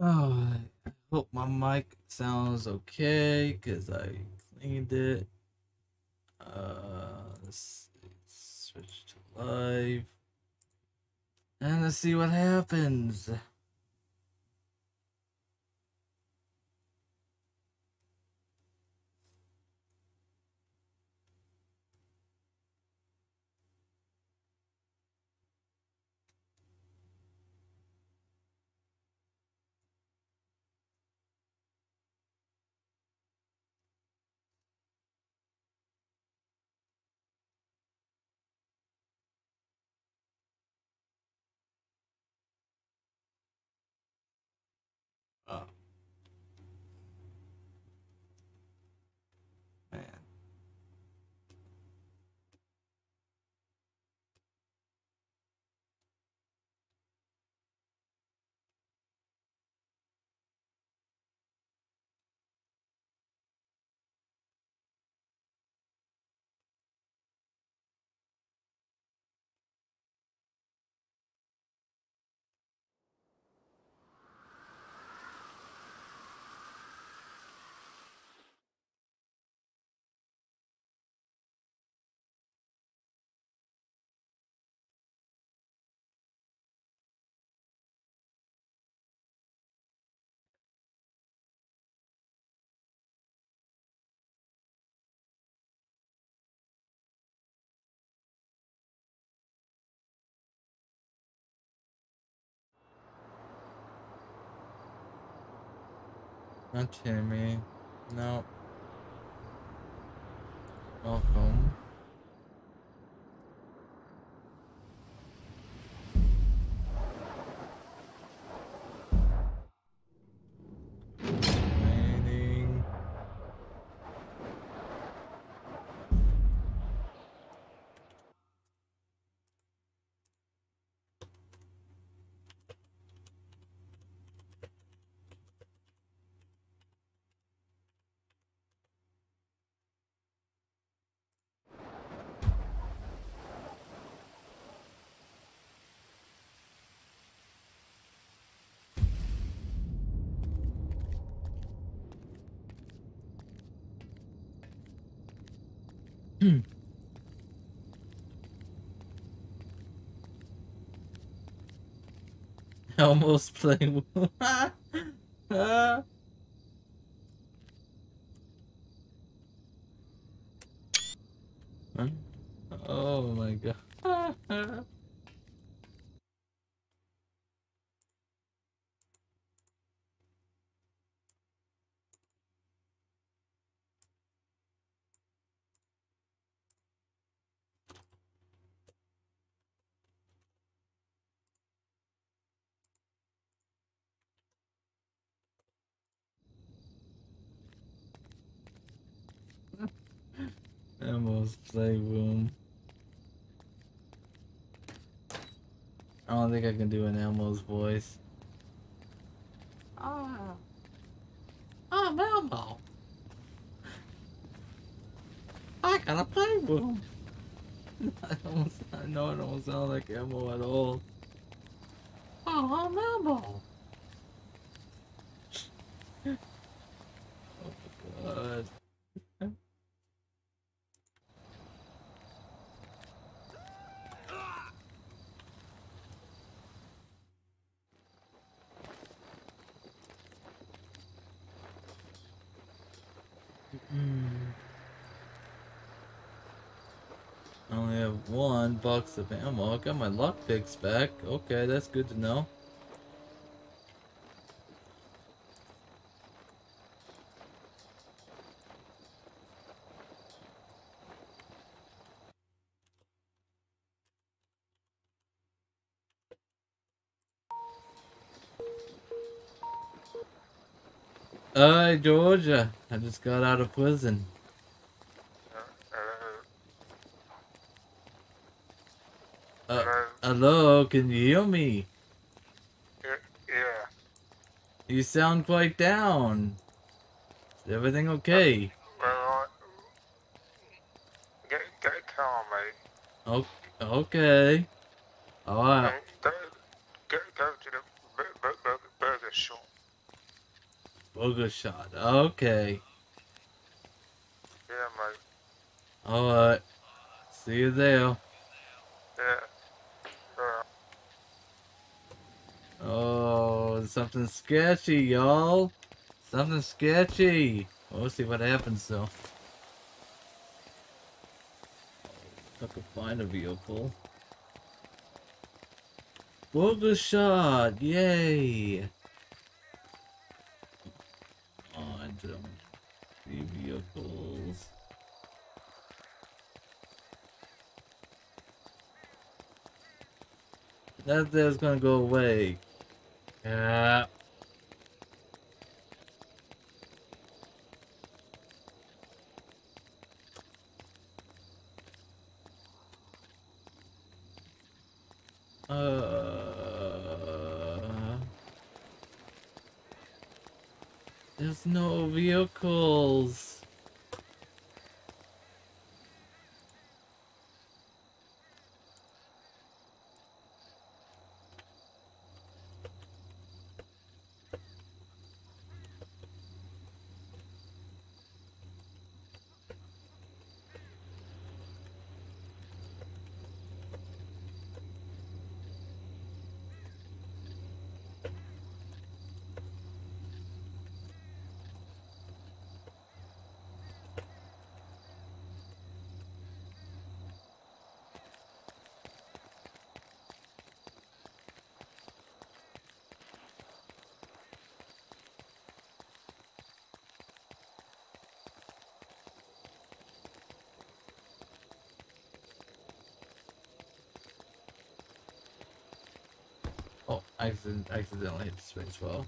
Oh, I hope my mic sounds okay because I cleaned it. Uh, let's switch to live and let's see what happens. Oh, man. Not Timmy. No. Welcome. Waiting. Hmm. Almost playing. Ah. Huh? Oh my god. Almost playroom. I don't think I can do an Elmo's voice. Ah. I'm Elmo. I got a playroom. I don't, I know I don't sound like Elmo at all. Oh, I'm Elmo. Oh my god. I only have one box of ammo. I got my lockpicks back. Okay, that's good to know. Hi, Georgia. I just got out of prison. Hello. Can you hear me? Yeah. You sound quite down. Is everything okay? Well, get get calm, mate. Okay. Alright. Go, go go to the bur- bur- bur- burger shop. Booger shot. Okay. Yeah, mate. Alright. See you there. Yeah. Yeah. Oh, something sketchy, y'all. Something sketchy. We'll see what happens though. If I can find a vehicle. Booger shot! Yay! On to the vehicles. That there's gonna go away. Yeah. Uh, there's no vehicles. Oh, I accident accidentally hit the space well.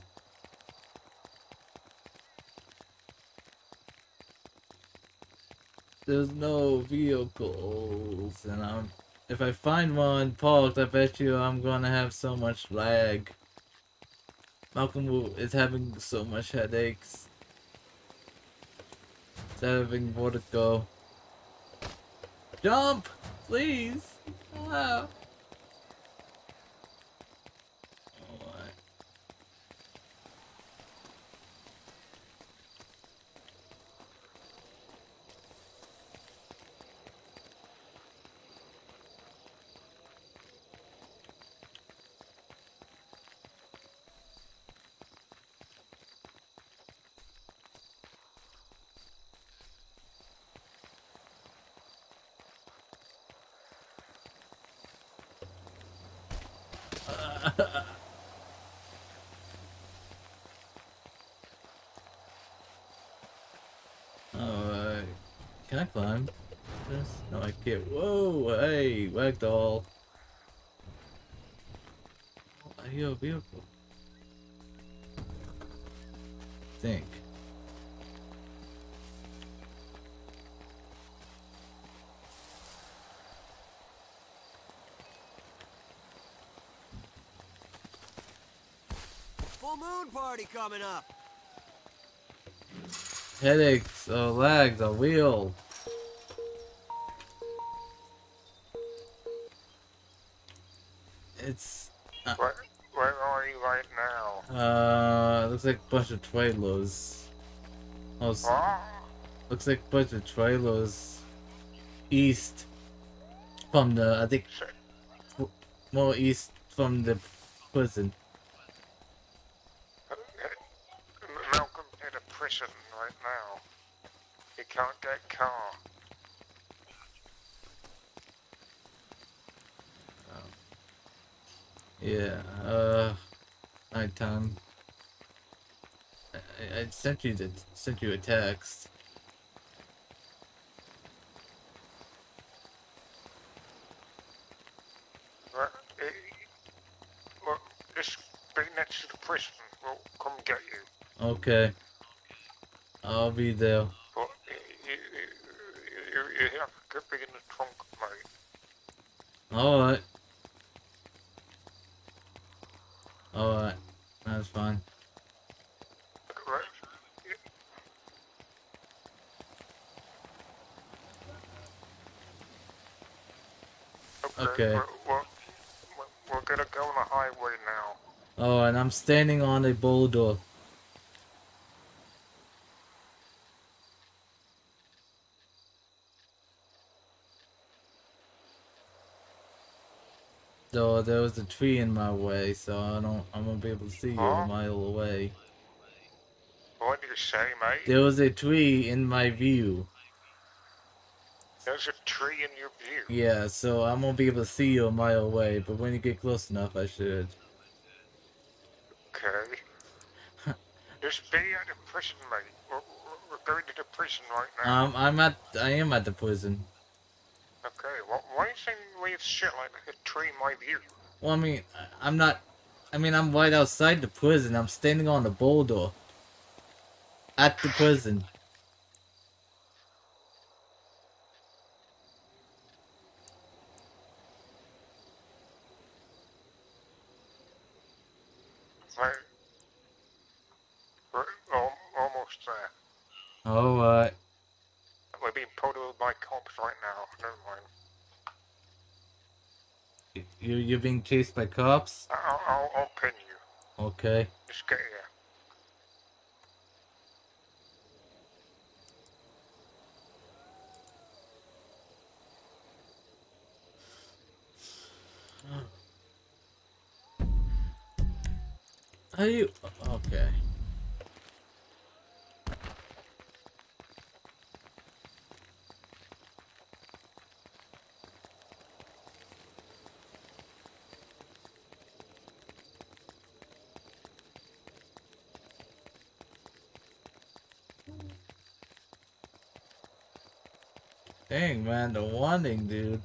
There's no vehicles, and I'm. If I find one parked, I bet you I'm gonna have so much lag. Malcolm is having so much headaches. He's having vertigo. Jump! Please! Ah. Alright. Alright. Can I climb this? Whoa! Hey, Wagdoll. Oh, I hear a vehicle. Think. Full moon party coming up. Headaches, uh, or lags, or wheel. Like a bunch of trailers. Oh, s- What? looks like a bunch of trailers east from the I think more east from the prison. Malcolm's in a prison right now. He can't get car. Yeah, uh, nighttime. I, I I sent you the sent you a text. Right? Eh, well, just be next to the prison. We'll come get you. Okay, I'll be there. But you, you, you, you have to be in the trunk, mate. All I'm standing on a boulder. No, there was a tree in my way, so I don't I won't be able to see you huh? a mile away. What did you say, mate? There was a tree in my view. There's a tree in your view. Yeah, so I won't be able to see you a mile away, but when you get close enough I should. I'm at. I am at the prison. okay. Well, why are you saying weird shit like a tree in my view? Well, I mean, I'm not. I mean, I'm right outside the prison. I'm standing on the boulder. At the prison. Right. We're al- almost there. Alright. We're being pulled over by cops right now. Never mind. You, you're being chased by cops? I- I'll, I'll, pin you. Okay. Just get here. How you. Okay. Dang, man, the warning, dude.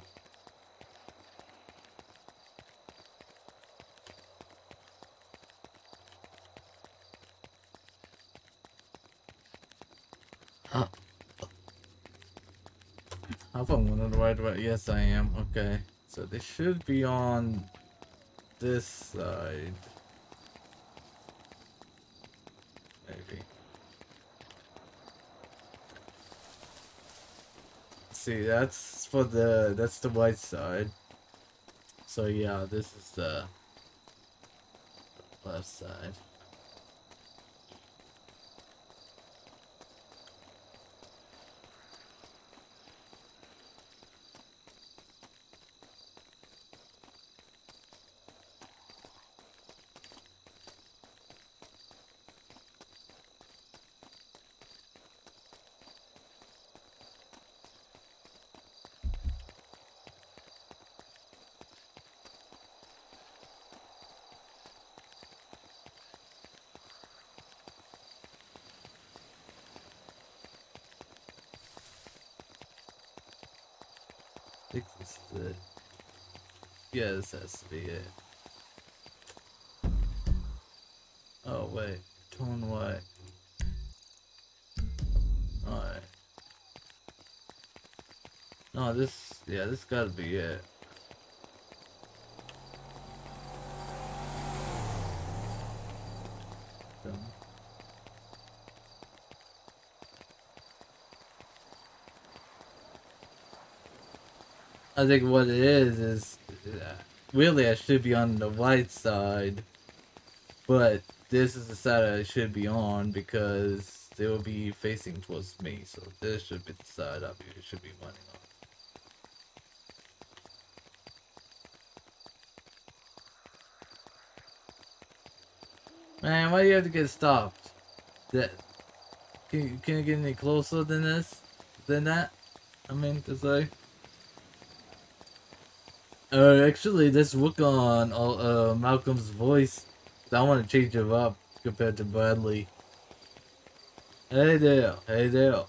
I hope I'm going the right way. Yes, I am. Okay. So they should be on this side. Maybe. See, that's for the that's the white side. So yeah, this is the left side. I think this is it. This has to be it. Oh wait, tone white. Alright. No, this yeah, this gotta be it. I think what it is is really I should be on the white side, but this is the side I should be on because they will be facing towards me. So this should be the side I should be running on. Man, why do you have to get stopped? That can you, can you get any closer than this? Than that? I mean, cause I. Uh, actually, let's on uh, uh, Malcolm's voice. I want to change him up compared to Bradley. Hey there, hey there.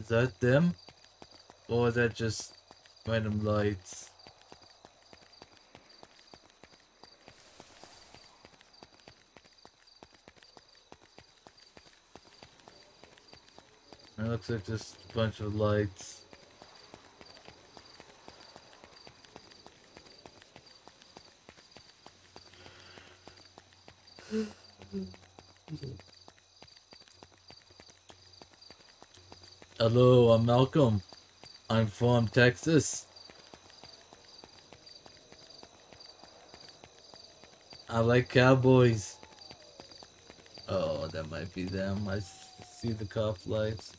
Is that them? Or is that just random lights? Looks like just a bunch of lights. Hello, I'm Malcolm. I'm from Texas. I like cowboys. Oh, that might be them. I see the cop lights.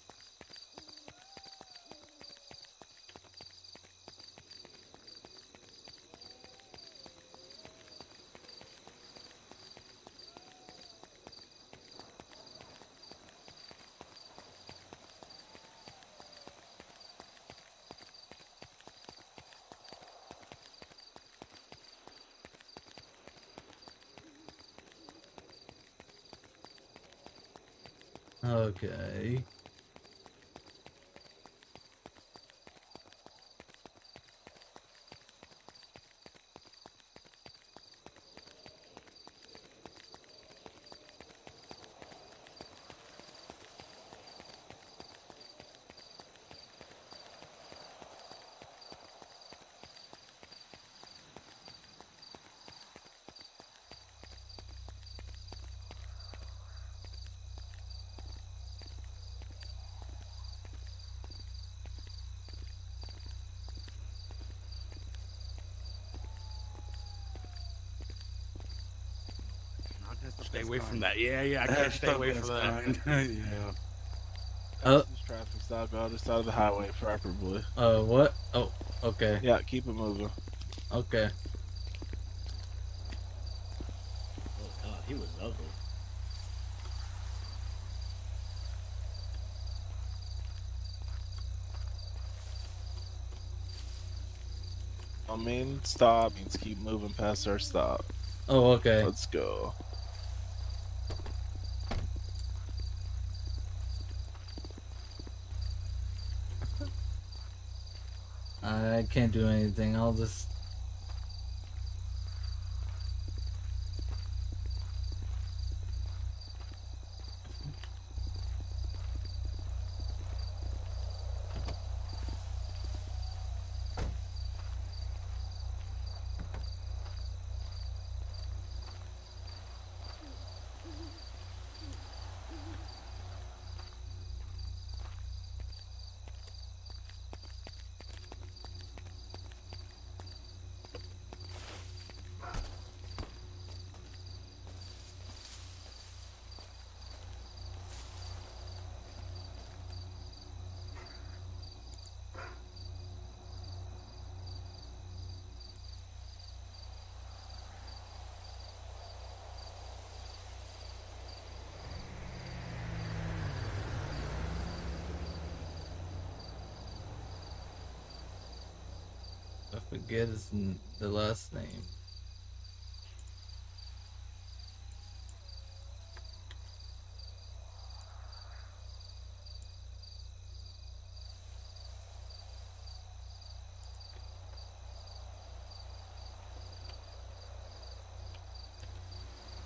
Okay. Stay away from that. Yeah, yeah, I can't stay away from that. yeah. Oh. This traffic stop. Go other side of the highway, preferably. Uh, what? Oh, okay. Yeah, keep it moving. Okay. Oh god, he was ugly. I mean, stop means keep moving past our stop. Oh, okay. Let's go. I can't do anything. I'll just. I forget his the last name.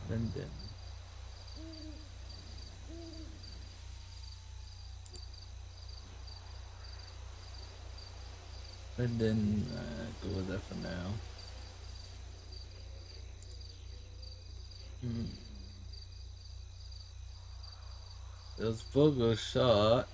Linden. Linden, uh, go with that for now. Hmm. There's Bogo shot.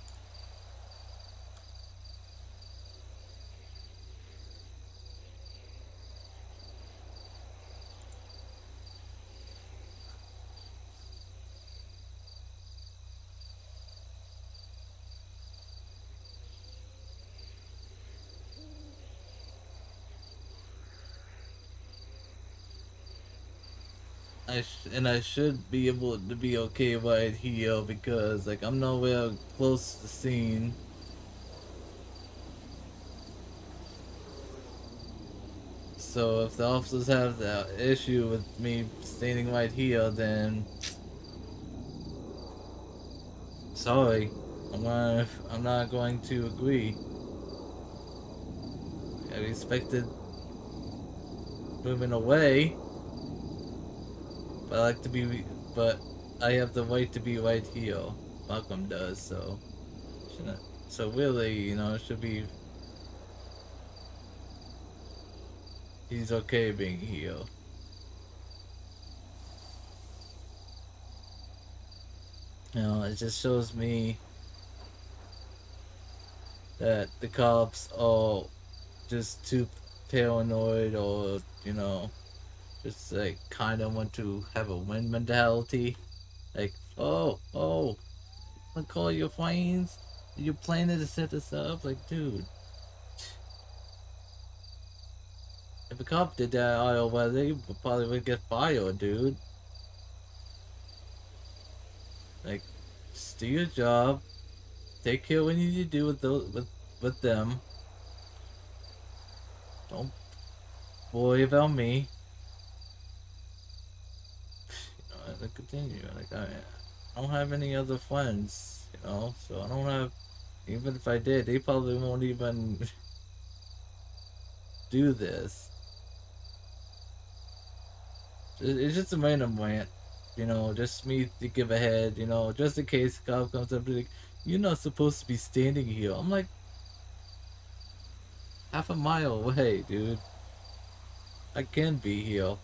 I sh- and I should be able to be okay right here because like I'm nowhere close to the scene. So if the officers have the issue with me standing right here, then sorry, I'm gonna I'm not going to agree. I expected moving away. I like to be, but I have the right to be right here. Malcolm does, so shouldn't. So really, you know, it should be. He's okay being here. You know, it just shows me that the cops are just too paranoid or, you know, just like kind of want to have a win mentality. Like, oh, oh, I call your fines. You're planning to set this up? Like, dude. If a cop did that, I well, they probably would get fired, dude. Like, just do your job. Take care what you need to do with those with with them. Don't worry about me. You know, I continue. Like I, I don't have any other friends, you know, so I don't have. Even if I did, they probably won't even do this. It's just a random rant, you know, just me to give a head, you know, just in case cop comes up be like, you're not supposed to be standing here. I'm like, half a mile away, dude. I can be here.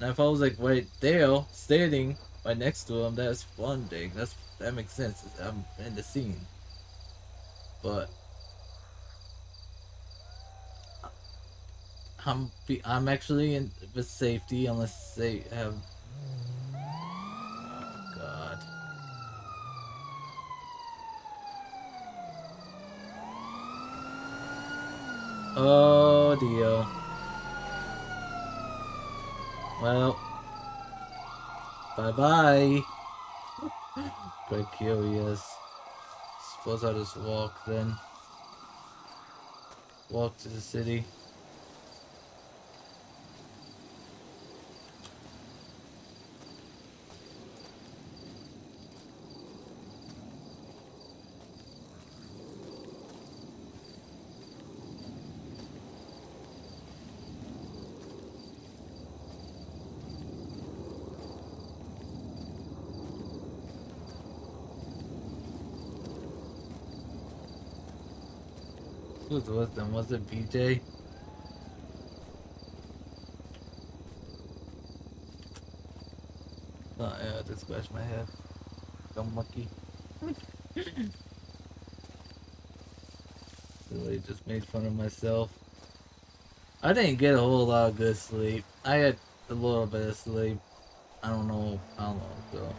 Now, if I was like right there, standing right next to him, that's one thing. That's that makes sense. I'm in the scene. But I'm I'm actually in with safety unless they have. God. Oh dear. Well. Bye bye. Quite curious. Suppose I'll just walk then. Walk to the city. With them? Was it BJ? Oh, yeah, I just scratched my head. I'm lucky. really just made fun of myself. I didn't get a whole lot of good sleep. I had a little bit of sleep. I don't know how long though.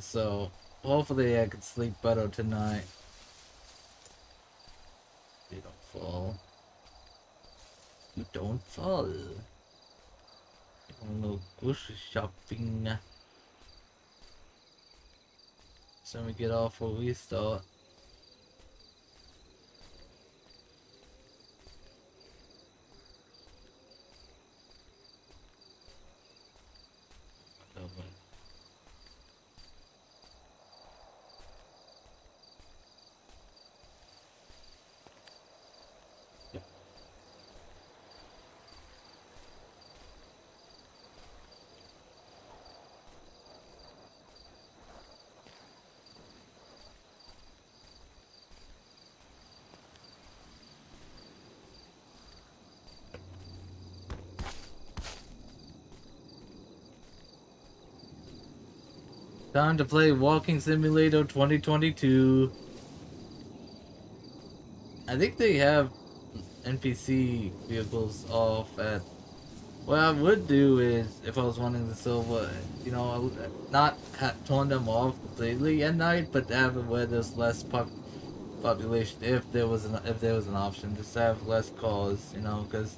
So, hopefully I can sleep better tonight. You don't fall. You don't fall. Go grocery shopping. So we get off where we start. Time to play Walking Simulator 2022. I think they have NPC vehicles off at. What I would do is, if I was wanting the silver, you know, not turn them off completely at night, but have it where there's less pop- population. If there was an if there was an option, just have less cars, you know, because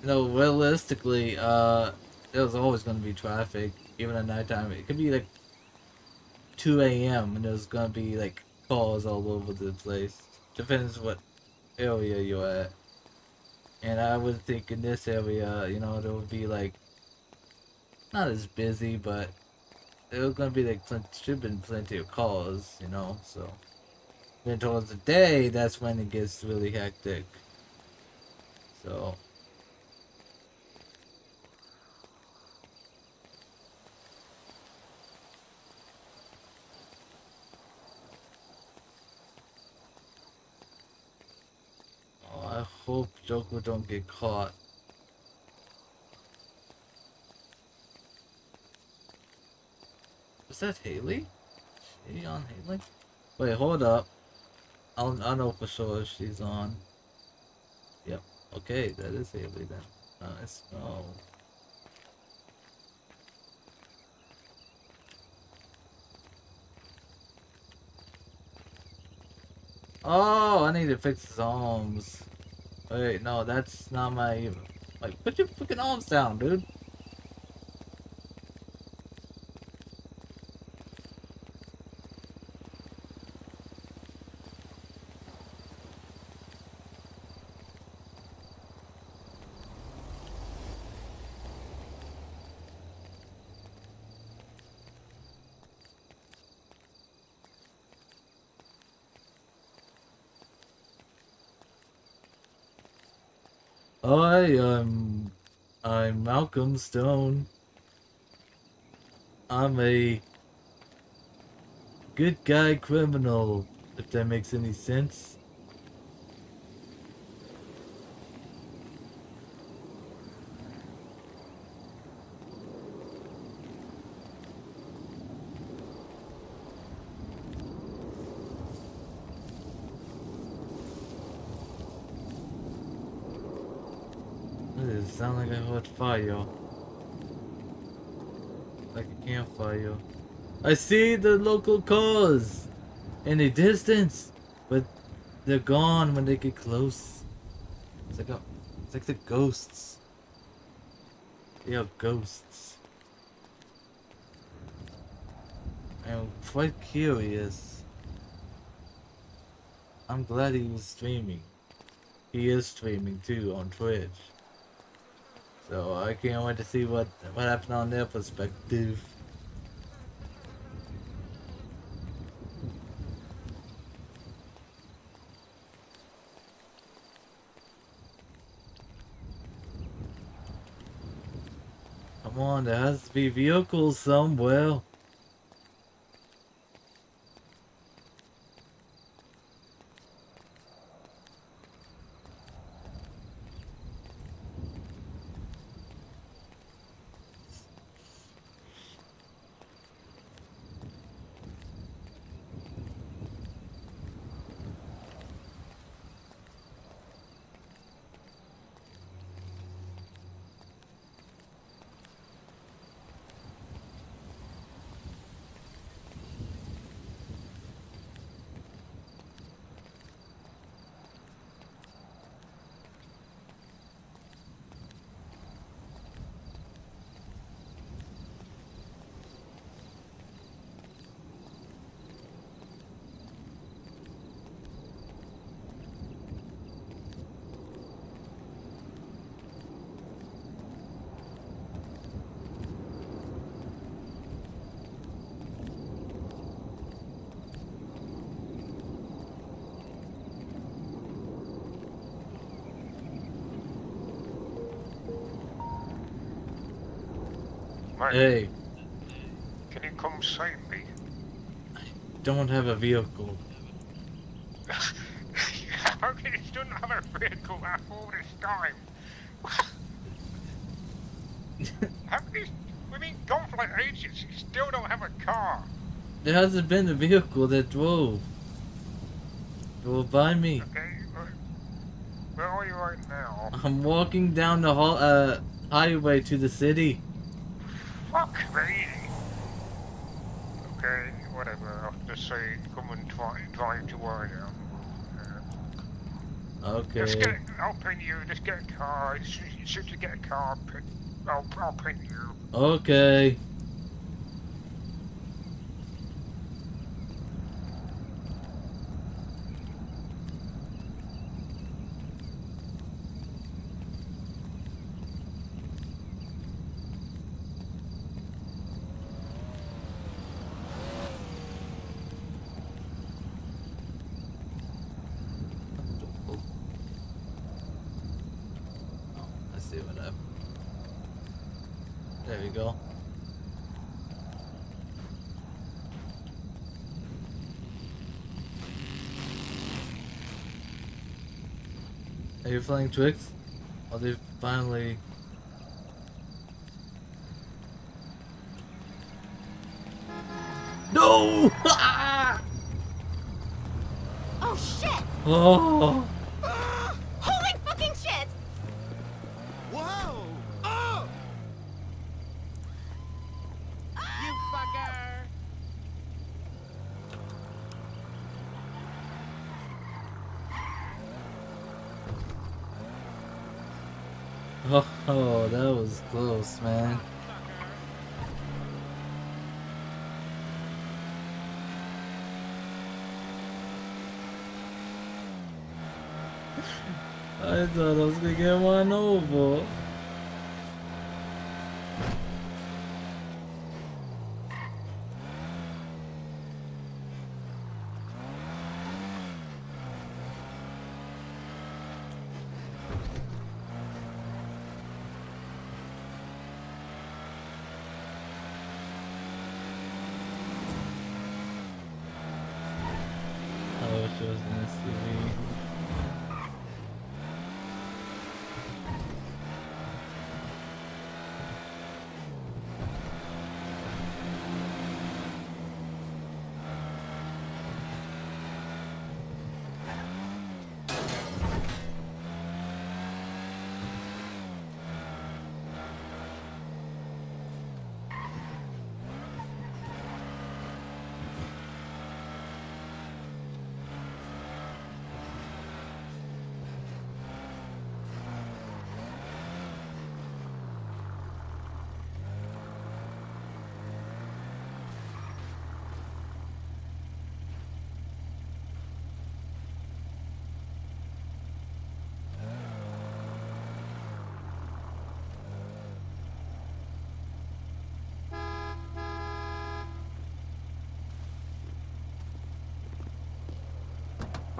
you know, realistically, uh, there's always going to be traffic, even at nighttime. It could be like 2 a.m. and there's to be like cars all over the place. Depends what area you're at. And I would think in this area, you know, there would be like not as busy, but there's to be like plenty, should been plenty of cars, you know. So then towards the day, that's when it gets really hectic. So. Oh, I hope Joker don't get caught. Was that Haley? Is She on Haley? Wait, hold up. I'll I know for sure if she's on. Yep. Okay, that is Haley then. Nice. Oh. Oh, I need to fix his arms. Wait, no, that's not my. Like, put your fucking arms down, dude. Hi, I'm I'm Malcolm Stone. I'm a good guy criminal, if that makes any sense. What does it heard fire? Like a campfire. I see the local cars in the distance, but they're gone when they get close. It's like a, it's like the ghosts. They are ghosts. I'm quite curious. I'm glad he was streaming. He is streaming too on Twitch. So I can't wait to see what what happened on their perspective. Come on, there has to be vehicles somewhere. Hey, can you come save me? I don't have a vehicle. How can you still not have a vehicle after all this time? How can you... We've been gone for like ages, you still don't have a car. There hasn't been a vehicle that drove. Drove by me. Okay, where- where are you right now? I'm walking down the hall, uh, highway to the city. Fuck me. Okay, whatever. I'll just say come and try, drive to where I am. Uh, Just get, I'll pin you. Just get a car. As soon as you get a car, I'll, I'll pin you. Okay. Oh, I see what happened. There we go. Playing Twix? Are they finally... No! Oh shit! oh! Holy fucking Oh, oh, that was close, man. I thought I was gonna get one over. I wish it was an SUV.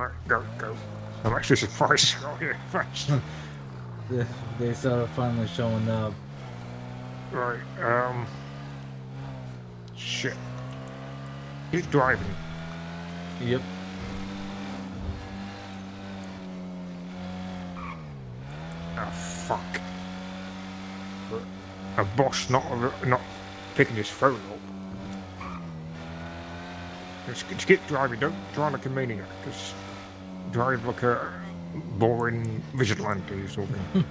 Right, go, go. I'm actually surprised. Oh, yeah, thanks. They, they started finally showing up. right, um. Shit. Keep driving. Yep. Oh, fuck. A boss not not picking his phone up. Just, just keep driving. Don't drive like a maniac. Just drive like a boring vigilante or something. Hmm.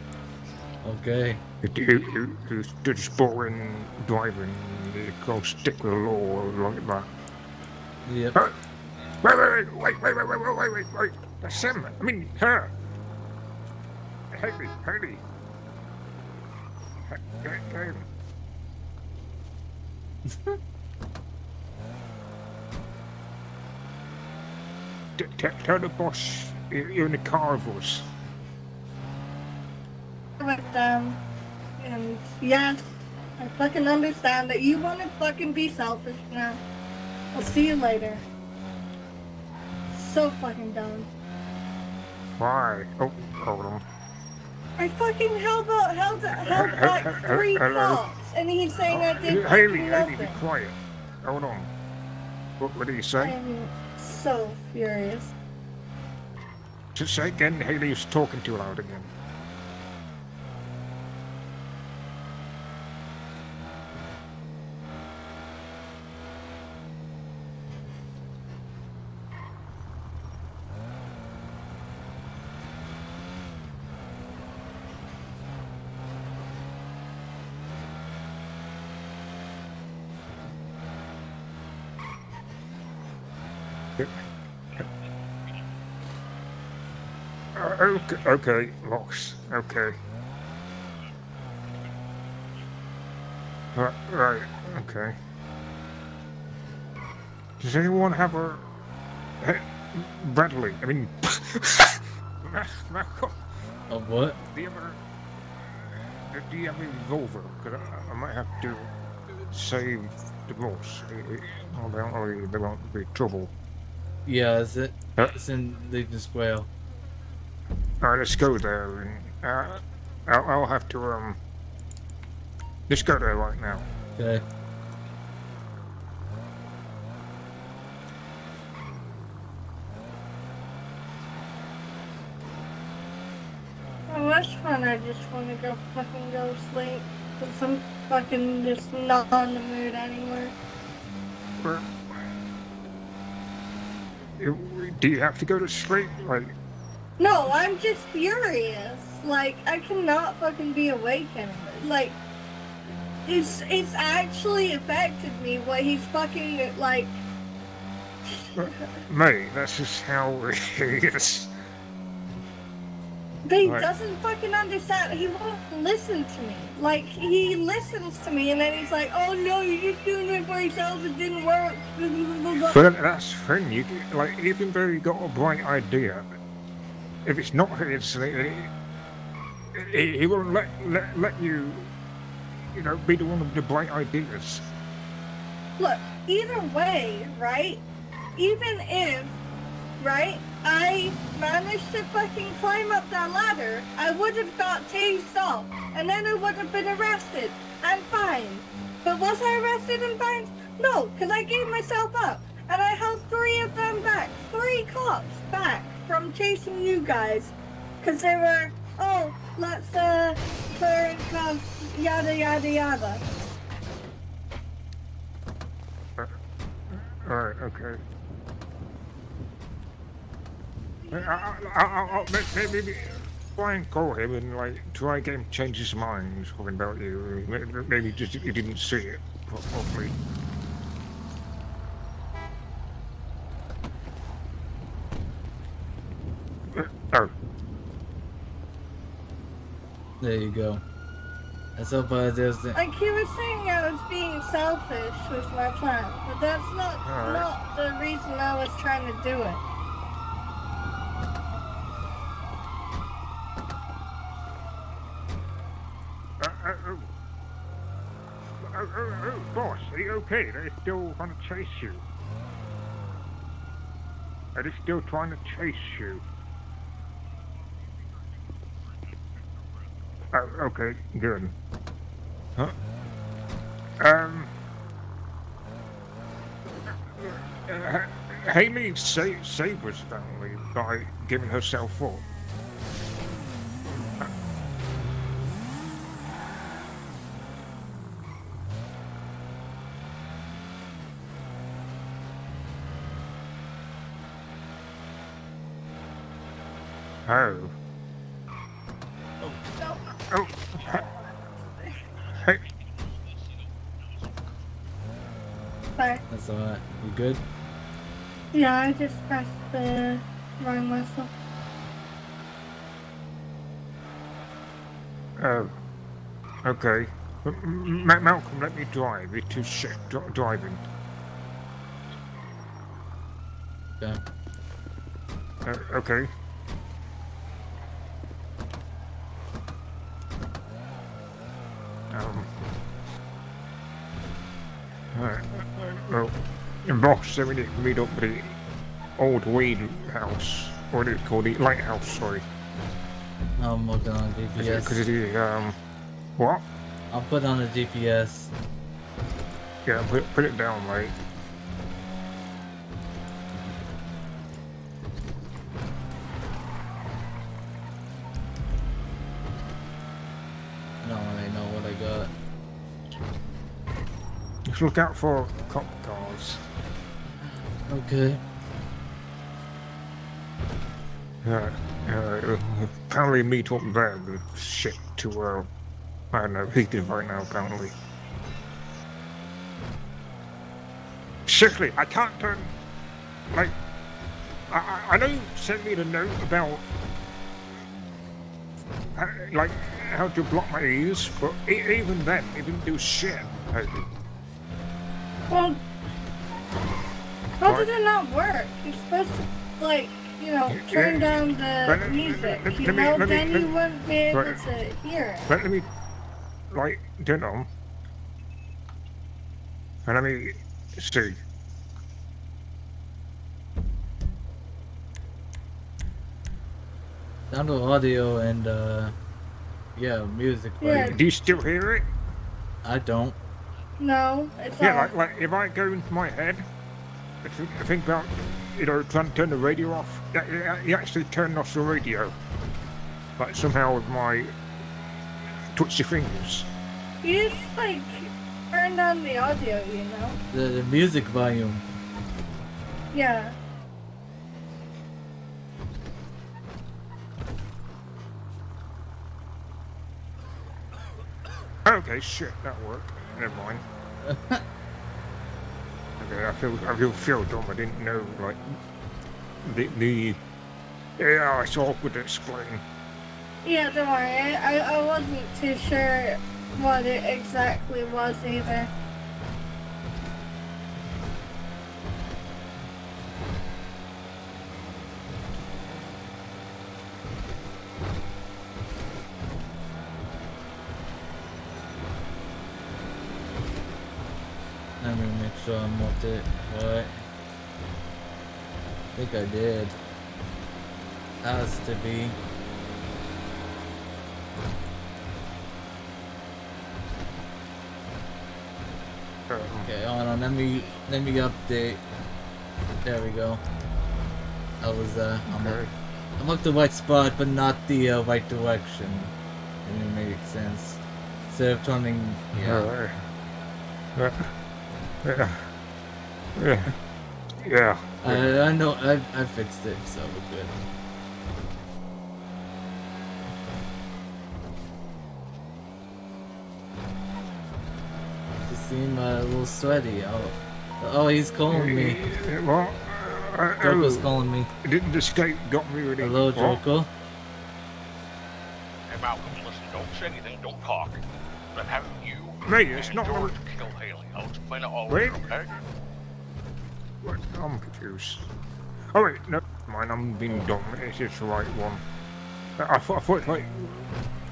Okay. who, who, who's just boring driving. They go stick with the law like that. Yep. Huh? Wait, wait, wait, wait, wait, wait, wait, wait, wait, wait. That's him. I mean, her. Haley, Haley. Ha- Ha- Haley. tell the boss you're in the car with us. with them. Um, and yes, I fucking understand that you want to fucking be selfish now. I'll see you later. So fucking dumb. Why? Oh, hold on. I fucking held up, held, held back three cops, and he's saying oh, I did Haley, Haley, be quiet. Hold on. What, what did he say? So furious. Just again, Haley's talking too loud again. Uh, okay, okay, Lox. Okay. Right, right, okay. Does anyone have a... Hey, Bradley, I mean... Malcolm, what? do you have a... Uh, do you have a revolver? Because I, I might have to save the boss. They won't, really- they won't be trouble. Yeah, it's it. Huh? It's in Legion Square. Alright, let's go there. And, uh, I'll, I'll have to, um... Let's go there right now. Okay. Oh, that's fun. I just want to go fucking go to sleep. Cause I'm fucking just not in the mood anymore. Where- You- Do you have to go to sleep? Like, No, I'm just furious. Like I cannot fucking be awake anymore. Like it's it's actually affected me what he's fucking like May, that's just how he is. But he Right. doesn't fucking understand. He won't listen to me. Like he listens to me, and then he's like, "Oh no, you're just doing it for yourself. It didn't work." But that's the thing, you like even though you got a bright idea, if it's not he, he, he won't let, let let you, you know, be the one with the bright ideas. Look, either way, right? Even if, right, I managed to fucking climb up that ladder, I would have got tased off, and then I would have been arrested and fined. But was I arrested and fined? No, because I gave myself up, and I held three of them back, three cops back from chasing you guys, because they were, oh, let's uh, cuffs, yada yada yada. Uh, all right, okay. I, I, I, I, maybe, maybe try and call him and like try and get him to change his mind talking about you. Maybe, just he didn't see it pro- properly. Uh, Oh, There you go. That's up by this. Like he was saying I was being selfish with my plan, but that's not Alright. not the reason I was trying to do it. uh, uh, oh. Oh, oh, oh, boss, are you okay? They're still trying to chase you. They're they still trying to chase you? Oh, okay, good. Huh? Um. Uh, Haley sa- saved family by giving herself up. Oh. So Oh. Hey. sorry. That's alright. You good? Yeah, I just pressed the wrong muscle. Oh. Okay. M- M- Malcolm, let me drive. You're too shit driving. Okay. Uh, okay. Um. Alright. Well, in boss, then we need to meet up with the old weed house. Or it called the lighthouse, sorry. I'm working on GPS. Because it is, um. What? I'll put on the GPS. Yeah, put, put it down, mate. I don't really know what I got. Just look out for cop. Okay. Yeah, uh, apparently meet up there with shit to, uh, I don't know, heated right now, apparently. Seriously, I can't turn, like, I, I- I know you sent me the note about, uh, like, how to block my ears, but e- even then, it didn't do shit. Uh, Well, how What? did it not work? You're supposed to, like, you know, turn down the let- music. let- You let know, let me- then let- you wouldn't be able right. to hear it. But let me, like, turn it on. And let me see. Down to audio and uh yeah, music. Yeah. Like, Do you still hear it? I don't. No, it's Yeah, all. like, like if I go into my head, I think, I think about, you know, trying to turn the radio off. Yeah, yeah, actually turned off the radio. Like somehow with my twitchy fingers. You just like turned on the audio, you know? The, the music volume. Yeah. Okay, shit, that worked. Never mind. I feel I feel feel dumb. I didn't know like the the yeah. It's awkward to explain. Yeah, don't worry. I, I wasn't too sure what it exactly was either. Let me make sure I'm with it. What? I think I did. Has to be. Okay, hold on. Let me let me update. There we go. I was uh, I'm, okay. I'm up the right spot, but not the uh, right direction. It didn't make sense. Instead of turning, yeah. Yeah. Yeah. Yeah. Yeah. I, I know I I fixed it, so we're good. You seem uh, a little sweaty. Oh, oh, he's calling me. What? Uh, Joker's oh, calling me. didn't the state got me really? Hello, What? Joker. Hey, Malcolm, listen, don't say anything, don't talk. But have you Mate, it's and not. George kill Haley? I'll explain it all Wait. later, okay? What? I'm confused. Oh wait, no, mine. I'm being dumb. It's just the right one. I, I thought, I thought it's like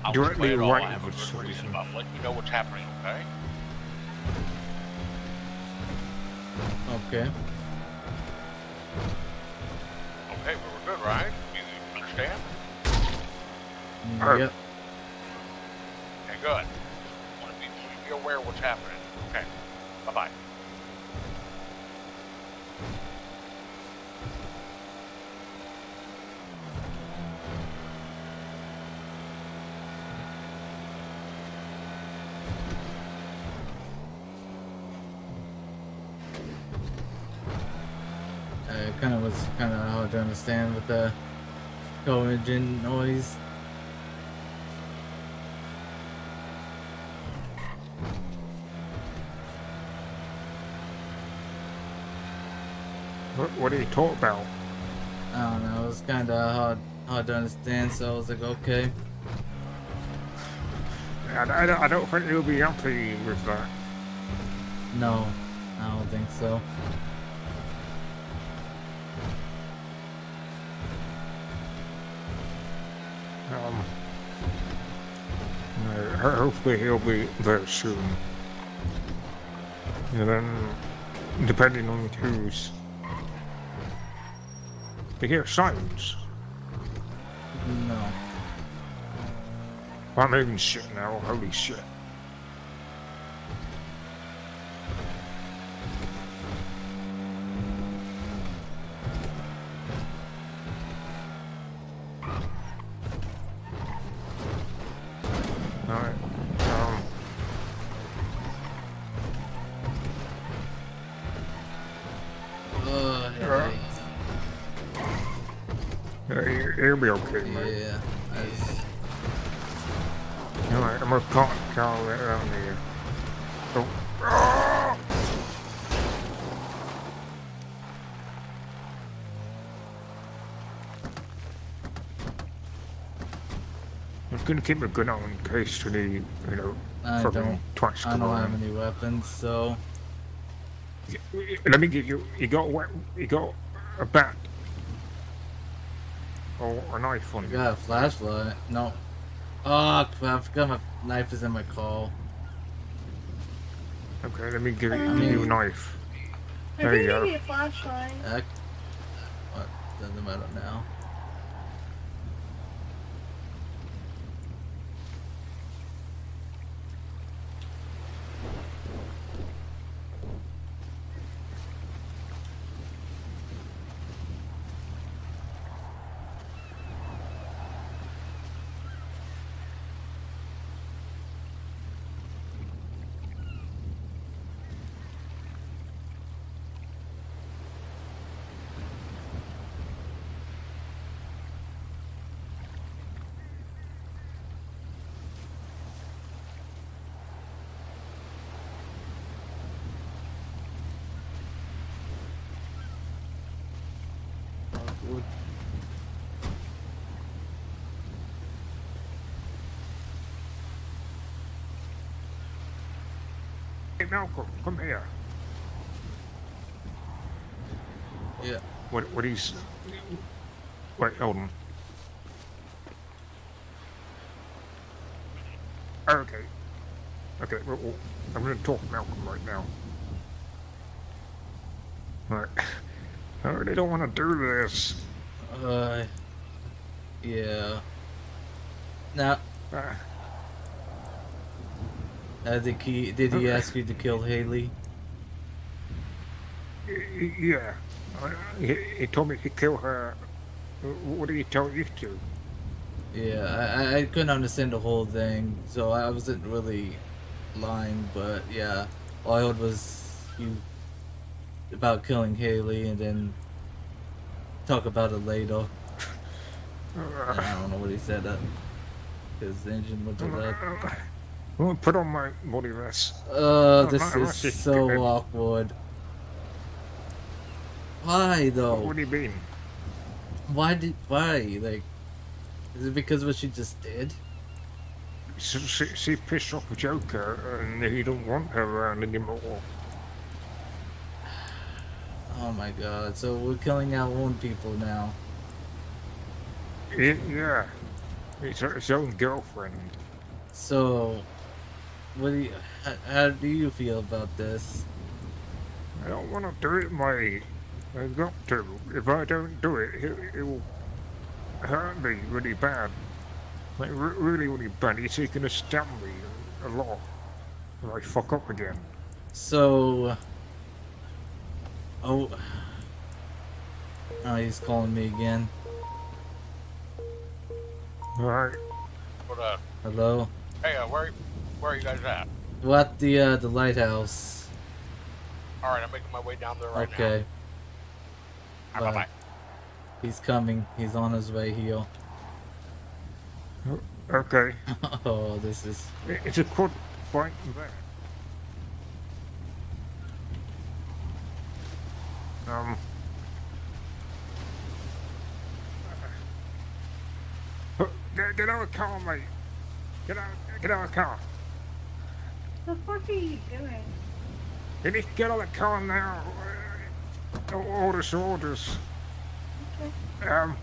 I'll Directly explain it all. right I have a good reason, but I'm letting you know what's happening, okay? Okay. Okay, we were good, right? You understand? Uh, Yep. Okay, good. Want to be, be aware of what's happening. Okay. Bye-bye. Uh, it kind of was kind of hard to understand with the engine noise. what, what did he talk about? I don't know. It was kind of hard hard to understand. So I was like, okay. I, I, don't- I don't think he'll be happy with that. No, I don't think so. Hopefully he'll be there soon. And then, depending on who's. You hear silence. No. I'm moving shit now. Holy shit. You'll be yeah. I Alright, I'm gonna call Carl around here. Oh. Ah! I'm gonna keep a gun on in case to need, you know, I fucking don't. twice I don't have any weapons, so Let me give you. You got a You got a bat or a knife on I you. got a flashlight. No. Oh, crap! I forgot my knife is in my call. Okay, let me give, you- Um, give you a knife. I There can you give go. you a flashlight. Uh, what? Doesn't matter now. Hey, Malcolm, come here. Yeah. What, what he's... Wait, hold on. Okay. Okay, well, well, I'm going to talk to Malcolm right now. Right. I really don't want to do this. Uh. Yeah. Now, Uh, I think he did. He ask you to kill Haley? yeah. Uh, he, he told me to kill her. Uh, What did he tell you to? Yeah, I, I- couldn't understand the whole thing, so I wasn't really lying. But yeah, all I heard was you about killing Haley, and then talk about it later. Uh, I don't know what he said that because the engine went to that. I'm gonna put on my body vest. Uh, I'm this is so awkward. Why though? What do you mean? Why did why like? Is it because of what she just did? She, she, she pissed off Joker and he don't want her around anymore. Oh my god! So we're killing our own people now. Y- Yeah. It's her- his own girlfriend. So, what do you? How, how do you feel about this? I don't want to do it, mate. I've got to. If I don't do it, it, it will hurt me really bad. Like, re- really, really bad. He's going to stab me a lot if I fuck up again. So, oh, oh, he's calling me again. Alright. But, uh, Hello. hey, uh, where, where are you guys at? What the uh the lighthouse? All right, I'm making my way down there right okay. now. Okay. Bye. bye. He's coming. He's on his way here. Okay. oh, this is. It's a quad bike there. Um. Get, get out of the car, mate. Get out, get out of the car. The fuck are you doing? You need to get out of the car now. Orders, orders. Um,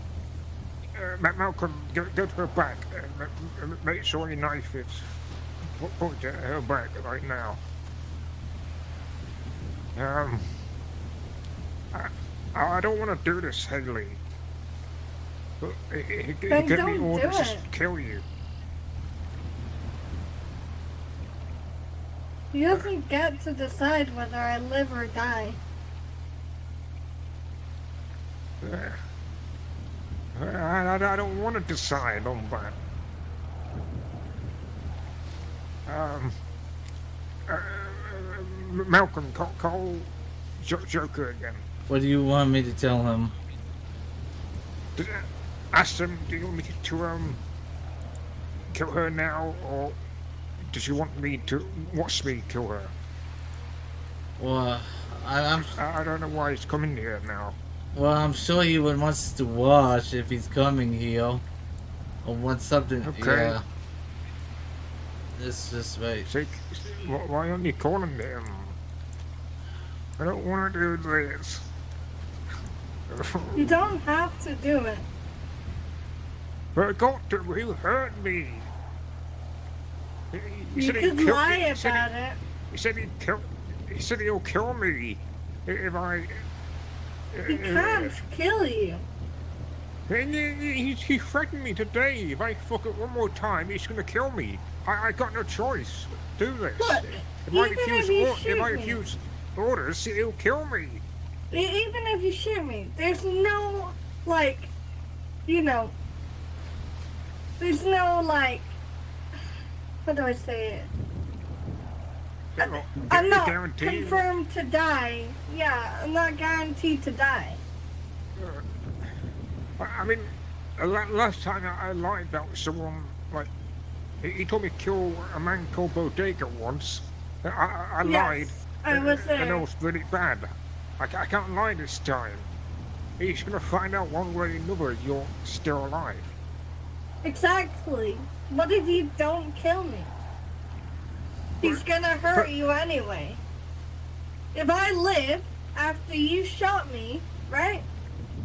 uh, Ma- Malcolm, go, go to her back. Uh, ma- ma- make sure your knife is at her back right now. Um, I, I don't want to do this, Haley. But he Then gave me don't do orders to it. kill you. He doesn't get to decide whether I live or die. Uh, I, I, I don't want to decide on that. Um, uh, uh, Malcolm, call, call Joker again. What do you want me to tell him? Ask him, do you want me to um kill her now, or does you want me to watch me kill her? Well, I, I'm I, I don't know why he's coming here now. well. I'm sure he would wants to watch if he's coming here, or wants something. Okay. Yeah. This just right. Say, why aren't you calling them? I don't want to do this. You don't have to do it. But I got to. He hurt me. He, he You said he'd could kill lie me. He said about he, it. he said he'd kill. He said he'll kill me if I. Uh, he uh, can't kill you. And he, he, threatened me today. If I fuck it one more time, he's gonna kill me. I, I got no choice. Do this. Look, if I refuse, if or, if I refuse orders, he'll kill me. Even if you shoot me, there's no, like, you know, there's no, like, how do I say it? You I'm not guarantee- confirmed to die. Yeah, I'm not guaranteed to die. I I mean, last time I lied about someone, like, he, he told me to kill a man called Bodega once. I, I, I lied. I was and- And it was really bad. I, I can't lie this time. He's gonna find out one way or another you're still alive. Exactly. What if you don't kill me? he's gonna hurt you anyway. If I live after you shot me, right?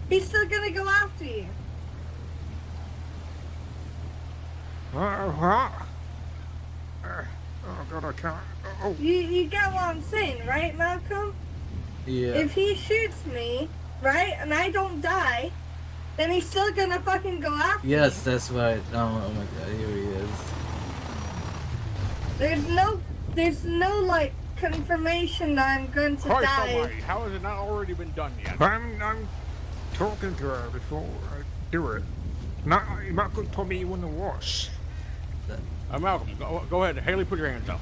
He's still gonna go after you. Oh god, I can't. Oh, You you get what I'm saying, right, Malcolm? Yeah. If he shoots me, right, and I don't die, then he's still gonna fucking go after Yes, me. that's right. Oh, oh my god, here he is. There's no there's no like confirmation that I'm going to Christ die. almighty, how has it not already been done yet? I'm, I'm talking to her before I do it. Not, you're not going to tell me you want to wash. Uh, Malcolm, go, go ahead. Haley, put your hands up.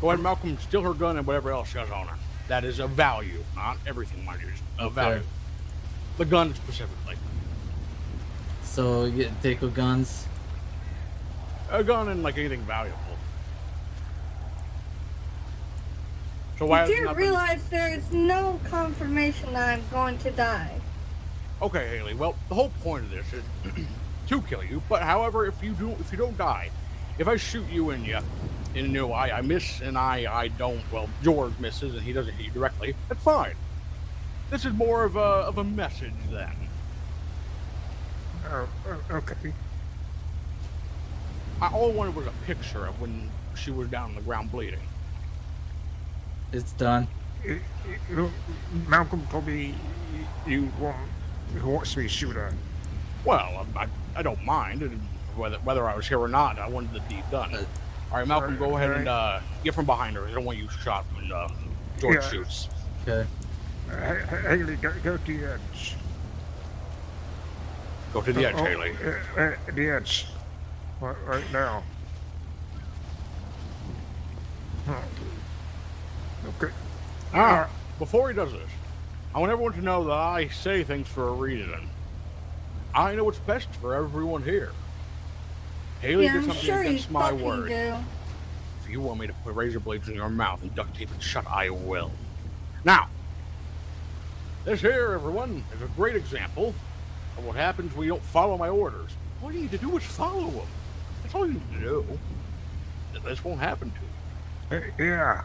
Go ahead, Malcolm. Steal her gun and whatever else she has on her. That is a value, not everything, my you. Just of Okay. value. The gun specifically. So, you get take her guns. A gun and like anything valuable. So why I has it do not been- realize there is no confirmation that I'm going to die. Okay, Haley. Well, the whole point of this is to kill you. But however, if you do, if you don't die, if I shoot you and you, and you know, I, I miss and I, I don't. Well, George misses and he doesn't hit you directly. That's fine. This is more of a of a message then. Oh, oh, okay. I, all I wanted was a picture of when she was down on the ground bleeding. It's done. You- you- Malcolm told me you want, you wants me to shoot her. Well, I, I, I don't mind whether whether I was here or not. I wanted the deed done. Uh, All right, Malcolm, go ahead and uh, get from behind her. I don't want you shot when uh, George Yeah. shoots. Okay. Uh, Haley, go, go to the edge. Go to the edge, Oh, Haley. Uh, uh, the edge. Right, right now. Oh. Okay. Ah, before he does this, I want everyone to know that I say things for a reason. I know what's best for everyone here. Haley yeah, did I'm something sure you against my fucking word. do. If you want me to put razor blades in your mouth and duct tape it shut, I will. Now, this here, everyone, is a great example of what happens when you don't follow my orders. All you need to do is follow them. That's all you need to do. This won't happen to you. Yeah.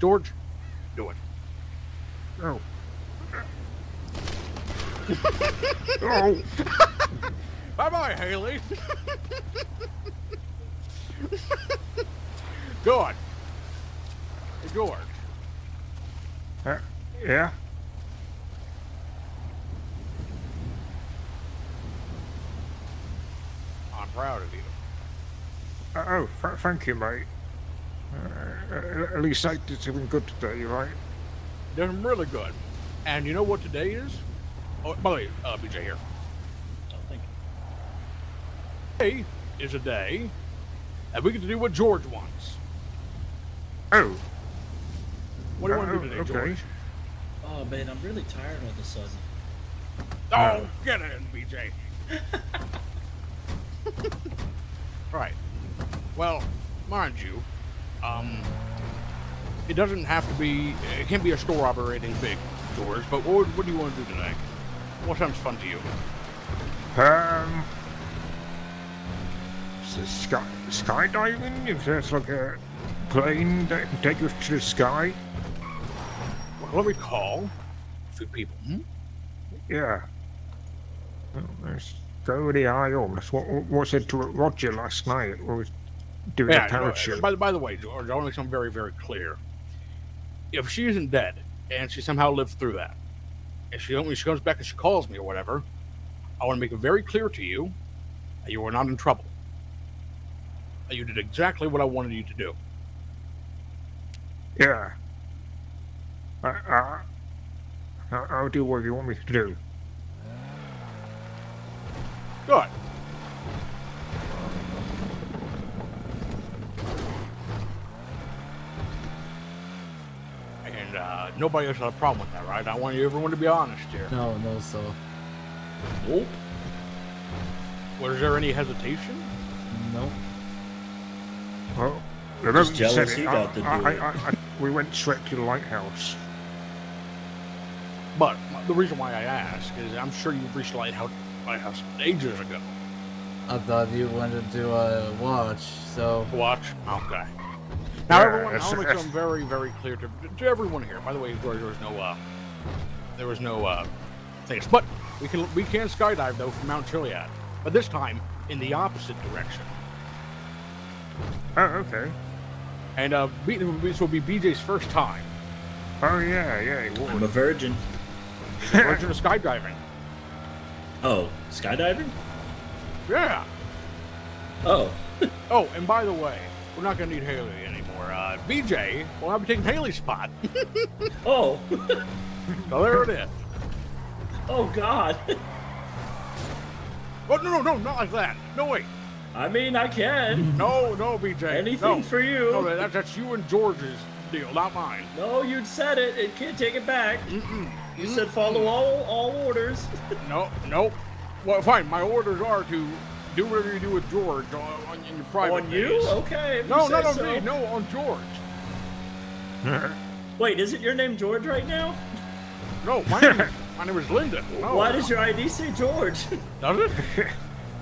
George, do it. Oh. oh. Bye bye, Haley. Good. Hey, George. Uh, yeah. Proud of you. Uh, oh, th- thank you, mate. Uh, uh, at least I did something good today, right? Doing really good. And you know what today is? Oh, by the way, uh, BJ here. Oh, thank you. Today is a day that we get to do what George wants. Oh. What do you want to uh, do today, okay. George? Oh man, I'm really tired all of a sudden. Oh, get in, BJ. right. Well, mind you, um, it doesn't have to be. It can be a store operating big, George. But what, what do you want to do today? What sounds fun to you? Um. Sky, skydiving? If there's like a plane that can take us to the sky? Well, let me call a few people. Hmm? Yeah. Well, let's go high up. That's what, what I said to Roger last night. We was doing Yeah. the no, parachute. by, the- by the way, George, I want to make something very, very clear. If she isn't dead and she somehow lived through that, and she when she comes back and she calls me or whatever, I want to make it very clear to you that you are not in trouble. You did exactly what I wanted you to do. Yeah. I, I- I'll do what you want me to do. Good. And uh, nobody else had a problem with that, right? I want everyone to be honest here. No, no, so. Nope. Was there any hesitation? Nope. Well, the moment you said jealous it, he I, got to do I. I, I, we went straight to the lighthouse. But the reason why I ask is I'm sure you've reached Lighthouse, Lighthouse ages ago. I thought you wanted to uh, watch, so Watch. Okay. Now, Yeah, everyone, I it's- want to make it's- something very, very clear to, to everyone here. By the way, there, there was no, uh, there was no uh, things, but we can we can skydive though from Mount Chiliad, but this time in the opposite direction. Oh, okay. And uh, B- this will be BJ's first time. Oh, yeah, yeah, it I'm a would. virgin. Of skydiving. Oh, skydiving? Yeah. Oh, Oh, and by the way, we're not gonna need Haley anymore. Uh, BJ will now be taking Haley's spot. oh, So there it is. oh God. Oh no, no, no, not like that. No wait. I mean, I can. No, no, BJ. Anything no. for you. No, that, that's you and George's deal, not mine. No, you said it. It can't take it back. You said follow all all orders. No, no. Well, fine. My orders are to do whatever you do with George on, on in your private. On you? days. Okay. you No, say not on so. me. No, on George. Wait, is it your name George right now? No, my name, my name is Linda. No, Why does your ID say George? does it?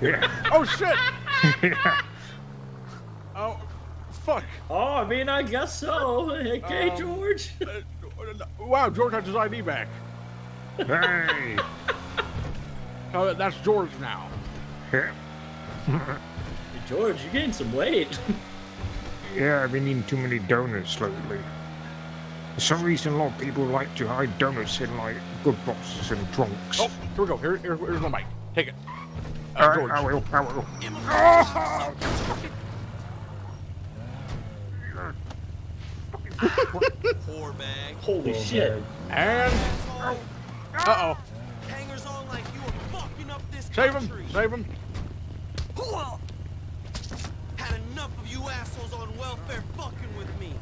yeah. Oh shit! Oh, fuck. oh, I mean, I guess so. Okay, Um, George. Wow, George has his ID back. Hey. Oh, that's George now. Yeah. George, you gained some weight. Yeah, I've been eating too many donuts lately. For some reason, a lot of people like to hide donuts in like good boxes and trunks. Oh, here we go. Here, here here's my mic. Take it. Uh, All right, George. I will. I will. Poor bag. Holy shit. And uh oh, Hangers on like you are fucking up this save him, save him. Hooah! Had enough of you assholes on welfare fucking with me.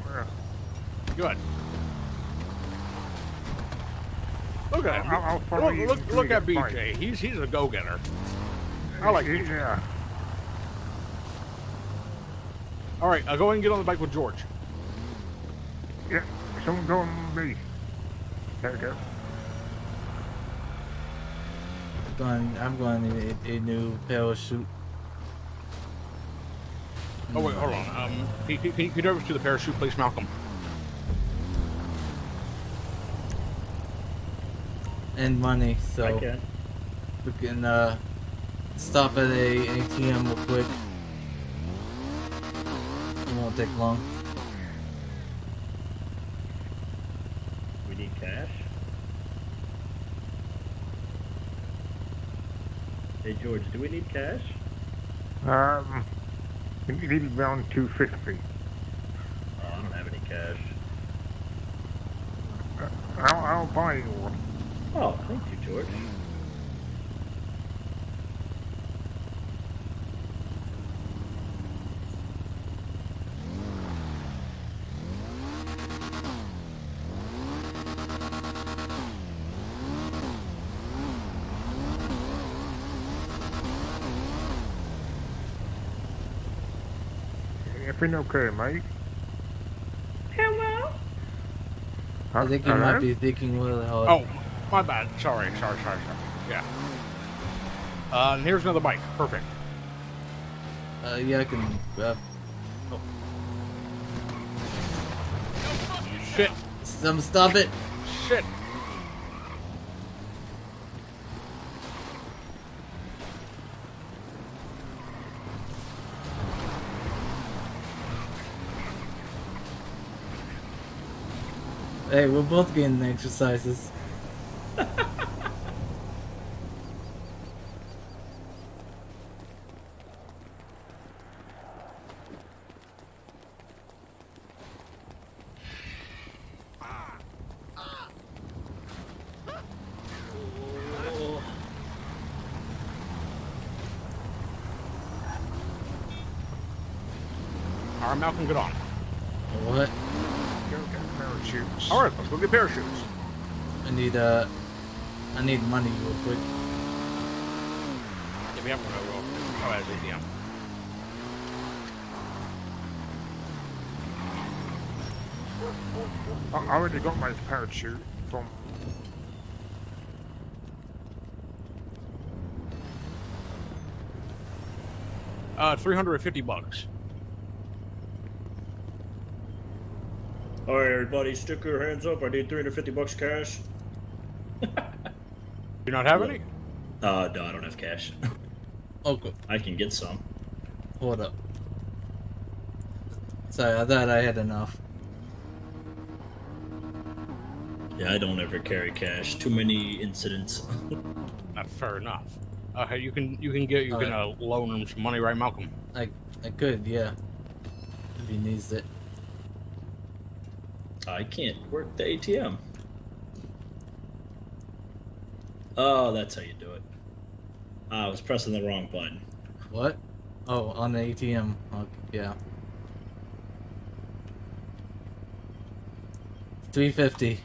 Good. Look at him. I'll- I'll look, look, look at get fight. BJ. He's he's a go-getter. I like BJ. Yeah. All right, uh, go ahead and get on the bike with George. Yeah. Someone go on me. There we go. going, I'm going in a, a new parachute. Oh wait, hold on. Um, can, can, can you can you drive us to the parachute place, Malcolm? and money, so Okay. we can uh, stop at a ATM real quick. It won't take long. Cash. Hey George, do we need cash? Um, we need around 250. Oh, I don't have any cash. I'll, I'll buy you one. Oh, thank you, George. Everything okay, mate? Hello? I think you might be thinking what the hell. Oh, my bad. Sorry, sorry, sorry, sorry. Yeah. Uh, and here's another bike. Perfect. Uh, yeah, I can grab. Shit, Some stop it. shit. Hey, we're both getting exercises. Malcolm, get on. What? Parachutes. All right, let's go get parachutes. I need uh, I need money real quick. Yeah, we have one. Oh, oh, that's ATM. I I already got my parachute from. Uh, 350 bucks. All right, everybody, stick your hands up. I need 350 bucks cash. Do you not have any? Uh, no, I don't have cash. Oh, good. I can get some. Hold up. Sorry, I thought I had enough. Yeah, I don't ever carry cash. Too many incidents. That's fair enough. Uh, hey, you can you can get you can uh, loan him some money, right, Malcolm? I I could, yeah. If he needs it. I can't work the ATM. Oh, that's how you do it. Ah, I was pressing the wrong button. What? Oh, on the ATM. Okay, yeah. Three fifty.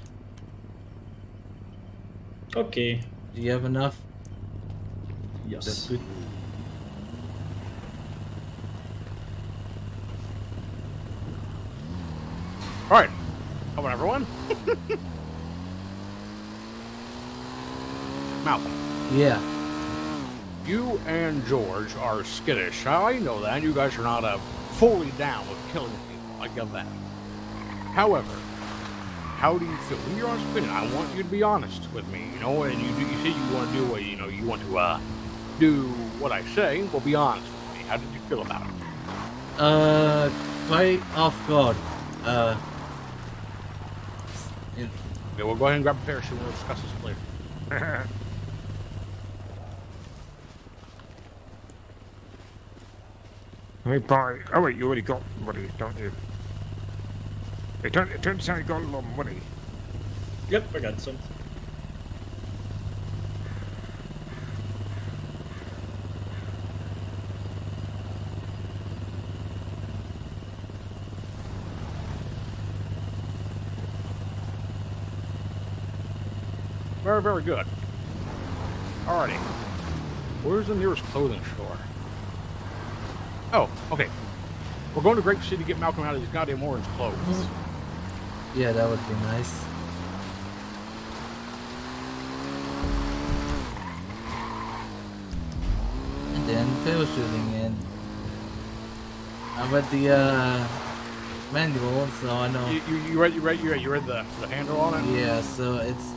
Okay. Do you have enough? Yes. That's good. All right. Come on, everyone. Malcolm, Yeah. you and George are skittish. I know that. You guys are not uh, fully down with killing people. I get that. However, how do you feel? In your honest opinion, I want you to be honest with me. You know, and you do- you say you want to do what you know. You want to uh, do what I say. Well, be honest with me. How did you feel about it? Uh, quite off guard. Uh. It- Okay, we'll go ahead and grab a parachute. We'll discuss this later. Let me buy. Oh wait, you already got money, don't you? It don't. It turns out you got a lot of money. Yep, I got some. Very, good. Alrighty. Where's the nearest clothing store? Oh, okay. We're going to Grapeseed to get Malcolm out of these goddamn orange clothes. Yeah, that would be nice. And then parachuting in. I read the uh, manual, so I know. You, you, you read, you read, you read, you read the, the handle on it? Yeah, so it's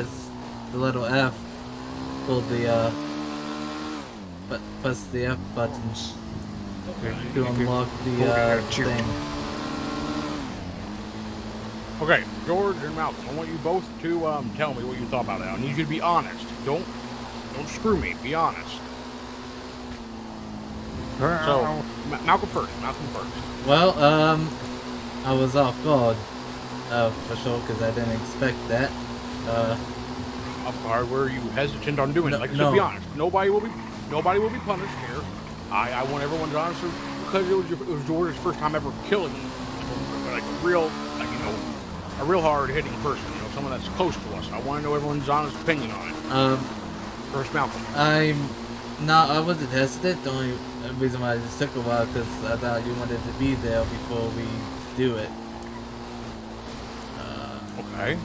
it's has the little F. Hold the uh, but press the F button to unlock the Hold uh thing. Okay, George and Malcolm, I want you both to um, tell me what you thought about it. I need you to be honest. Don't, don't screw me. Be honest. So, Well, Ma- Malcolm first. Malcolm first. Well, um, I was off guard, uh, for sure, because I didn't expect that. Uh, Off guard, were you hesitant on doing No- it? Like, no. to be honest, nobody will be, nobody will be punished here. I, I want everyone to honest because it was, your, it was George's first time ever killing like a real, like you know, a real hard hitting person. You know, someone that's close to us. I want to know everyone's honest opinion on it. um, First, Malcolm. I'm not. I wasn't hesitant. The only reason why it just took a while because I thought you wanted to be there before we do it. Uh, Okay.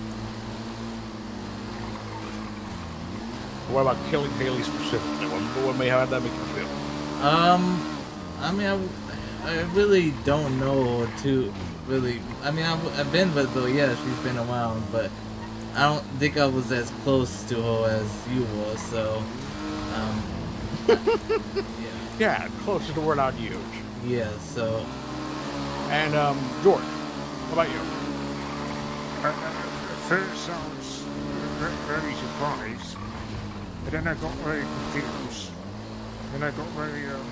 What about killing Haley specifically? What, what may have that make you feel? um, I mean, I, I really don't know to really. I mean, I've, I've been with her. Yeah, she's been around, but I don't think I was as close to her as you were. So, um, yeah, Yeah, closest to word I'd use. yeah. So, And um, George, how about you? uh, at first I was ve- very surprised, but then I got very confused. Then I got very um,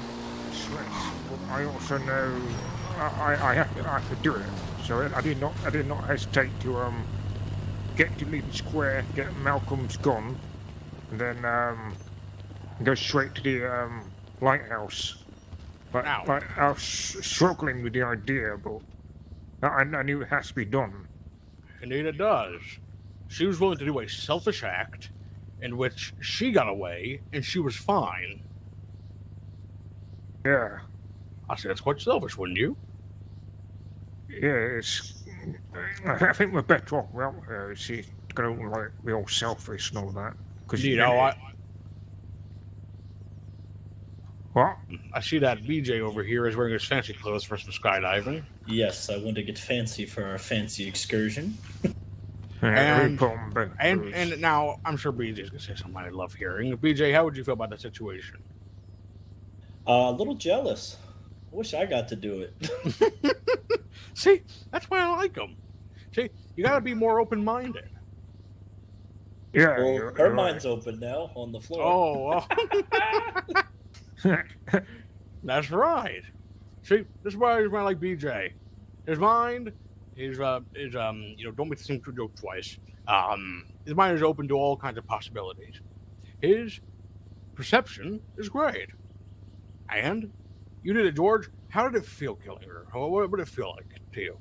stressed. But I also know I, I, I, have, to, I have to do it. So I did not I did not hesitate to um get to Legion Square, get Malcolm's gone, and then um go straight to the um lighthouse. But, but I was struggling with the idea, but I, I knew it has to be done. Indeed, it does. She was willing to do a selfish act in which she got away and she was fine. Yeah, I say that's quite selfish, wouldn't you? yeah. It's. I think we're better off without uh, her. She's gonna like be all selfish and all that. Because you know, I, What? I see that BJ over here is wearing his fancy clothes for some skydiving. Yes, I want to get fancy for our fancy excursion. Yeah, And- we put on bed And and now I'm sure BJ's gonna say something I love hearing. BJ, how would you feel about that situation? Uh, a little jealous. I wish I got to do it. See, that's why I like him. See, you gotta be more open-minded. yeah, well, you're- her you're mind's open now on the floor. Oh, well, that's right. See, this is why I like BJ. His mind is uh is um you know don't make the same joke twice. Um, his mind is open to all kinds of possibilities. His perception is great. And you did it, George. How did it feel killing her? What, what did it feel like to you?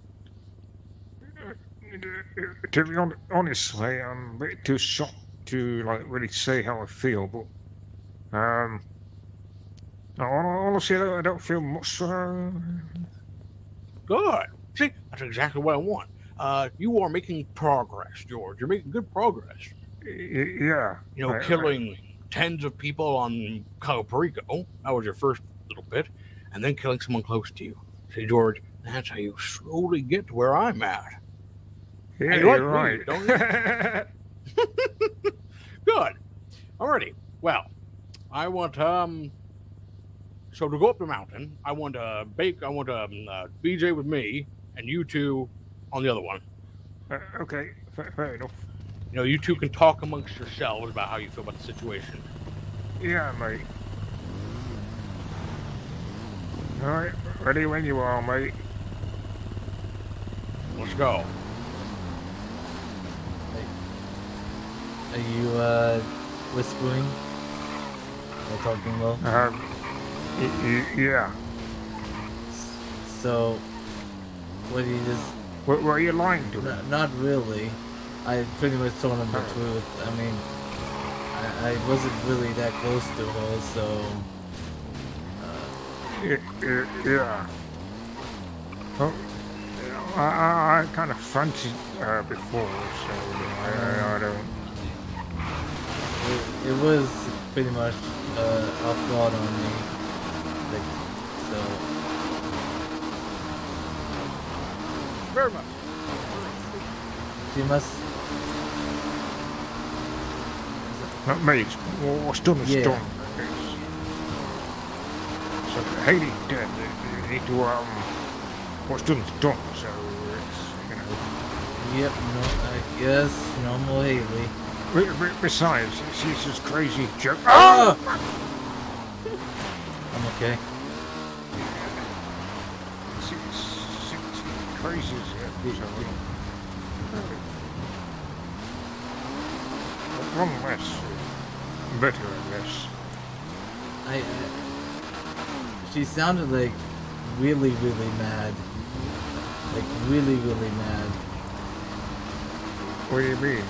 to be hon- honest, mate, I'm a bit too shocked to like really say how I feel, but um, hon- honestly, I don't, I don't feel much. Uh, Good. See, that's exactly what I want. Uh, you are making progress, George. You're making good progress. yeah, You know, I- I- killing tens of people on Cayo Perico. That was your first little bit. And then killing someone close to you. See, George, that's how you slowly get to where I'm at. yeah, you you're me, right. don't Good. Alrighty. Well, I want um. So to go up the mountain, I want uh bake. I want um uh, BJ with me, and you two on the other one. Uh, okay, fair, fair enough. You know, you two can talk amongst yourselves about how you feel about the situation. Yeah, mate. All right, ready when you are, mate. Let's go. Are you uh whispering? Or talking low? Um, y- y- yeah. So, what do you just? What are you lying to me? N- not really. I pretty much told him the truth. I mean, I, I wasn't really that close to her, so y- Yeah. Oh, I, I, I kind of fancied her before, so I, I, I don't. it, it was pretty much uh, off guard on me. Like, so Very much. she must. Not me. it's- well, What's done is Yeah. done. It's- So Haley dead. You need to um. What's done is done. So it's you know. Yep. No. I guess normal Haley. Be- be- Besides, she's just crazy joke. Ah! I'm okay. She's crazy as hell. So, one less, better, I guess. I, I. She sounded like really, really mad. Like really, really mad. What do you mean?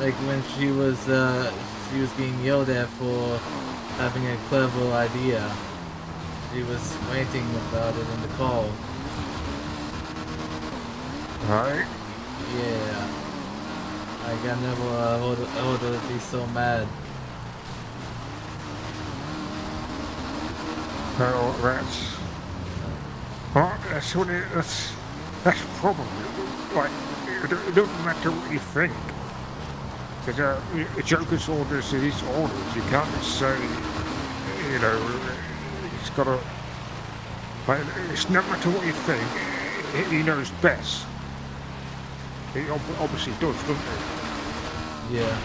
like when she was uh she was getting yelled at for having a clever idea. She was ranting about it in the call. Right? Yeah. Like I never uh, heard her be so mad. Oh, that's. Well, that's what it, that's. That's probably. Like, it, it doesn't matter what you think. Because uh, a Joker's orders are his orders. You can't just say, you know, he's got to. Like, it's no matter what you think, he knows best. He ob- obviously does, doesn't he? Yeah.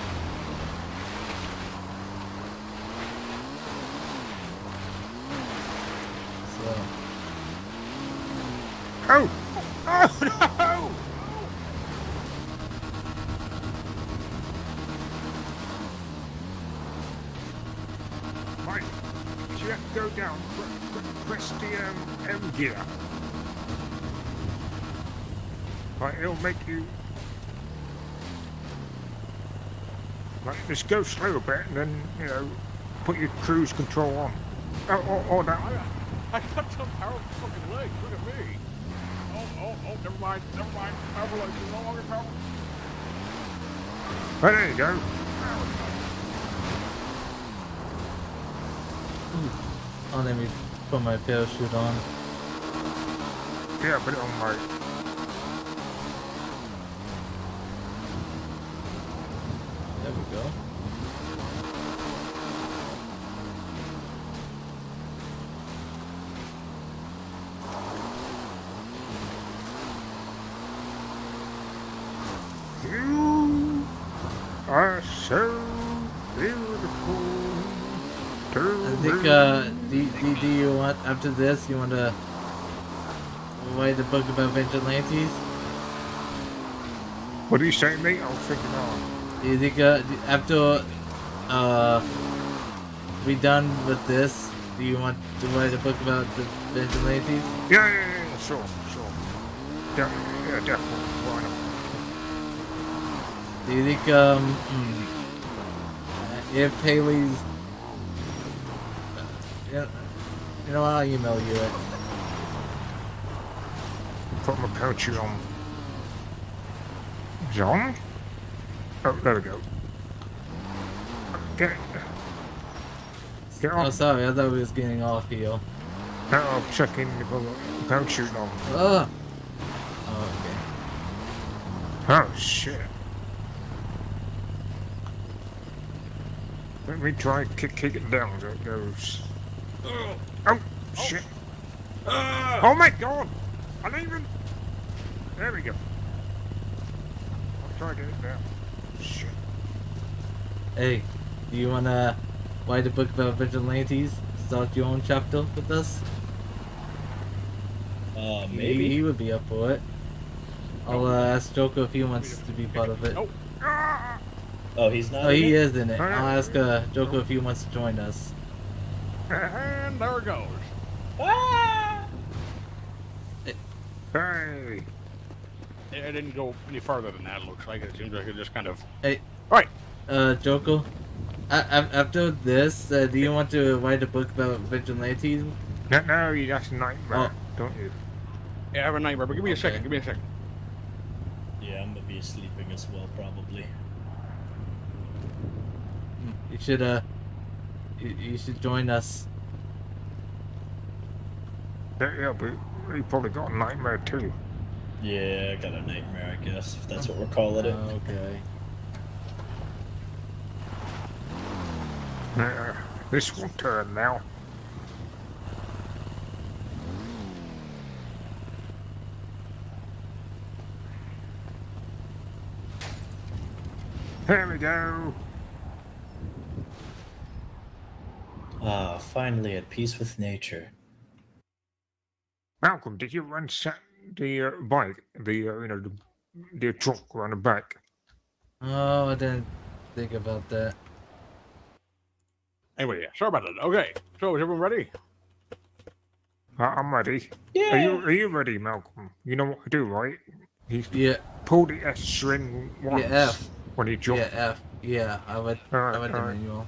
So Oh! Oh no! Mike, you have to go down. Pre- pre- Press the um, M gear. Right, it'll make you. Like, just go slow a bit and then, you know, put your cruise control on. Oh, oh, oh, that. I got some powerful fucking legs. Look at me. Oh, oh, oh, never mind. Never mind. Powerful legs. You're no longer powerful. Oh, there you go. Oh, let me put my parachute on. Yeah, put it on my. There we go. You are so beautiful. To I think, me. uh, do, do, do you want, after this, you want to write a book about vigilantes? What are you saying, mate? I was thinking on. Do you think, uh, after, uh, we done with this, do you want to write a book about the vigilantes? Yeah, yeah, yeah, yeah, sure, sure. Yeah, yeah, definitely. Why not? Do you think, um, hmm, if Haley's, uh, yeah, you know, what, I'll email you it. Put my parachute on. On? Oh, there we go. Get, get Oh, sorry, I thought we was getting off here. Now I'll check in if I've got the parachute on. Oh, oh okay. Oh, shit. Let me try kick, kick it down so it goes. Oh, shit. Oh my god! I didn't even. There we go. I'll try to get it down. Shit. Hey, do you wanna write a book about vigilantes? Start your own chapter with us? Uh, maybe. He, would be up for it. I'll uh, ask Joker if he wants to be part of it. Oh. Ah! Oh, he's not. Oh, in he it? is in it. I'll ask uh, Joker if he wants to join us. And there it goes. Ah! Hey! It it didn't go any farther than that, it looks like. It seems like it just kind of. Hey. Alright. Uh, Joker, a- a- after this, uh, do you want to write a book about vigilantes? No, no, you that's a nightmare, don't you? Yeah, I have a nightmare, but give me a second. Give me a second. Yeah, I'm gonna be sleeping as well, probably. You should, uh, you, you should join us. Yeah, yeah, but we probably got a nightmare too. Yeah, I got a nightmare, I guess, if that's what we're calling it. Okay. Yeah, this will turn now. There we go. Ah, finally at peace with nature. Malcolm, did you run set the uh, bike, the uh, you know the, the truck around the back? Oh, I didn't think about that. Anyway, yeah, sorry about that. Okay, so is everyone ready? Uh, I'm ready. Yeah. Are you are you ready, Malcolm? You know what to do, right? He Yeah, pulled the S string once yeah, F. when he yeah. F. Yeah, I would, I Alright, would the alright. manual.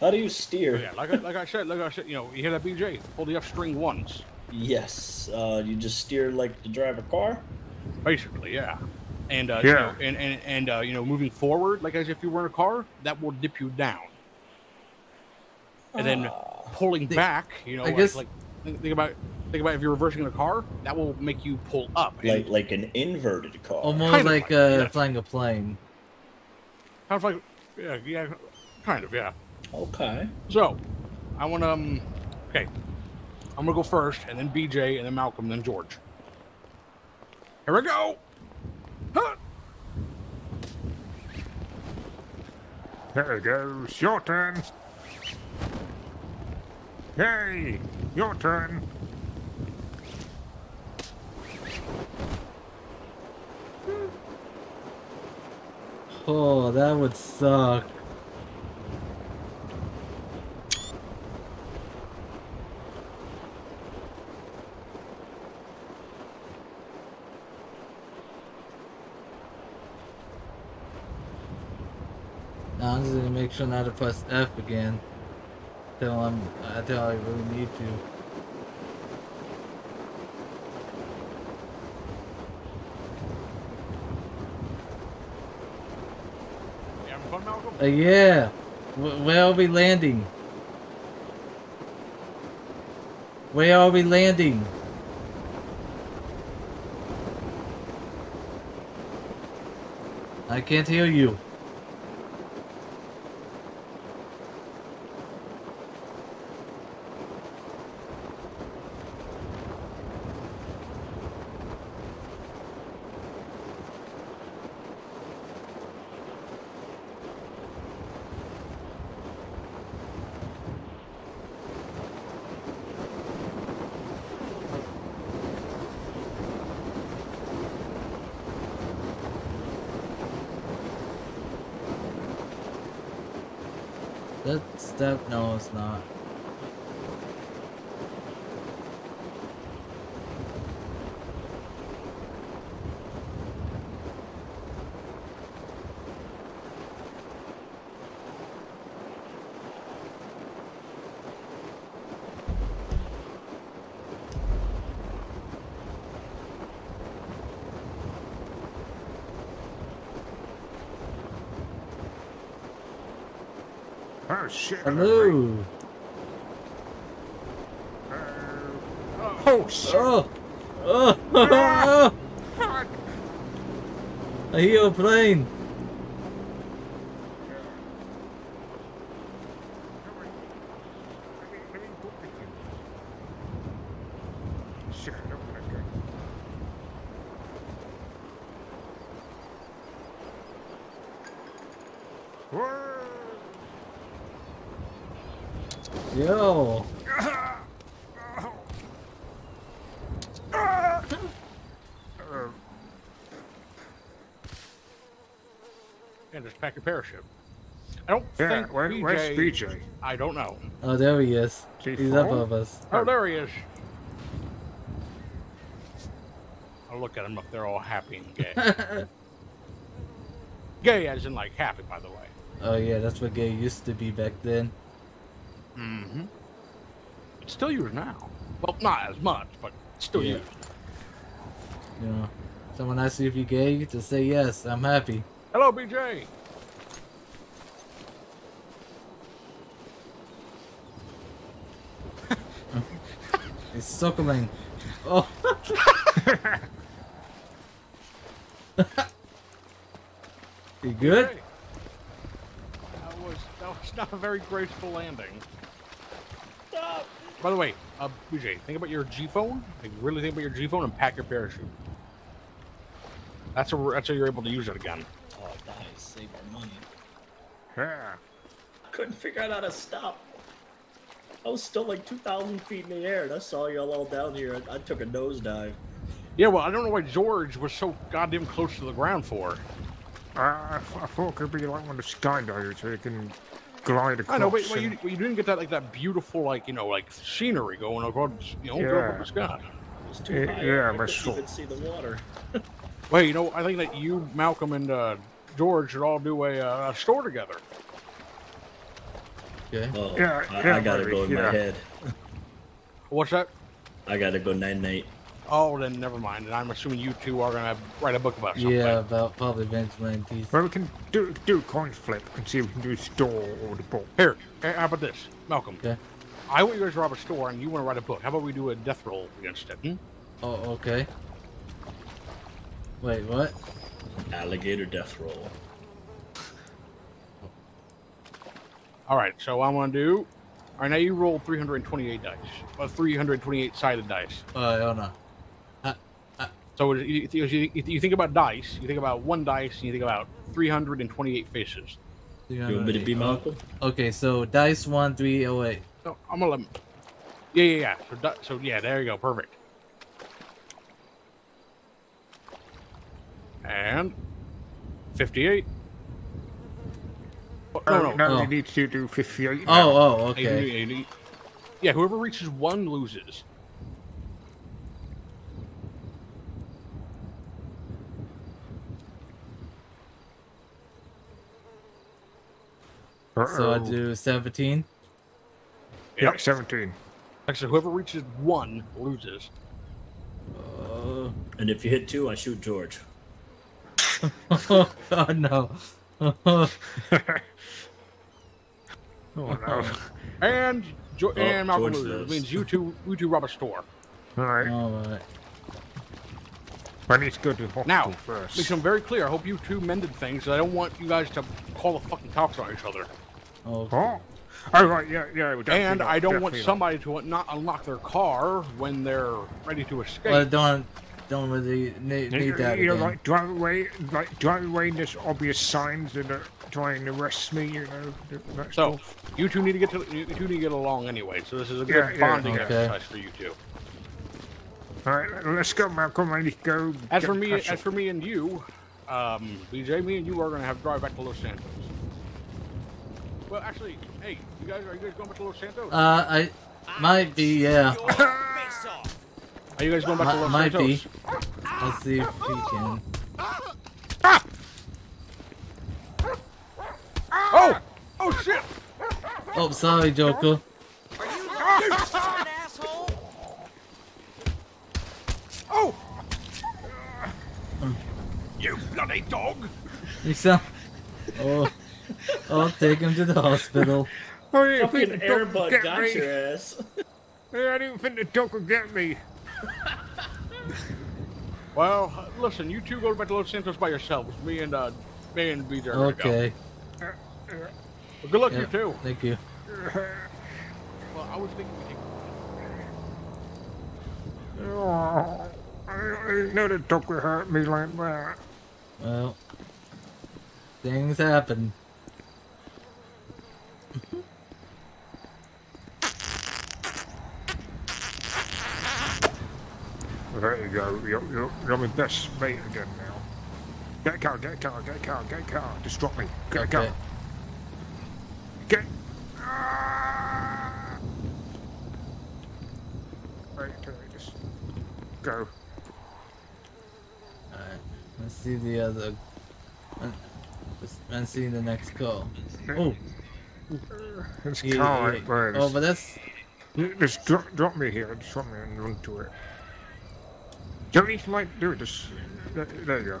How do you So, steer? yeah, like I, like I said, like I said, you know, you hear that BJ? Pull the F string once. Yes. Uh, you just steer like to drive a car? Basically, yeah. And uh, you Yeah. know, and and and uh, you know, moving forward, like as if you were in a car, that will dip you down. And then Ah. pulling Think- back, you know, I like, guess- like think, think about think about if you're reversing in a car, that will make you pull up. Like like an inverted car. Almost Kind of like, like, uh, yeah. flying a plane. kind of like, yeah, yeah, kind of, yeah. Okay. So, I want to, um, okay, I'm gonna go first, and then BJ, and then Malcolm, then George. Here we go. Huh. There it goes. Your turn. Hey, Your turn. Oh, that would suck. Now I'm just gonna make sure not to press F again. Till I'm until I really need to. Uh, yeah. Where are we landing? Where are we landing? I can't hear you. That's that. No, it's not. Oh shit. Hello. Oh shit. Oh. Oh. Ah, fuck. I hear a plane. Shit, I'm gonna go. Whoa. Yo. And just pack your parachute. I don't Yeah, think where, BJ, where's BJ? I don't know. Oh, there he is. Is he He's up above us. Oh, there he is. I'll look at him up there all happy and gay. gay as in like happy, by the way. Oh yeah, that's what gay used to be back then. Mm-hmm. It's still used now. Well, not as much, but still Yeah. used. You know, someone asks you if you're gay, just say yes. I'm happy. Hello, BJ. He's suckling. Oh. you good? BJ. That was that was not a very graceful landing. Stop! By the way, uh, BJ, think about your G phone. Like, really think about your G phone and pack your parachute. That's how, that's how you're able to use it again. Oh, nice. Save our money. Yeah. Couldn't figure out how to stop. I was still like 2,000 feet in the air, and I saw y'all all down here. I, I took a nosedive. Yeah, well, I don't know why George was so goddamn close to the ground for. Uh, I, I thought it could be like one of the skydivers so you can glide across. I know, but well, and- you, well, you didn't get that like that beautiful like you know like scenery going across you know Yeah. across the sky. It was too Yeah, high. yeah, I my couldn't soul. even see the water. Wait, you know, I think that you, Malcolm, and uh, George should all do a, uh, a store together. Okay. Oh, Yeah, I, yeah, I gotta maybe, go in yeah. my head. What's that? I gotta go night night. Oh, then never mind. And I'm assuming you two are gonna write a book about something. Yeah, about probably vigilantes. Well, we can do do a coin flip and see if we can do a store or the book. Here, how about this, Malcolm? Okay. I want you guys to rob a store, and you want to write a book. How about we do a death roll against it? Hmm? Oh, okay. Wait, what? Alligator death roll. All right. So I'm gonna do. All right, now you roll 328 dice, or 328 sided dice. Alright, hold on. So you, you, you- you think about dice, you think about one dice, and you think about 328 faces. You want me to be Malcolm? Okay, so dice one, three, oh wait. So I'm gonna let. 'em- Yeah, yeah, yeah. So, so yeah, there you go. Perfect. And 58. Oh, Oh, no, no. no, Oh. need to do 58 now. Oh, oh, okay. you- you- Yeah, whoever reaches one loses. oh So I do 17. Yeah, 17. Actually, whoever reaches one loses. Uh, And if you hit two, I shoot George. oh, no. Oh, no. And Jo- Oh, and Malcolm George loses. It means you two, you two rob a store. Alright, All right. I need to go to the hospital Now, first. makes them very clear. I hope you two mended things. I don't want you guys to call the fucking cops on each other. Oh, Oh, oh right, yeah, yeah. definitely And not, I don't want definitely not. somebody to not unlock their car when they're ready to escape. well, don't don't really need, need that you know, again. like drive away, like drive away. And there's obvious signs that are trying to arrest me. You know, that- that So, stuff. you two need to get to you two need to get along anyway. So this is a good Yeah, yeah. bonding Okay. exercise for you two. all right, let's go, Malcolm. I need to go. As for me, Patrick. as for me and you, um, BJ, me and you are gonna have to drive back to Los Santos. Well, actually, hey, you guys, are you guys going back to Los Santos? Uh, I might be. Yeah. Your face off. are you guys going back to Los might be. Let's see if he can. Ah! Oh, oh shit! Oh, sorry, Joker. Are you you son asshole? Oh! Mm. You bloody dog! You sound. Oh, I'll take him to the hospital. Oh, Fucking think the dog would airbud get got me. your ass. I didn't think the dog would get me. Well, listen, you two go back to Los Santos by yourselves. Me and uh, me and be there. gonna go. Okay. Well, good luck, Yeah, you two. Thank you. Well, I was thinking we could Oh, I, I didn't know the dog would hurt me like that. Well, things happen. There you go. You're, you're, you're my best mate again now. Get a car, get a car, get a car, get a car. Just drop me. Get a car. Okay. Get. Ah! Right, just go. Alright. Let's see the other. uh, Let's, see the next call. Oh, It's yeah, car yeah, there. oh, but that's. Just drop, drop me here. Just drop me and run to it. Don't need to like do it. Just there, you go.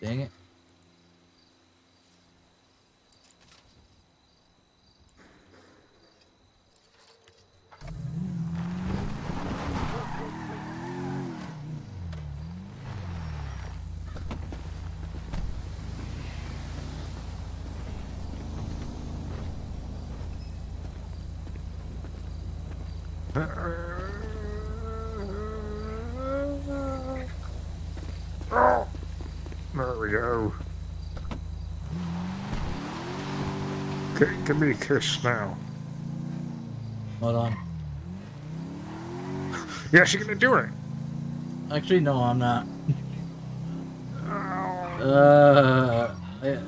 Dang it. Oh, there we go. G- give me a kiss now. Hold on. You're gonna do it. Actually, no, I'm not. Oh, Uh, I,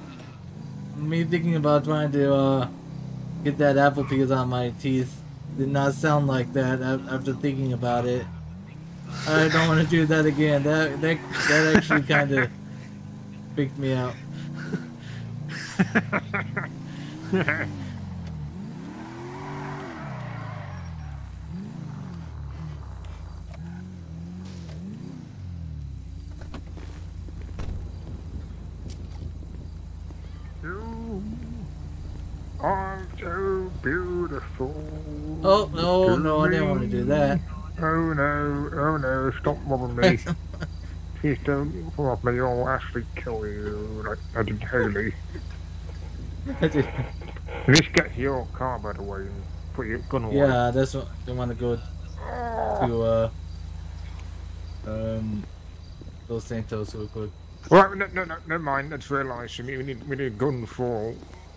me thinking about trying to uh get that apple piece on my teeth did not sound like that after thinking about it. I don't want to do that again. That that that actually kind of freaked me out. you are so beautiful. Oh no, no, I didn't want to do that. Oh no, oh no, stop mobbing me. Please don't mob me, I'll actually kill you like I did Haley. Let's get your car by the way and put your gun away. yeah, that's what I want to go to uh um Los Santos real quick. Well, no, no, no, never mind. Let's realise we need, we need, a gun for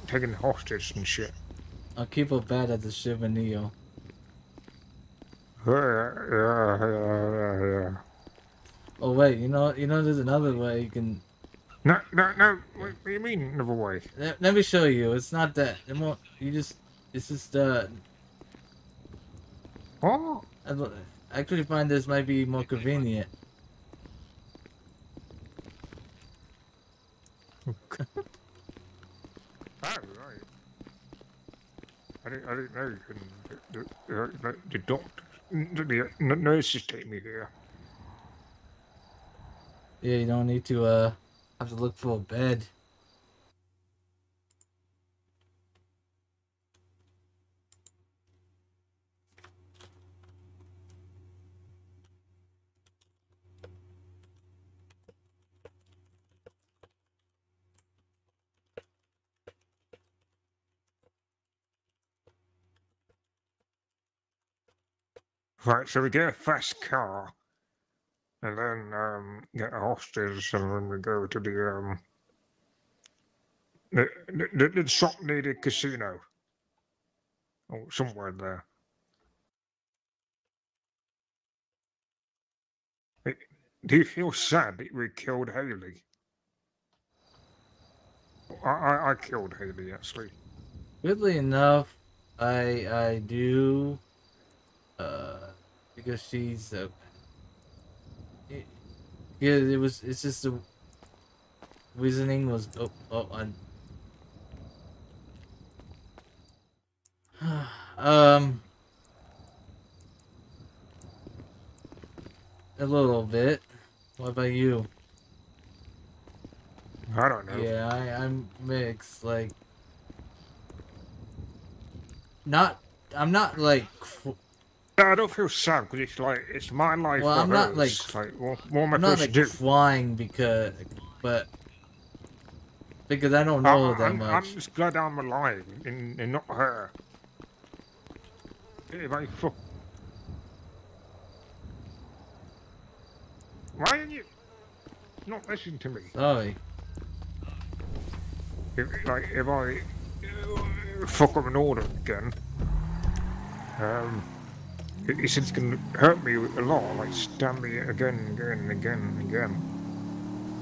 taking hostage and shit. I'll keep a bad at the Shiva Neo. Yeah, yeah, yeah, yeah. Oh wait, you know, you know, there's another way you can. No, no, no. What, do you mean never way? Let, let me show you. It's not that. It won't. You just. It's just uh. Oh, I I actually find this might be more convenient. Oh, right. I didn't, I didn't know you couldn't. The, the, the, the doctor, the, the nurses take me here. Yeah, you don't need to uh have to look for a bed. Right, so we get a fast car, and then um, get a hostage, and then we go to the um, the the, the, shop the casino, or somewhere there. Do you feel sad that we killed Haley? I, I, I killed Haley actually. Weirdly enough, I I do uh because she's it, yeah it was it's just the reasoning was oh oh I um a little bit. What about you? I don't know. Yeah, I, I'm mixed. Like, not. I'm not like. I don't feel sad because it's like it's my life. Well, I'm not, like, like what, what am I I'm not like do? crying because, but because I don't know I- that I'm, much. I'm just glad I'm alive and, and not her. If I fuck. Why are you not listening to me? Sorry. If, like if I fuck up an order again, um, it, it's just gonna hurt me a lot. Like stab me again, and again, and again, and again.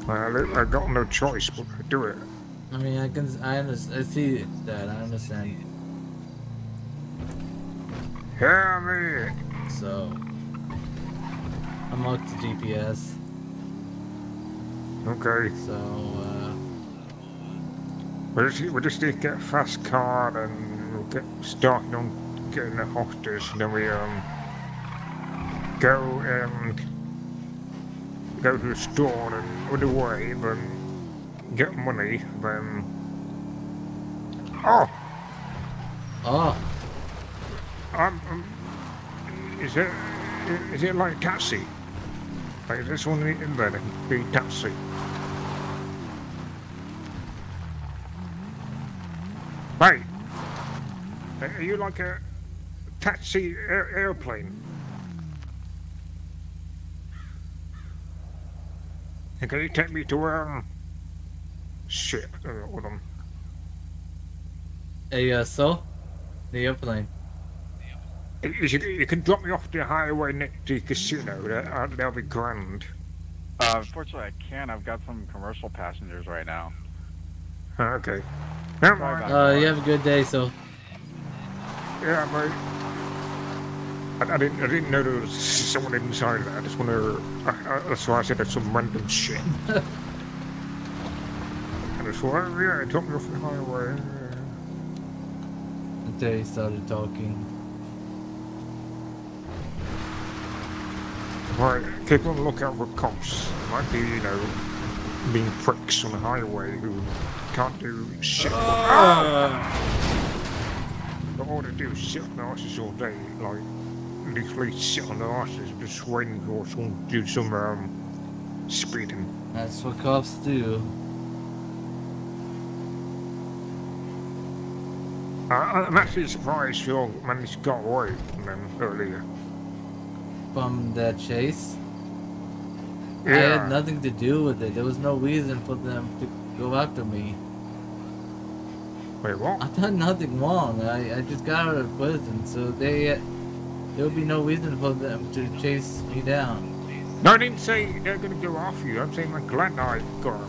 I, I got no choice but to do it. I mean, I can. I understand. I see that. I understand. Hear me. So, I'm hooked to GPS. Okay. So, uh, We just, we just need to get a fast car and we'll get started on getting the hostage and then we um go and go to the store and on the way then get money then oh. Oh, um, um is it is it like taxi? Like is this one in there that can be taxi. Hey, are you like a taxi air- airplane? And can you take me to um? Shit, uh, hold on. a uh, so the airplane. You, you, you can drop me off the highway next to the casino. That, uh, that'll be grand. Uh, unfortunately, I can't. I've got some commercial passengers right now. Okay. Never mind. Uh, you have a good day. So, Yeah, mate. I, I didn't. I didn't know there was someone inside. I just want to. Uh, uh, that's why I said that's some random shit. and it's oh, yeah, it took me off the highway. until he started talking. Right, keep on the lookout for cops. Might be, you know, being pricks on the highway who can't do shit. But all they do is sit on asses all day, like literally sit on their asses, just waiting for someone to do some um, speeding. That's what cops do. I, I'm actually surprised Phil managed to get away from them earlier. From that chase. I had nothing to do with it. There was no reason for them to go after me. Wait, what? I've done nothing wrong. I, I just got out of prison, so they there would be no reason for them to chase me down. No, I didn't say they're gonna go after you. I'm saying glad I got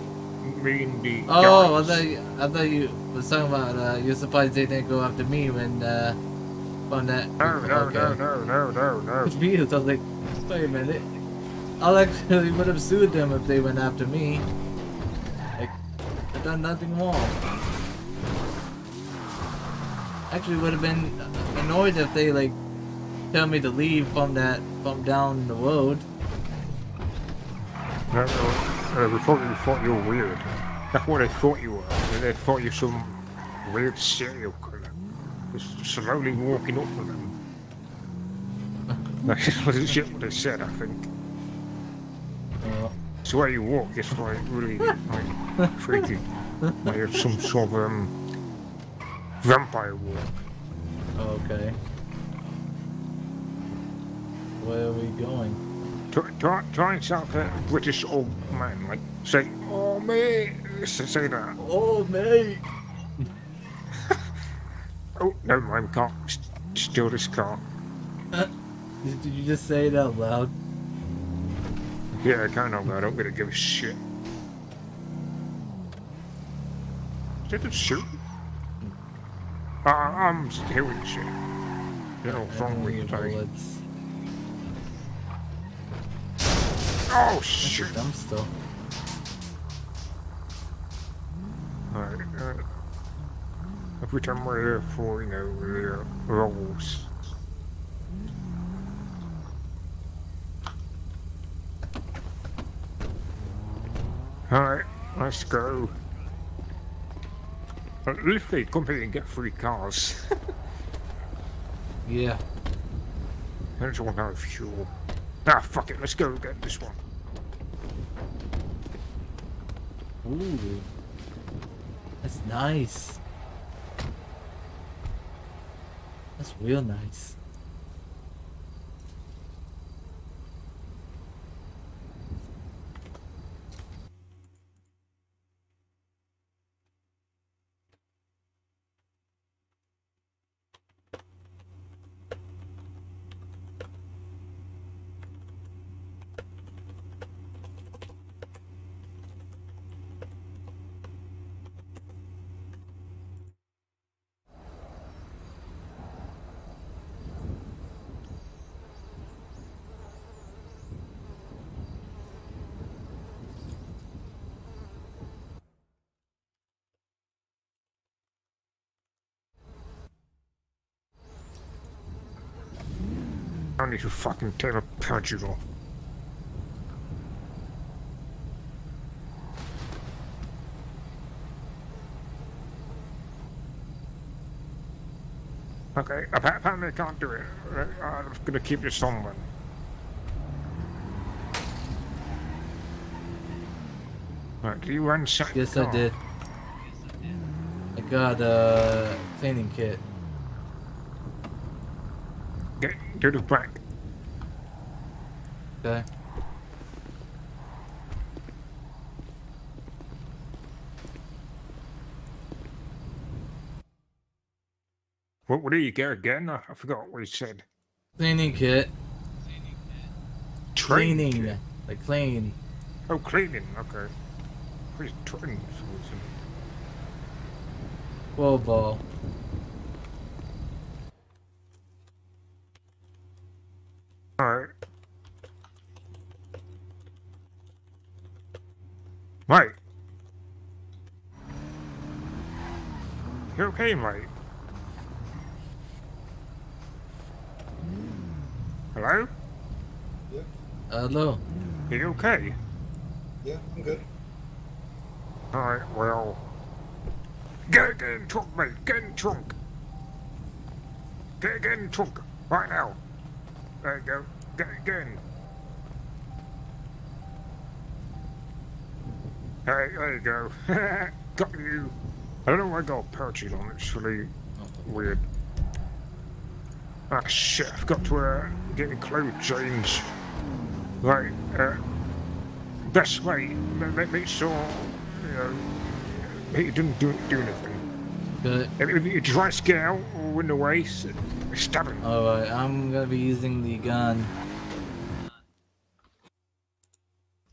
me and the Oh, I thought you, I thought you was talking about uh, you're surprised they didn't go after me when uh, from that. No, no, okay. no, no, no, no, no. Confused. I was like, wait a minute. I actually would have sued them if they went after me. Like, I've done nothing wrong. Actually, would have been annoyed if they like tell me to leave from that from down the road. No, no, no, they thought you thought you were weird. That's what they thought you were. They- They thought you were some weird serial killer. Just slowly walking up to them. That's legit what they said, I think. Uh, It's the way you walk, it's like really like freaky. Like some sort of um, vampire walk. okay. Where are we going? Try, try, and sound like a British old man, like say, oh mate, say, that. Oh, mate. Oh, never mind, can't s- steal this car. Did, did you just say it out loud? Yeah, I kind of, I don't really give a shit. Did it shoot? Uh, I'm hearing shit. You know, wrong with you, oh shit. dumb stuff. Alright, uh, every time we're here for, you know, the uh, rolls. Alright, let's go. At least they come here and get free cars. Yeah. I just want to have fuel. Ah, fuck it, let's go get this one. Ooh. That's nice. That's real nice. Need to fucking take a parachute off. Okay, apparently I can't do it. I'm gonna keep this on then. Right, do you ransack the Yes, I did. I got a cleaning kit. Get to the back. Okay. What, what do you get again? I, I forgot what he said. Cleaning kit. Training Cleaning. kit. Like clean. Oh, cleaning, okay. What is training? solution? Whoa ball. Alright. Mate. You okay, mate? Hello? Hello. You okay? Yeah, I'm good. Alright, well. Get, get in trunk, mate. Get in trunk. Get, get in trunk. Right now. There you go. Get, get in. Hey, there you go. got you. I don't know why I got a parachute on. It's really weird. Ah, shit. I've got to uh, get my clothes changed. Right, uh, best way, ma- ma- make sure, you know, he didn't do, do anything. Good. If, you try to get out or run away, s- stab him. Alright, I'm gonna be using the gun.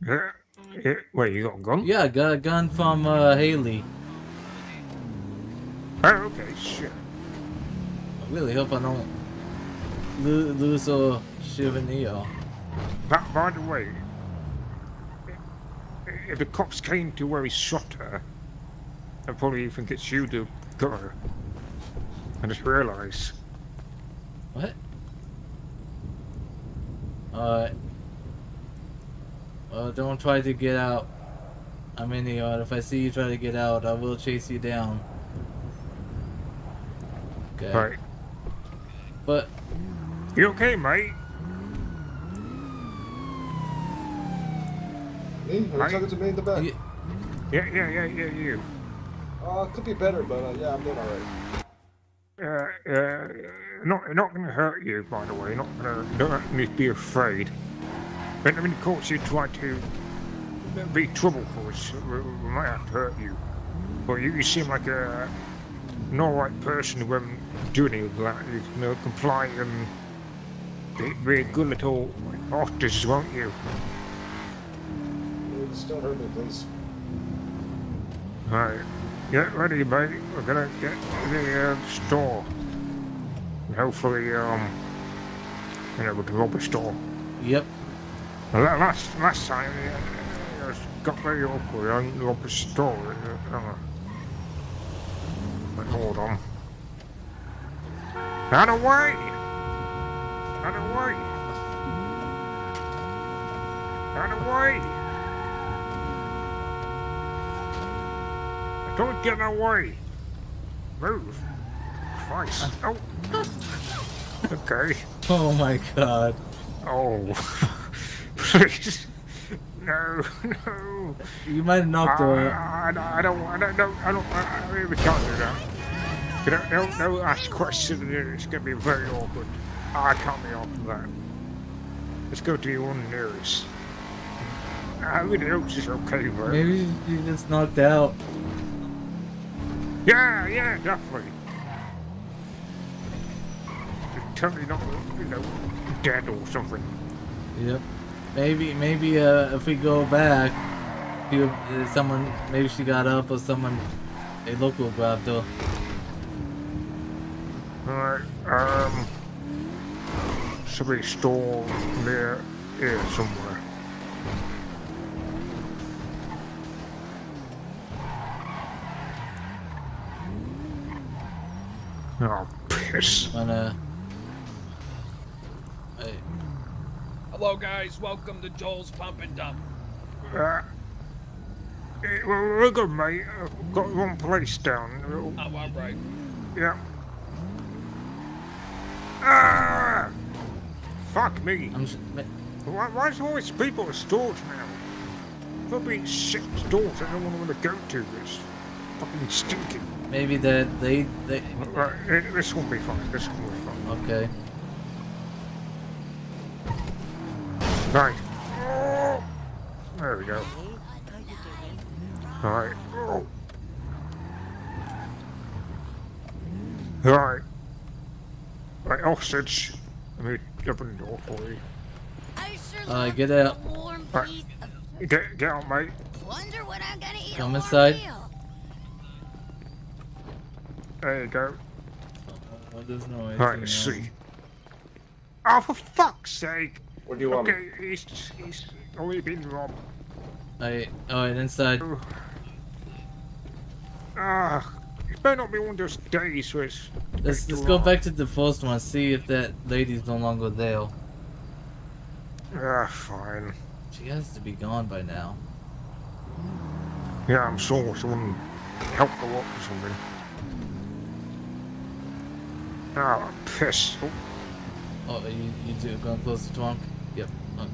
Yeah, yeah. Wait, you got a gun? Yeah, I got a gun from uh, Haley. Okay, shit. I really hope I don't Lu- Luso Chivanillo. That, by the way, if the cops came to where he shot her, I'd probably think it's you to got her. I just realised. What? Uh. Well, don't try to get out. I'm in the yard. If I see you try to get out, I will chase you down. Okay. Right. But You okay, mate? Me? Are you Right. talking to me in the back? y- Yeah, yeah, yeah, yeah, you. Uh, could be better, but uh, yeah, I'm doing alright. Uh, uh, not, not gonna hurt you, by the way. Not gonna, don't need to be afraid. But I mean, of course, you try to be trouble for us. We, we might have to hurt you. But you, you seem like a an alright person who won't do any of that. You know, comply and be, be a good little hostess, won't you? Just don't hurt me, please. Alright. Get ready, mate. We're gonna get to the uh, store. And hopefully, um, you know, we can rob a store. yep. Well, la- Last last time, uh, it got very awkward. I robbed a store. Uh, uh, but hold on. Out of way! Out of way! Out of way! Don't get in the way! Move! Christ. Oh! Okay. Oh my god. Oh, please, no, no. You might have knocked I, her. I, I don't, I don't, no, I don't, I, I, we can't do that. You don't, don't, don't ask questions. It's going to be very awkward. I can't be off of that. Let's go to your one nearest. I really hope she's okay, bro. Maybe you just knocked out. Yeah, yeah, definitely. Tell me not, you know, dead or something. Yep. Maybe, maybe uh, if we go back, uh, someone, maybe she got up or someone, a local grabbed her. Alright, um. Somebody stole near here somewhere. Oh, piss. Wanna? Hey, Hello, guys. Welcome to Joel's Pump and Dump. Uh, eh, well, we're good, mate. I've got one place down. Oh, all right. Yeah. Ah! Fuck me. I'm. Sh- Why, why is all these people at stores now? There'll be shit stores I don't want to go to. It's fucking stinking. maybe that they, they. Right, eh, this won't be fine. This won't be fine. Okay. Right. There we go. Alright. Oh. Alright. Right, hostage. Let me open the door for you. Uh, get out. Right. Get, get out, mate. I'm gonna eat. Come inside. There you go. Oh, there's no way. Alright, let's see. Oh, for fuck's sake! What do you want? Okay, he's, he's only been robbed. Alright, alright, inside. Ah, it better not be one of those days where it's... Let's, let's go back to the first one, see if that lady's no longer there. Ah, fine. She has to be gone by now. Yeah, I'm sure someone helped her up or something. Ah, piss. Oh, Oh, are you, you two going close to Twonk? Yep, okay.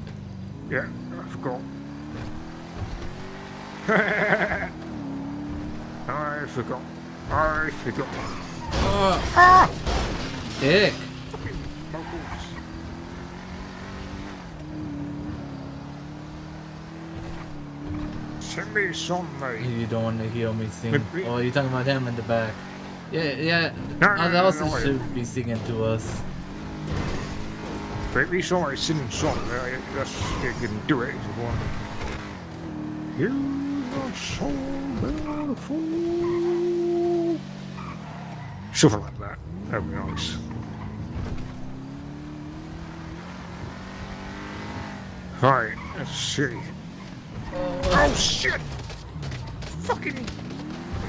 yeah, I forgot. I forgot. I forgot. Oh, Ah! dick! Send me song, mate. You don't want to hear me sing. Maybe- Oh, you're talking about him in the back. Yeah, yeah. No, no, Oz no, also no, wait. should be singing to us. But at least I sing a song. uh, That's, you can do it if you want. You are so beautiful. Something like that. That'd be nice. Alright, let's see. Oh shit! Fucking...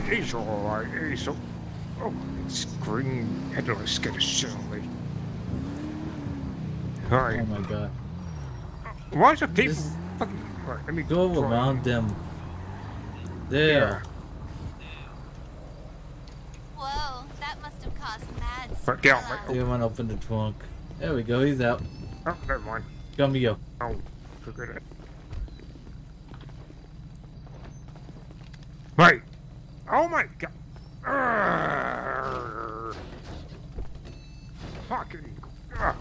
He's alright, he's all... Oh, it's green headless get us certainly. Alright. Oh my god. Why is it people this... fucking... Let me... Go around them. There. Yeah. Mad Right, get on, smell. mate. You want to open the trunk. There we go. He's out. Oh, never mind. Come go. Oh, forget it. Right. Oh my god. Arrgh. Fucking. ah.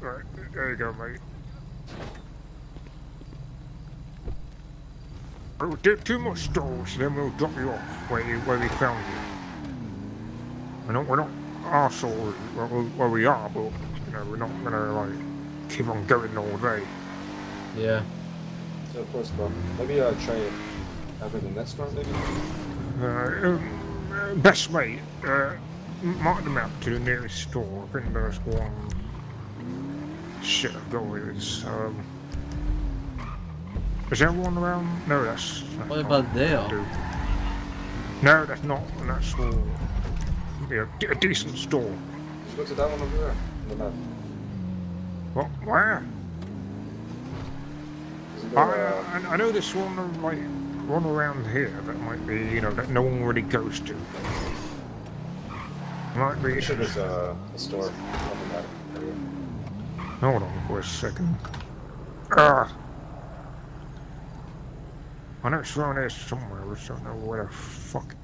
Right, there you go, mate. We'll do two more stalls, then we'll drop you off where you where we found you. We're not we're not arseholes where, where we are, but you know we're not gonna like keep on going all day. Yeah. Yeah, of course, bro. Maybe uh, try it after the next round, maybe? Uh, um, uh, best way, uh, mark the map to the nearest store. I think there's one. Shit, I've got where it is. Um, is there one around? No, that's. that's What about there? No, that's not an actual. D- a decent store. Just go to that one over there on the map. What? Where? I, there, uh, I, I know this one, might run around here that might be, you know, that no one really goes to. Might be. sure there's a, a store up in that area. Hold on for a second. Ah. I know it's around there somewhere, I just don't know where the fuck.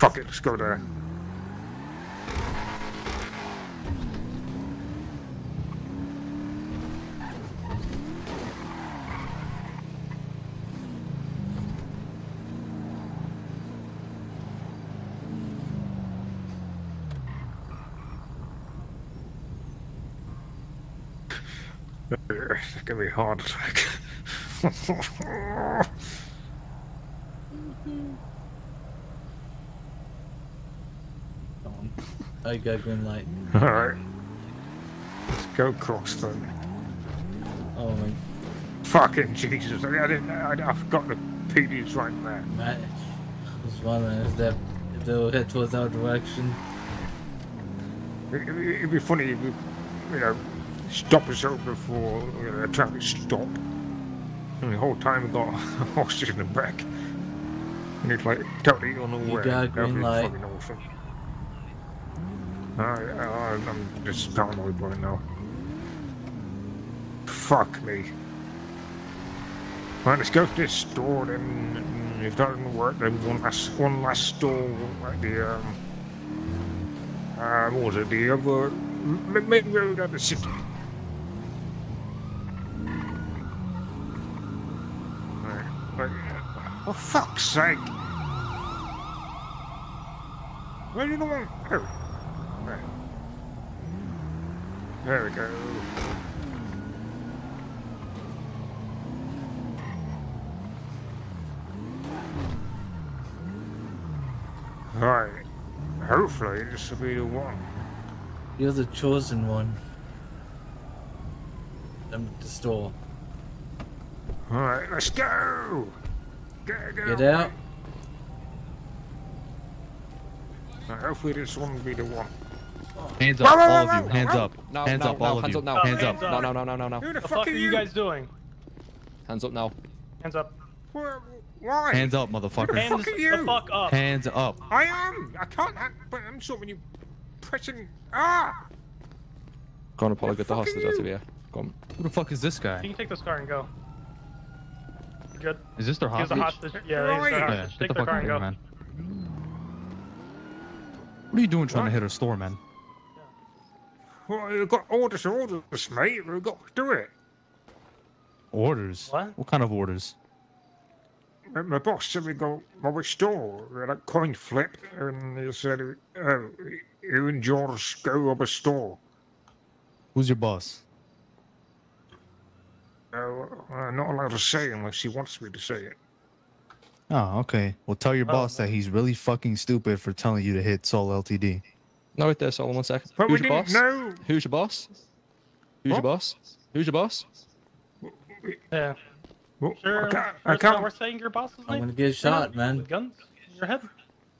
Fuck it, let's go there. It's gonna be a heart attack. Mm-hmm. Come on. I got green light. Alright. Let's go cross then. Oh my Fucking Jesus. I didn't I, I forgot the PD's right there. man. I was wondering if that if they'll head towards our direction. It, it, it'd be funny if you, you know, stop us over for you know, a traffic stop. And the whole time we got horses in the back. And it's like totally unaware. You got green light. fucking awesome. I, I'm just paranoid right now. Fuck me. Right, let's go to this store then. If that doesn't work, then one last, one last store like the um, uh, what was it? The other main road of the city. For fuck's sake! Where do you want? Right. There we go. Right. Hopefully this will be the one. You're the chosen one. I'm at the store. Alright, let's go! Get, get, Get out. Right, hopefully this one will be the one. Hands up, all of you. Hands up. No, hands no, up, all of you. Hands up. No, no, no, no, no, no. Who the, The fuck, fuck are are you guys doing? Hands up now. Hands up. Why? Hands up, Who motherfucker. Hands fuck are you? the fuck up. Hands up. I am! I can't have, but I'm sorry when you pressing. Ah! Go on, Apollo, get the fuck are hostage out of here. Go on. Who the fuck is this guy? You can take this car and go. You Good. Is this their He's a hostage? hostage. Yeah, he's Right. a Yeah, hostage. get Take the the fuck car and go. man. What are you doing trying What? to hit a store, man? Well, you've got orders, orders, mate. We've got to do it. Orders? What? What kind of orders? My- My boss said we go rob a store, we had a coin flip, and he said, uh, you and George go rob a store. Who's your boss? No, I'm not allowed to say unless he wants me to say it. Oh, okay. Well, tell your Oh, boss that he's really fucking stupid for telling you to hit Seoul LTD. No, wait there, Solomon, one second. But we Who's your didn't boss? know. Who's your boss? Who's your boss? Who's your boss? Yeah. Well, Sure. I can't. I it's not can't. worth saying your boss's I'm name. gonna get shot, man. With guns in your head.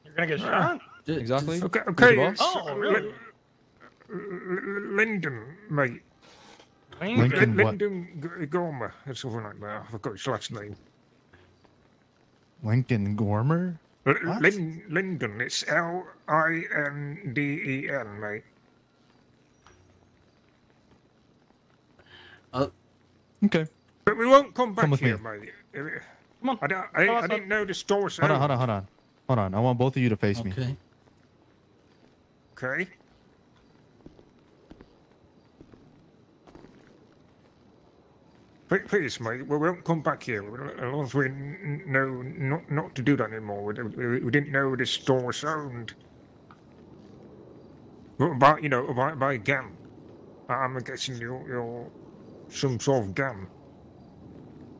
You're gonna get shot. Ju- Exactly. Okay, Who's okay. your boss? Oh, really? L- Lyndon, mate. Lincoln. Lincoln what? Lyndon G- Gormer, or something like that. I forgot his last name. Lincoln Gormer? L- What? Lyn- Lyndon, it's L I N D E N, mate. Uh, okay. But we won't come back Come with here, me. mate. It- Come on. I, don't, I, I didn't know the store's Hold on, hold on, hold on. Hold on. I want both of you to face me. Okay. Okay. Please, please, mate, we won't come back here as long as we know not, not to do that anymore. We, we, we didn't know this store was owned. Well, By, you know, by, by GAM. I'm guessing you're, you're some sort of GAM.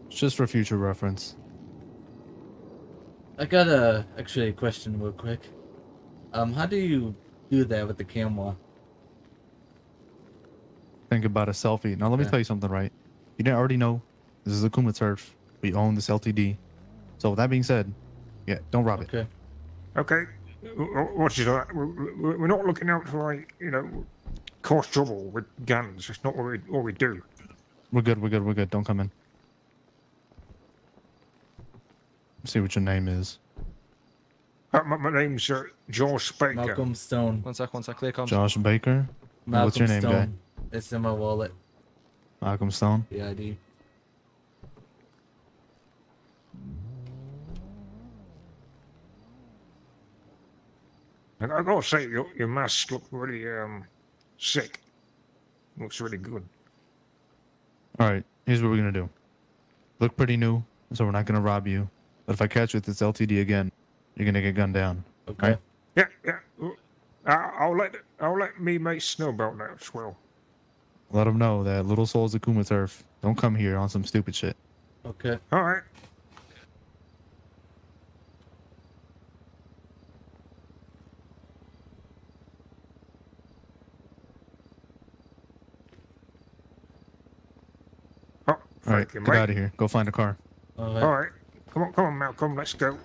It's just for future reference. I got a actually a question real quick. Um, how do you do that with the camera? Think about a selfie. Now, let me tell you something, right? You didn't already know this is a Kuma Turf. We own this LTD. So, with that being said, yeah, don't rob it. Okay. Okay, w- w- what's that? We- we- We're not looking out for like, you know, cause trouble with guns. It's not what we, what we do. We're good, we're good, we're good. Don't come in. see what your name is. Uh, my, my name's uh, George Baker. Malcolm Stone. One sec, one sec. Clear comms. Josh Baker. Malcolm What's your name, Stone. guy? It's in my wallet. Malcolm Stone. The ID. I, I gotta say, your, your mask look really um sick. Looks really good. All right, here's what we're gonna do. Look pretty new, so we're not gonna rob you. But if I catch you with this LTD again, you're gonna get gunned down. Okay. Yeah, yeah. I- I'll let I'll let me mate Snowbelt know as well. Let them know that Little Seoul's Akuma Turf don't come here on some stupid shit. Okay. All right. Oh, All right, get mate. out of here. Go find a car. All All right. Come on, come on, Malcolm. Let's go.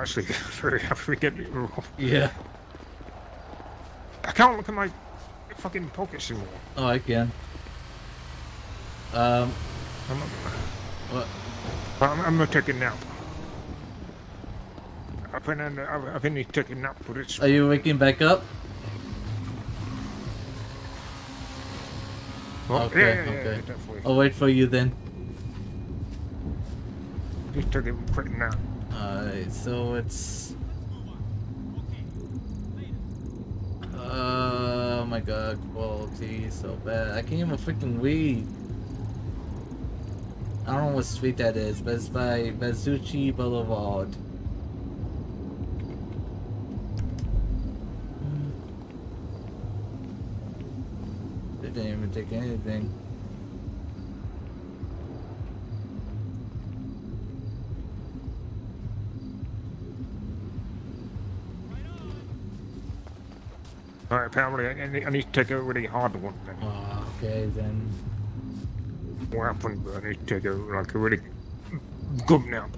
Actually very happy we get it. Yeah. I can't look at my fucking pockets anymore. Oh, I can. Um. I'm, What? I'm, I'm gonna take a nap. I've been in, I've, I've been taking a nap for this. Are you waking back up? Well, okay. yeah, yeah, yeah, okay. yeah. I'll wait for you then. Just take a quick nap. Alright, so it's. Oh my god, quality so bad. I can't even freaking read. I don't know what street that is, but it's by Vespucci Boulevard. They didn't even take anything. All right, apparently I, I need- I need to take a really hard one then. Oh, okay then. What happened? I need to take a like a really good nap.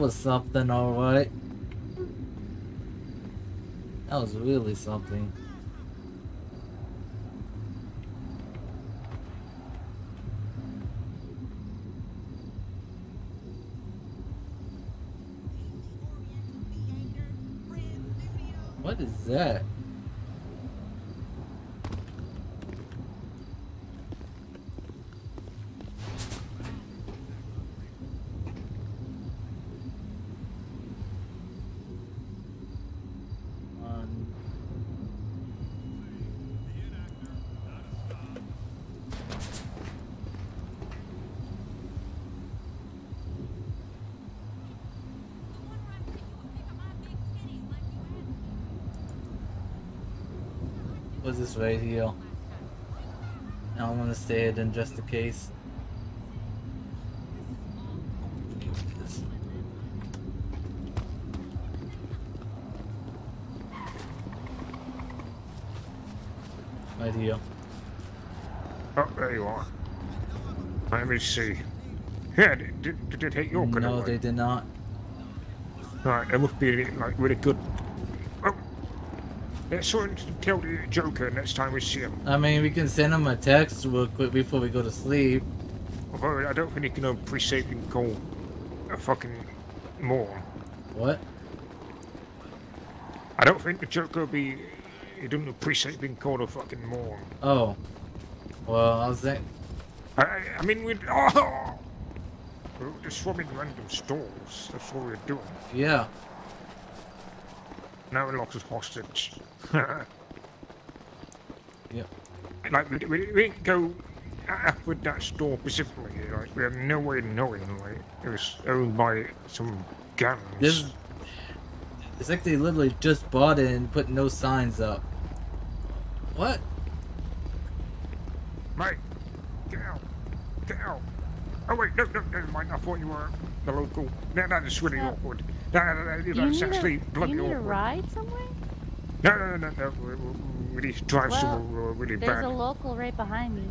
Was something, alright. That was really something. What What is that? Right here? I don't want to say it in just in case. Right here. Oh, there you are. Let me see. Yeah, did, did, did it hit your? No, they did not. Right, it must be like really good. Let's sort to tell the Joker next time we see him. I mean, we can send him a text real quick before we go to sleep. Although I don't think he can appreciate being called a fucking moron. What? I don't think the Joker will be. He doesn't appreciate being called a fucking moron. Oh. Well, I was saying. I, I- mean, we. Oh, we were just swapping random stores. That's what we're doing. Yeah. Now we lost us hostage. Yep. Like, we, we, we didn't go up with that store specifically. Like, we had no way of knowing. Like, it was owned by some gangs. This. It's like they literally just bought it and put no signs up. What? Mate, get out. Get out. Oh, wait, no, no, never mind. I thought you were the local. No, that is really awkward. No, no, no, You that's need, actually a, bloody you need a ride somewhere? No, no, no, no, no. We, we, we need to drive well, somewhere really there's bad. a local right behind me.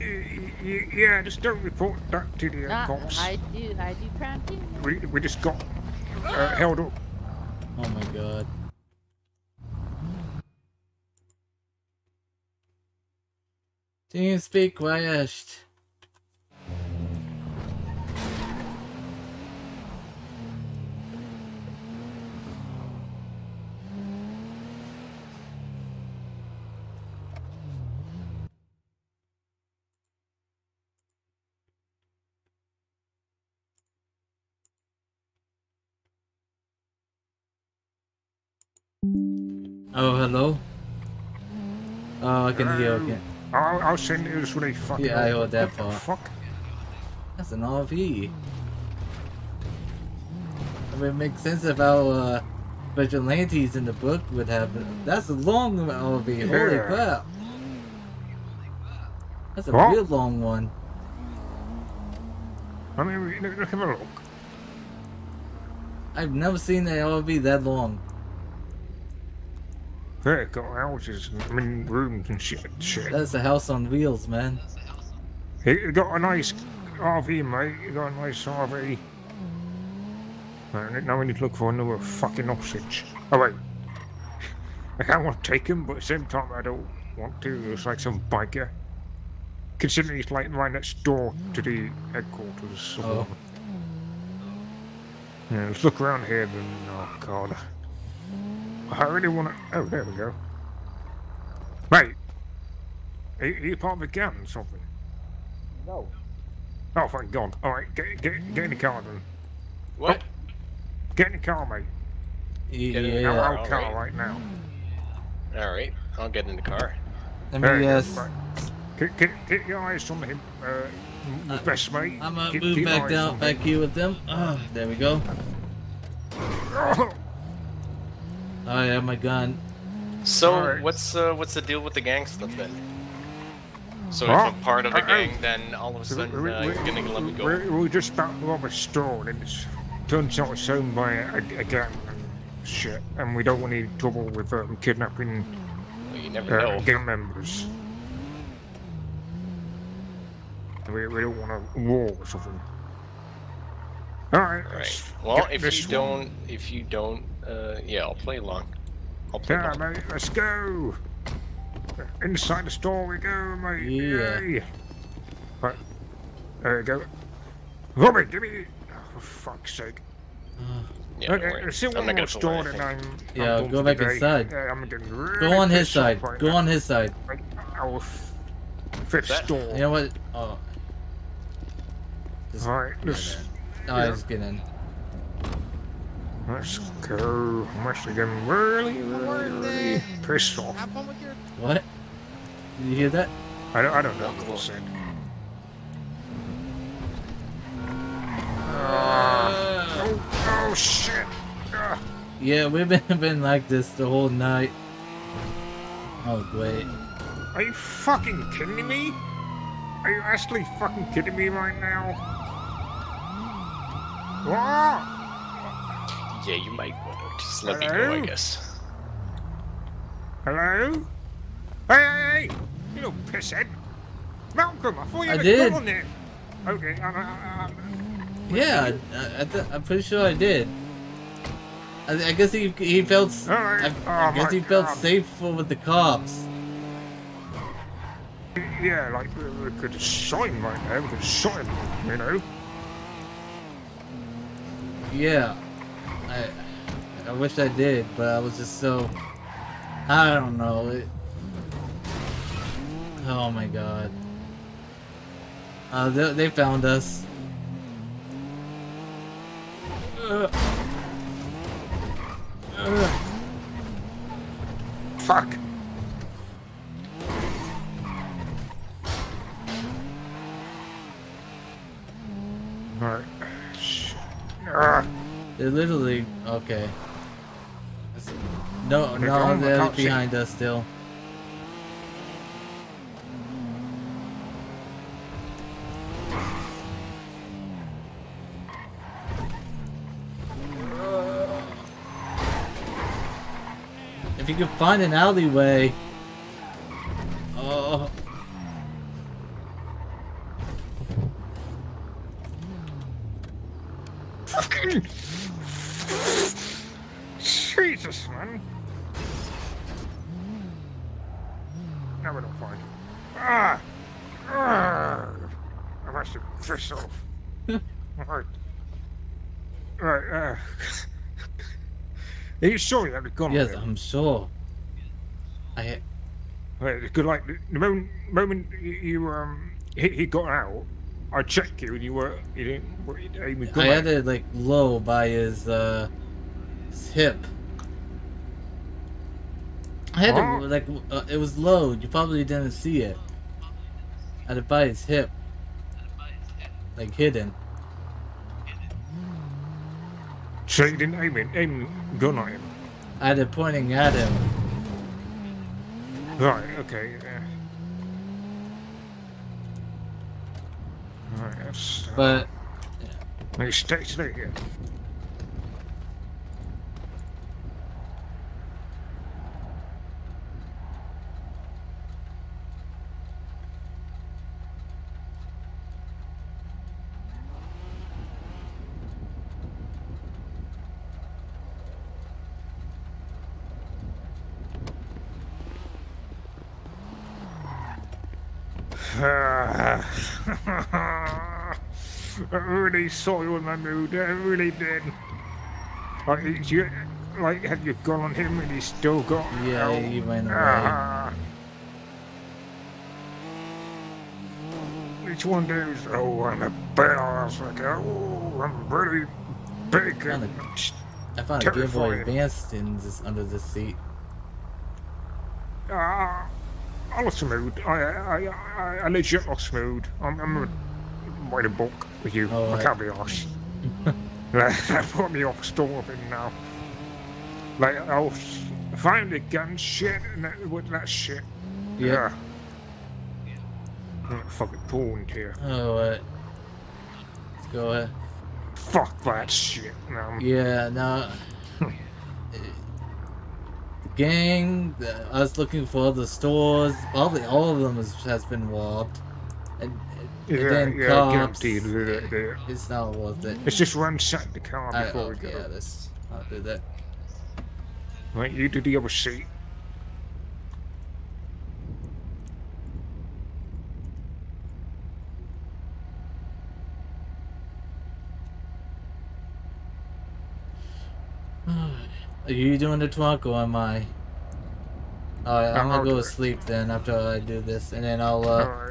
Y- y- Yeah, just don't report that to the uh, cops. I do, I do crown too. We, we just got uh, held up. Oh my god. Team speak quiet. Oh, I can hear again. I'll, I'll send you this really fucking. Yeah, I heard that What the part. Fuck. That's an RV. I mean, it makes sense if our uh, vigilantes in the book would have. That's a long RV. Holy crap! That's a What? real long one. I mean, look, look have a look. I've never seen an RV that long. It got houses and I mean, rooms and shit. shit. That's a house on wheels, man. It got a nice RV, mate. It got a nice RV. Now we need to look for another fucking hostage. Oh, wait. I can't want to take him, but at the same time, I don't want to. It's like some biker. Considering he's like right next door to the headquarters. Oh. Yeah, let's look around here then. Oh, God. I really want to. Oh, there we go. Mate, are you, are you part of a gang or something? No. Oh, thank God. Alright, get, get, get in the car then. What? Oh, get in the car, mate. Get in the Yeah. Our car, car alright. right now. Alright, I'll get in the car. Let There me you yes. right. Get, get, get your eyes on him, uh, the best mate. I'm gonna Keep- move keep back eyes down, back here with them. Ah, there we go. Oh, I have my gun. So, Alright. what's uh, what's the deal with the gang stuff then? So Huh? if I'm part of the uh, gang, then all of a we- sudden we- uh, we- you're gonna let me go. We're, we're just about to rob a store and it's turns out it's owned by a, a gang and shit. And we don't want any trouble with um, kidnapping Well, you never uh, know. gang members. We, we don't want a war or something. Alright. Right. Well, if you don't, if you don't, uh, yeah, I'll play along. I'll play Yeah, along. mate, let's go. Inside the store we go, mate. Yeah. Yay. Right. There you go. Robin, give me. Oh, for fuck's sake. Yeah, don't okay, worry. there's still I'm one not more gonna store anything. and I'm. I'm Yeah, go back the day. inside. Uh, I'm getting really Go on his side. right Go now. on his side. Like, our f- fifth store. You know what? Oh. Alright, let's, no, I just get in. Let's go. I'm actually getting really, really, really pissed off. What? Did you hear that? I don't, I don't know what said. Uh, oh, oh shit! Uh, Yeah, we've been been like this the whole night. Oh wait. are you fucking kidding me? Are you actually fucking kidding me right now? What? Yeah, you might want to just let me go, I guess. Hello? Hey, hey, hey! You little pisshead! Malcolm, I thought you I had did. a gun on there. Okay, I'm, I'm, Yeah, I, I th- I'm pretty sure I did. I, I guess he he felt. s- I, I Oh guess he felt God. safer with the cops. Yeah, like we, we could have shot him right there. We could have shot him, you know. Yeah. I I wish I did, but I was just so. I don't know. It, oh my god. Uh, they, they found us. Ugh. Ugh. Fuck. Alright. They're literally okay. No, They're no, they're behind us still. If you could find an alleyway. Oh. Jesus, man. Now we don't find. Ah! Ah! I'm actually pissed off. Alright. Right, uh. Are you sure you had a gun Yes, there? I'm sure. I Right, because like the moment, moment you, um he, he got out, I checked you and you were you didn't you gun I had it like low by his uh his hip. I had it like uh, it was low. You probably didn't see it. I had it by his hip, like hidden. So you didn't aim it, aim gun at him. I had it pointing at him. Right, okay, yeah. Alright, that's. Uh, But Hey, stay, stay here. I really in my mood. I really did. Like, did you, like, have you gone on him and he's still got? Yeah, oh, he went away. ah. Which one does? Oh, I'm a badass. Like, oh, I'm really big found and a, I found a Game Boy. Advance in this under the seat. Ah, I lost the mood. I, I, I, I legit lost mood. I'm, I'm a write a book with you. Oh, I can't be arsed. that put me off storming now. Like, I'll find the gun shit and that, with that shit. Yeah. I'm fucking pawned here. Oh, what? Let's go ahead. Fuck that shit. No. Yeah, no. the gang, the, us looking for the stores, probably all of them has, has been robbed. And Yeah, then yeah, cops, guaranteed. that- that- it's not worth it. Let's just ransack the car I- before oh, we go. Yeah, let's not do that. Right, you do the other seat. Are you doing the trunk or am I? Alright, I'm I'll gonna go to sleep then after I do this, and then I'll. Uh.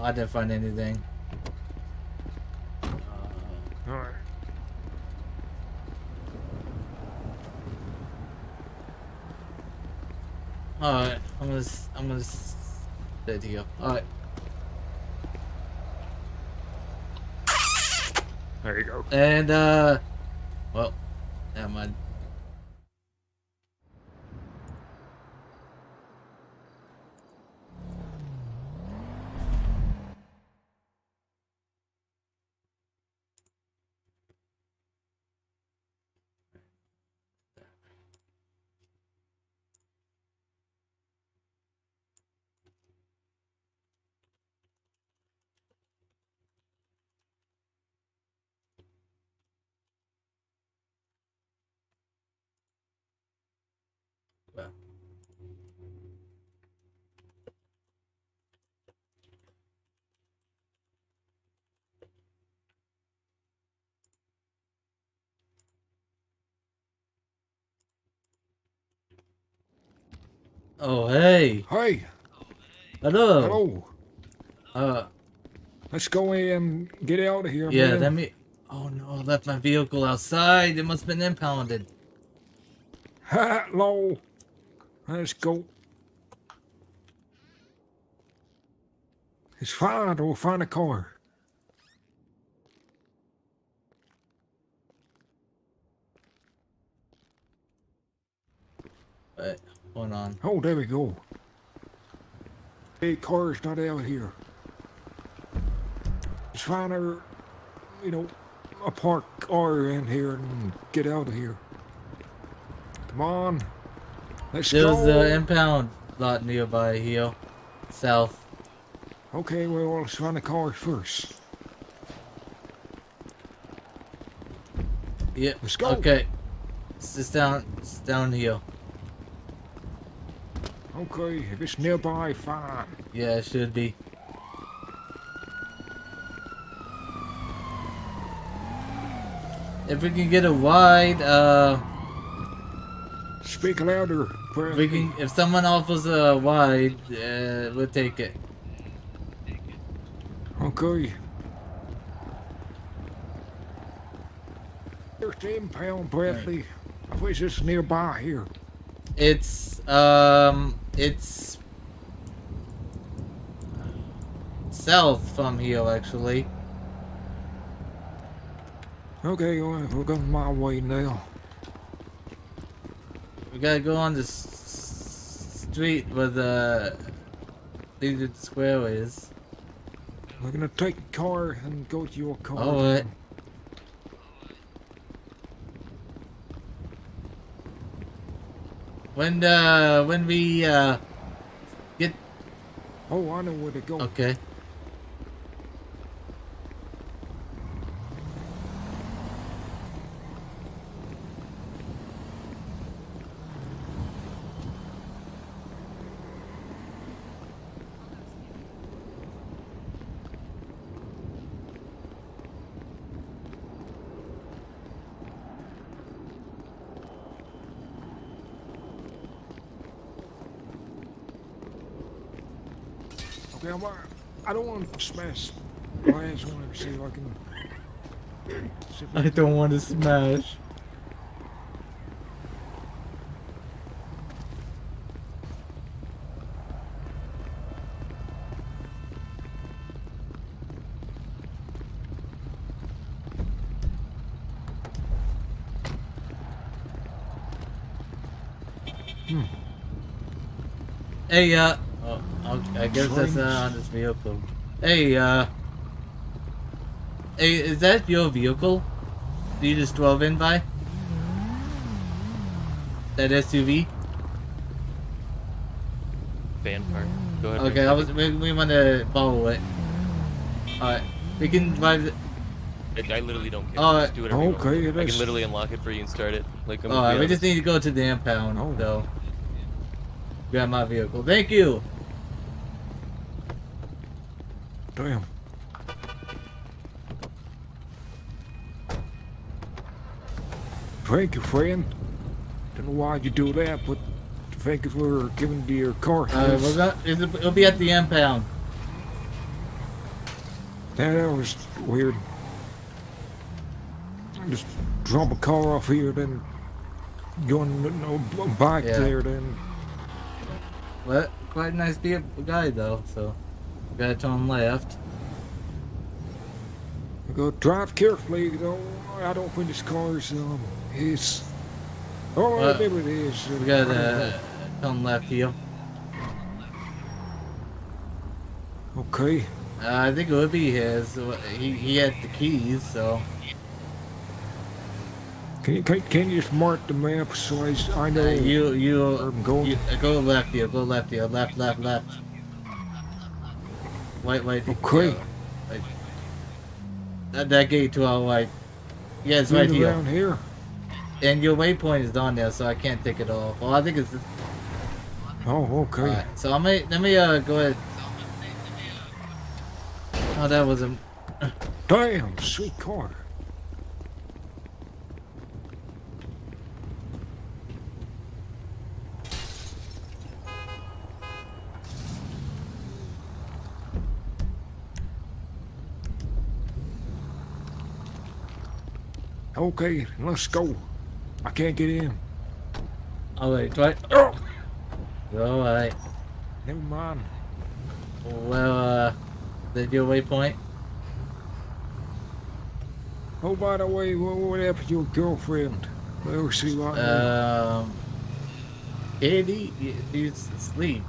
I didn't find anything. Alright. Alright, I'm gonna. I'm gonna. There you go. Alright. There you go. And uh, well, never mind. Oh hey. Hey. Hello. Hello. Uh. Let's go in and get out of here, Yeah. man. Let me. Oh no! I left my vehicle outside. It must have been impounded. Hello. Let's go. It's fine. We'll find a car. Wait, hold on. Oh, there we go. Hey, car's not out here. Let's find you know, a park car in here and get out of here. Come on. Let's There's go. the impound lot nearby here, south. Okay, well, let's find the car first. Yeah. Let's go. Okay. It's just down. It's down here. Okay, if it's nearby, fine. Yeah, it should be. If we can get a wide, uh, Speak louder. if we can. If someone offers a wide, uh, we'll take it. Okay. There's the impound, Bradley. I wish it's nearby here. It's um, it's south from here actually. Okay, we're going my way now. We gotta go on the street where the Legion Square is. We're gonna take a car and go to your car. Alright. When uh when we uh get Oh, I know where to go. okay. Okay, I'm, uh, I don't want to smash glass. I want to see if I can. if I don't want to smash. Hmm. Hey, uh, oh, I guess that's uh, on this vehicle. Hey, uh, hey, is that your vehicle? You just drove in by? That SUV? Van park. Go ahead. Okay, I was, we, we want to follow it. Alright, we can drive the, I, I literally don't care. Alright. Just do whatever you want. Okay, I can literally unlock it for you and start it. Like I'm. Alright, we just need to go to the impound, though. Grab my vehicle. Thank you! Damn. Thank you, friend. Don't know why you do that, but thank you for giving me your car. Alright, we're it'll, it'll be at the impound. That was weird. Just drop a car off here, then go on no back Yeah. there, then. But quite a nice guy though, so gotta turn left. Go drive carefully, you know. I don't think this car's um is. Oh, Uh, maybe it is. We got a uh, turn left here. Okay. Uh, I think it would be his. He he had the keys, so. Can you can, can you just mark the map so I, I know Uh, you you, where I'm going? you uh, go left here. Go left here. Left left left. Wait wait. Okay. yeah, wait. That, that gate to our right. Yeah, it's Right right here. around here. And your waypoint is down there, so I can't take it off. Well, I think it's. Oh, okay. Alright, so let me let me uh go ahead. Oh, that was a. Damn, sweet car. Okay, let's go. I can't get in. Oh wait, do I? Oh. All right. Never mind. Well, uh, did your waypoint? Oh, by the way, what, what happened to your girlfriend? Well, see what Um, Katie, you, you sleep.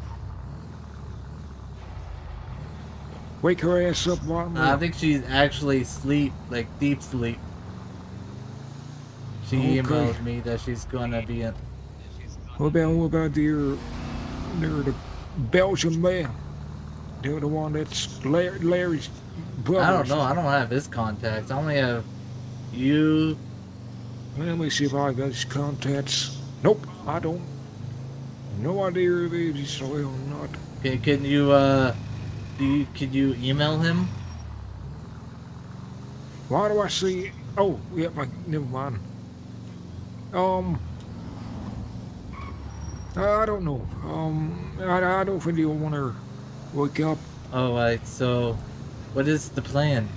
Wake her ass up right now. I think she's actually sleep, like deep sleep. She Okay. emailed me that she's gonna be in. What about what about your, your the Belgian man? They're the one that's Larry, Larry's brother. I don't know. I don't have his contacts. I only have you. Let me see if I got his contacts. Nope, I don't. No idea if he's loyal or not. Can, can you uh, do you, could you email him? Why do I see? Oh, yeah, my, never mind. Um, I don't know. Um, I, I don't think you'll want to wake up. All right. So, what is the plan?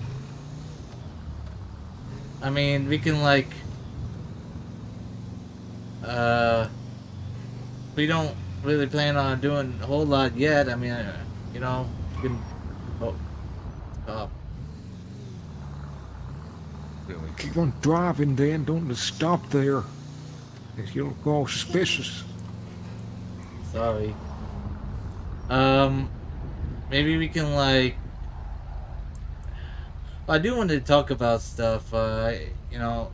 I mean, we can like. Uh, we don't really plan on doing a whole lot yet. I mean, you know, we can. Oh, stop. Keep on driving, then. Don't just stop there. You look all suspicious. Sorry. Um, maybe we can like. I do want to talk about stuff. Uh, you know,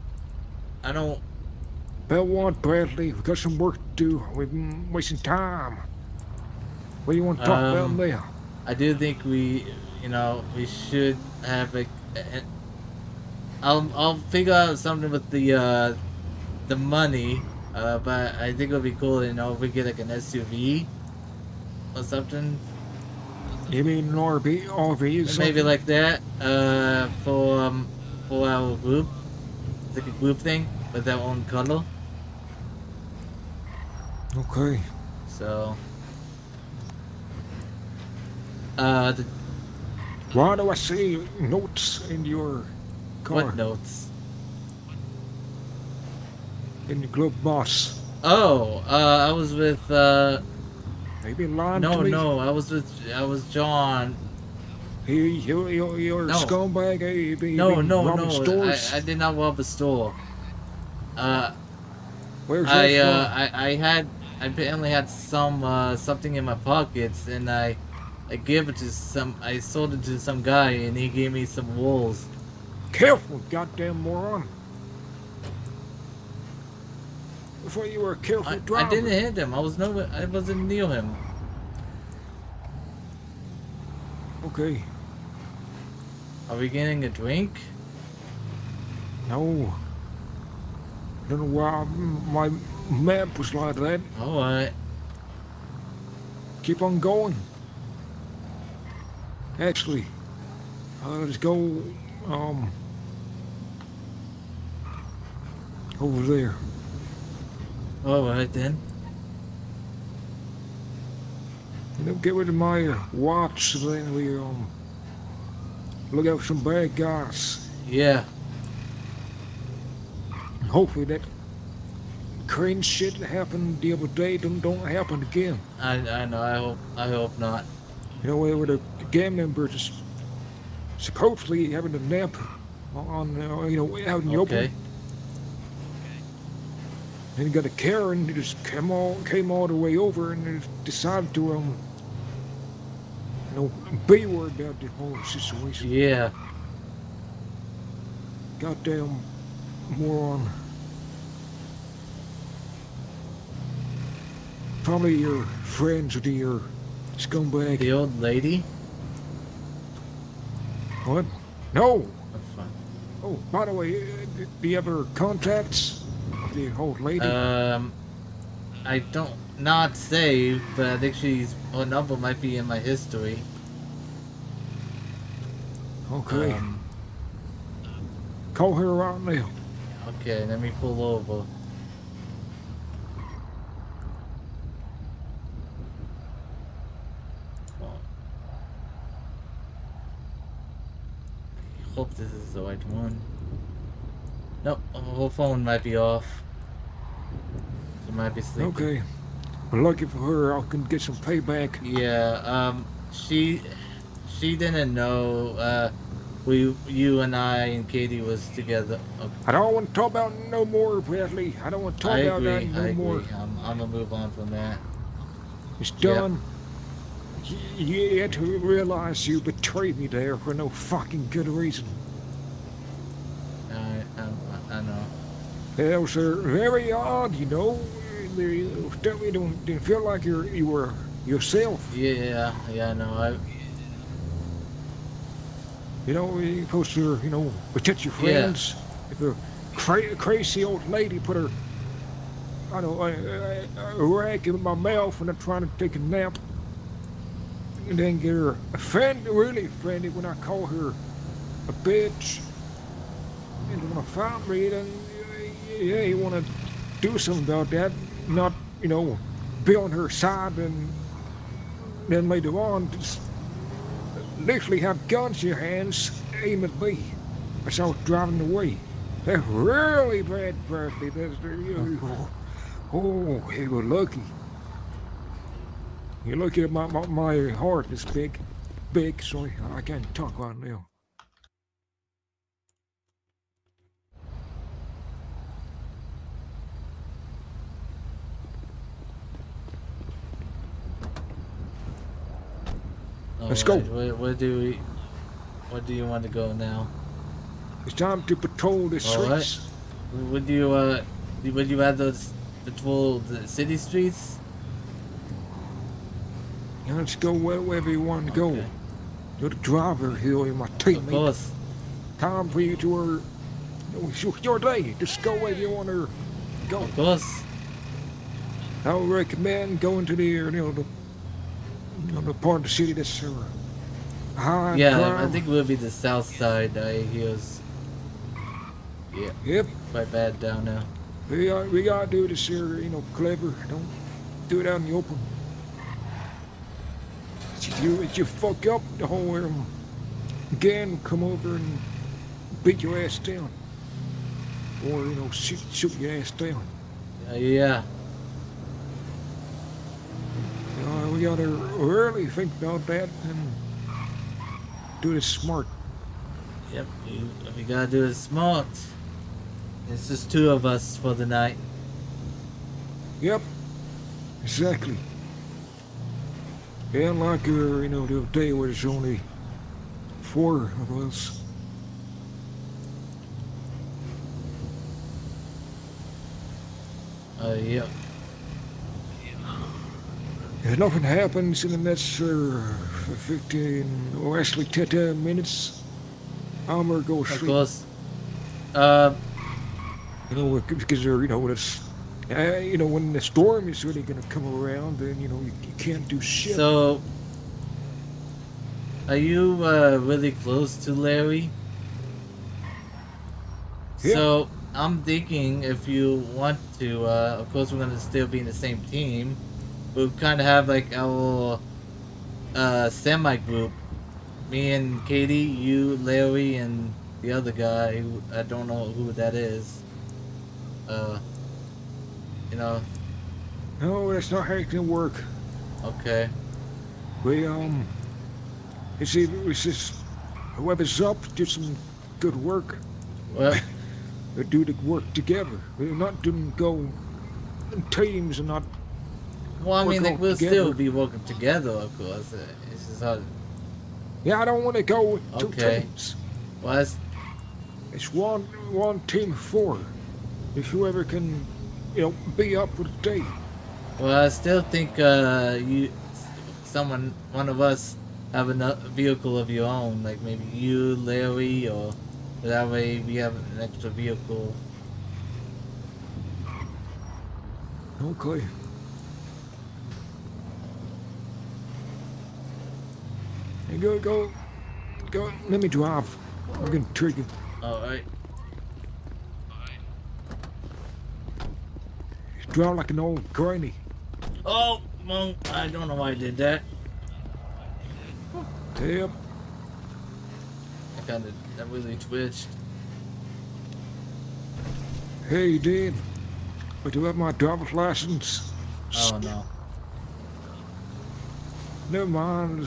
I don't. What, Bradley? We've got some work to do. We've been wasting time. What do you want to talk Um, about now? I do think we, you know, we should have a. a- I'll I'll figure out something with the uh, the money. Uh, but I think it'll be cool, you know, if we get like an SUV or something. You mean an RV? RV Maybe like that. Uh, for um, for our group. It's like a group thing with their own color. Okay. So. Uh, the, Why do I see notes in your car? what notes? In glove box. Oh, uh, I was with uh. Maybe lying No, no, I was with I was John. You, you, you, you're a No. scumbag. You be, No, no, no. I, I did not rob a store. Uh, Where's I uh. I, I had I apparently had some uh, something in my pockets, and I I gave it to some. I sold it to some guy, and he gave me some wools. Careful, goddamn moron. Before you were careful I. I didn't hit him. I was no. I wasn't near him. Okay. Are we getting a drink? No. I Don't know why my map was like that. All right. Keep on going. Actually, uh, let's go. Um, over there. All right then. You know, get rid of my watch then we um look out for some bad guys. Yeah. And hopefully that cringe shit that happened the other day don't, don't happen again. I I know. I hope I hope not. You know, where the, gang members is supposedly having a nap on, uh, you know, out in the Okay. open. And got a Karen who just came all came all the way over and decided to um, you know, be worried about the whole situation. Yeah. Goddamn moron. Probably your friends with your scumbag. The old lady. What? No. Oh, by the way, uh, do you have her contacts? The old lady. Um, I don't not saved, but I think she's her number might be in my history. okay. Um, Call her right now. okay, let me pull over. Hope this is the right one. Nope, her phone might be off. She might be sleeping. Okay. Well, lucky for her, I can get some payback. Yeah, um, she, she didn't know, uh, we, you and I and Katie was together. Okay. I don't want to talk about no more, Bradley. I don't want to talk I about agree, that no I more. agree. I'm, I'm gonna move on from that. It's done. Y- You had to realize you betrayed me there for no fucking good reason. I, I, I know. That was very odd, you know. You definitely don't didn't feel like you you were yourself. Yeah, yeah, I know. I, You know, you're supposed to, you know, protect your Yeah. friends. If a cra- crazy old lady put her, I don't know, a, a, a rag in my mouth when I'm trying to take a nap, and then get her offended, really offended when I call her a bitch, and when I find me, then yeah, you want to do something about that, not, you know, be on her side and then later on just literally have guns in your hands, aim at me as I was driving away. That's really bad, Bradley. That's really, oh, oh, you were lucky. You're lucky my, my, my heart is big. Big, sorry, I can't talk right now. Let's go. Where, where do we, where do you want to go now? It's time to patrol the streets. Would you, uh, would you rather patrol the city streets? Yeah, let's go wherever you want to go. You're the driver here, you're my teammate. Of course. Time for you to, uh, it's your day. Just go where you want to go. Of course. I would recommend going to the, you know, the, you know, the part of the city that's uh, high Yeah, crime. I think we'll be the south side. I hears. Yeah. Yep. Quite bad down there. We got, we gotta do this here, you know, clever. Don't do it out in the open. If you, if you fuck up, the whole um, gang come over and beat your ass down. Or, you know, shoot, shoot your ass down. Uh, yeah. Uh, we gotta really think about that and do this smart. Yep. You, we gotta do it smart. It's just two of us for the night. Yep, exactly. Yeah, like uh, you know, the other day where there's only four of us. Uh, yep. If nothing happens in the next uh, 15 or actually 10, 10 minutes, I'm gonna go Of sleep. course. Uh, You know, because you know it's, uh, you know, when the storm is really gonna come around, then you know you, you can't do shit. so. Are you uh, really close to Larry? Yeah. So, I'm thinking if you want to, uh, of course we're gonna still be in the same team. We'll kind of have like our little, uh, semi group. Me and Katie, you, Larry, and the other guy. Who, I don't know who that is. Uh, you know. No, that's not how it can work. Okay. We, um, it's either, it's just, whoever's up did some good work. Well, do the work together. We're not doing go in teams and not. Well, I mean, like, we'll together. still be working together, of course. It's just how. Yeah, I don't want to go with two Okay. teams. Well, that's, It's one one team of four. If whoever can, you know, be up with the well, I still think uh, you, someone, one of us, have a vehicle of your own. Like maybe you, Larry, or that way we have an extra vehicle. Okay. Go, go, go. Let me drive. I'm gonna trigger. All right. Drive like an old granny. Oh, well, I don't know why I did that. Yep. I kind of, that really twitched. Hey, you did. But do you have my driver's license? Oh no. Never mind.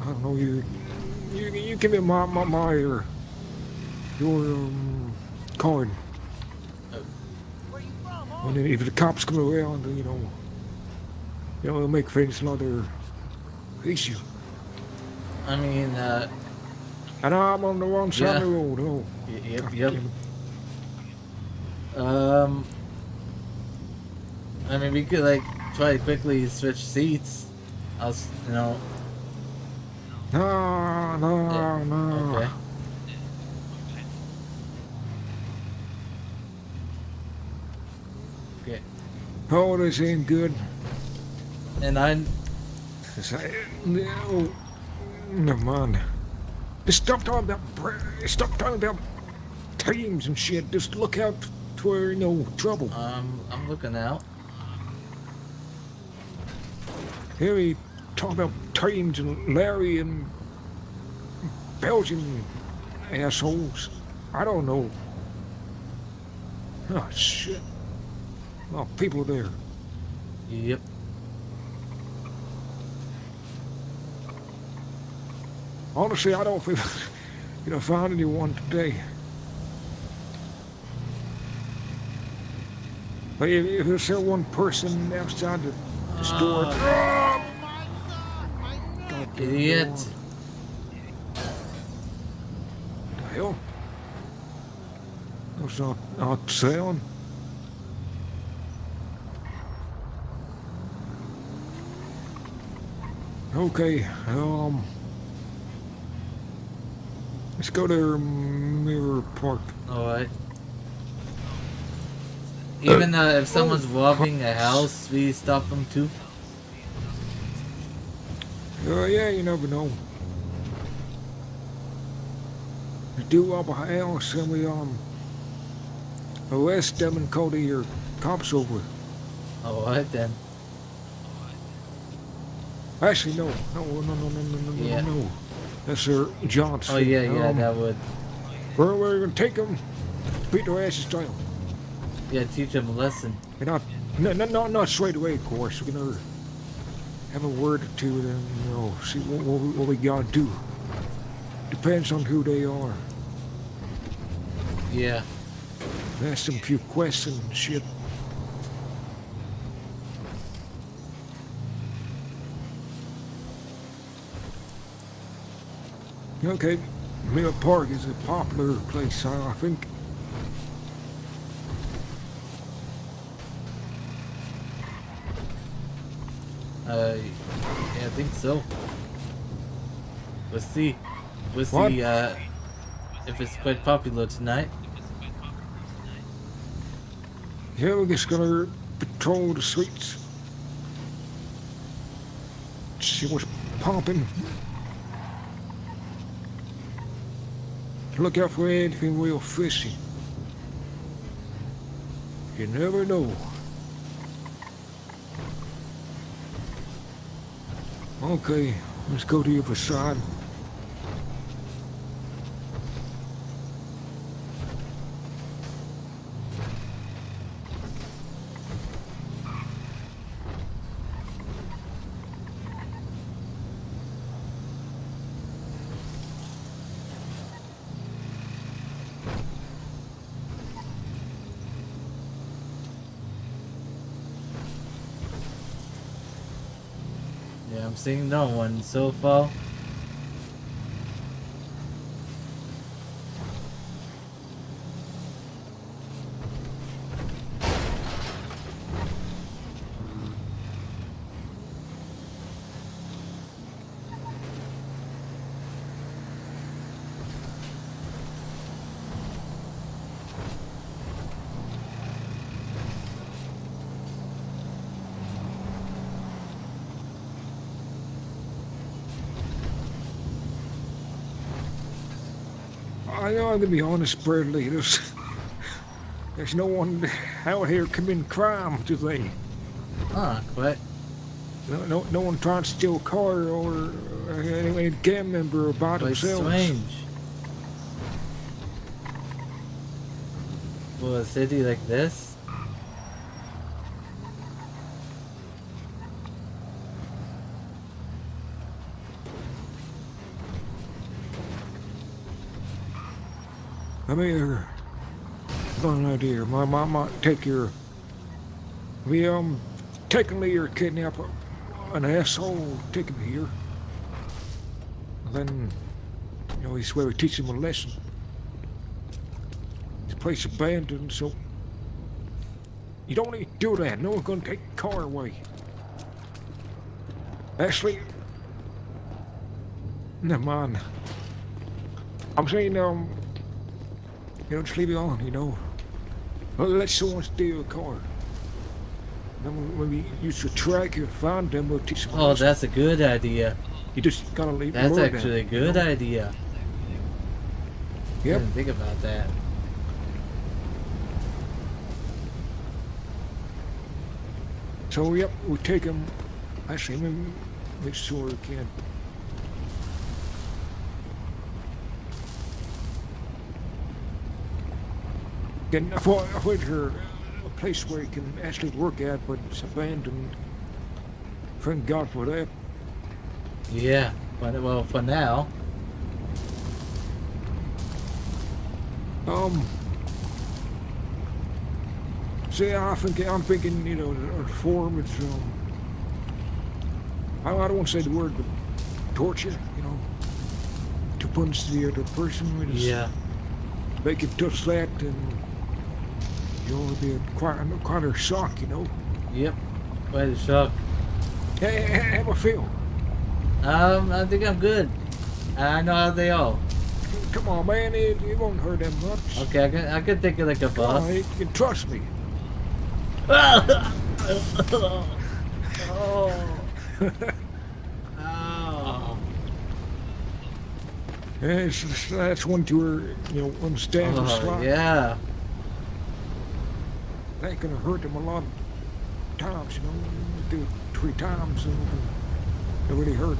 I don't know. You, you, you give me my my my uh, your um, card. And then if the cops come around, you know, you know, it'll make things a lot uh. I mean, uh, And I'm on the wrong side of the road. Oh, y- yep, God yep. Um, I mean, we could like try to quickly switch seats. I'll, you know. No, no, no. Okay. Okay. Oh, this ain't good. And I, No, never mind. Just stop talking about stop talking about teams and shit. Just look out for know trouble. um, I'm looking out. Here we talk about teams and Larry and Belgian assholes. I don't know. Oh shit. Oh, people are there. Yep. Honestly, I don't feel gonna find anyone today. But if, if there's still one person outside the, the store, God Idiot. the hell? That's not not selling. Okay, um, let's go to Mirror Park. All right. Even uh, if someone's robbing a house, we stop them too. Uh, yeah, you never know. We do rob a house and we um arrest them and call the uh, cops over. All right then. Actually, no, no, no, no, no, no, no, Yeah. no, no. That's Sir John's. Oh yeah, yeah, um, that would. We're, we're gonna take them, beat their asses down. Yeah, teach them a lesson. Not, no, no, no, not straight away, of course. We're gonna have a word or two, and you know, see what, what, we, what we gotta do. Depends on who they are. Yeah. Ask them a few questions and shit. Okay, Mirror Park is a popular place, I think. Uh, yeah, I think so. We'll see. We'll What? see uh, if it's quite popular tonight. Yeah, we're just gonna patrol the streets. See what's popping. Look out for anything real fishy. You never know. Okay, let's go to your other seeing no one so far. I'm gonna be honest, Bradley. There's, there's no one out here committing crime today. Huh, quite. No, no, no one trying to steal a car or uh, any gang member by Quite themselves. strange. For a city like this? I mean, uh, got an idea. My mom might take your. We um, technically you're kidnap an asshole, take him here. Then, you know, he's way we teach him a lesson. This place abandoned, so you don't need to do that. No one's gonna take the car away. Actually, never mind. I'm saying, um, you know, just leave it on, you know. Well, let someone steal a car. Then when we use the tracker, find them, we'll teach them. Oh, that's a good idea. You just gotta leave That's word down, actually a you good know? idea. Yep. Didn't think about that. So, yep, we take them. Actually, let me make sure we can. Can avoid her a place where you can actually work at, but it's abandoned. Thank God for that. Yeah. But, well, for now. Um. See, I think I'm thinking, you know, the, form is um. I, I don't want to say the word, but torture, you know, to punish the other person. Just Yeah. Make him touch that, and you know, it'll be a, quite, a- quite a shock, you know. Yep. Quite a shock. Hey, hey, how I feel? Um, I think I'm good. I know how they are. Come on, man, it, it won't hurt that much. Okay, I can, I can think of like a Come on, you can trust me. oh. Yes, that's one to her, you know, understand the Oh, slot. yeah. That gonna hurt them a lot of times, you know. It three times and it really hurt.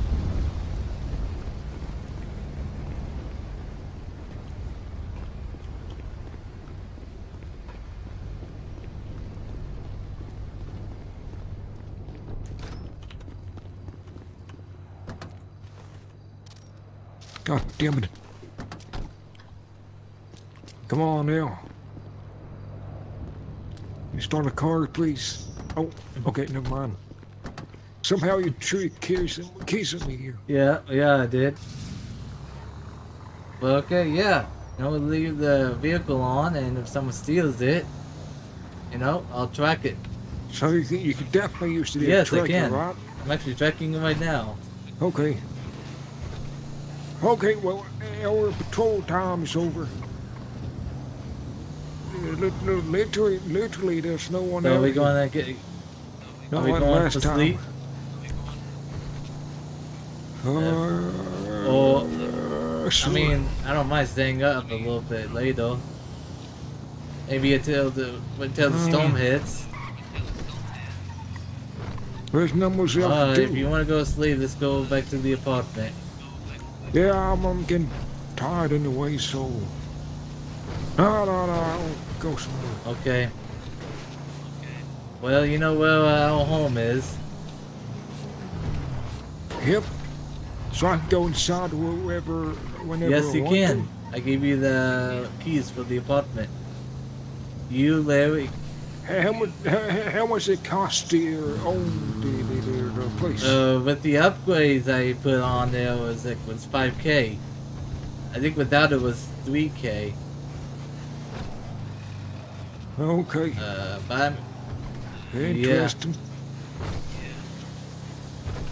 God damn it. Come on now. You start a car, please. Oh, okay, never mind. Somehow you threw keys, keys at me here. Yeah, yeah, I did. Well, okay, yeah. You know, we'll leave the vehicle on, and if someone steals it, you know, I'll track it. So you can, you can definitely use the yes, tracker, I can. right? I'm actually tracking it right now. Okay. Okay, well, our patrol time is over. Li- li- Literally, literally, there's no one So are we going to get? Not are we like going last to time. sleep? Uh, Or, I mean, I don't mind staying up a little bit later. Maybe until the until the storm Mm. hits. There's else Uh, if you want to go to sleep, let's go back to the apartment. Yeah, I'm, I'm getting tired anyway, so. No, no, no, go somewhere. Okay. Well, you know where our home is. Yep. So I can go inside wherever, whenever yes, I you want can. I gave you the keys for the apartment. You, Larry. How much? How, how much it cost to own the, the, the, the place? Uh, with the upgrades I put on there was like was 5k. I think without it was 3k. Okay. Uh, but Interesting.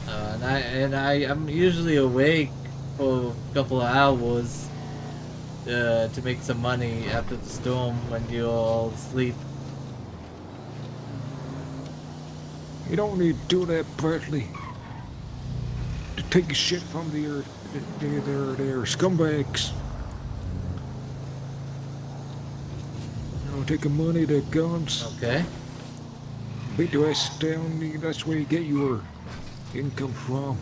Yeah. Uh, and I and I I'm usually awake for a couple of hours. Uh, to make some money after the storm when you're all asleep. You don't need to do that, Bradley. To take a shit from the they're, they're, they're scumbags. You know, taking money, their guns. Okay. Beat the ass down. That's where you get your income from.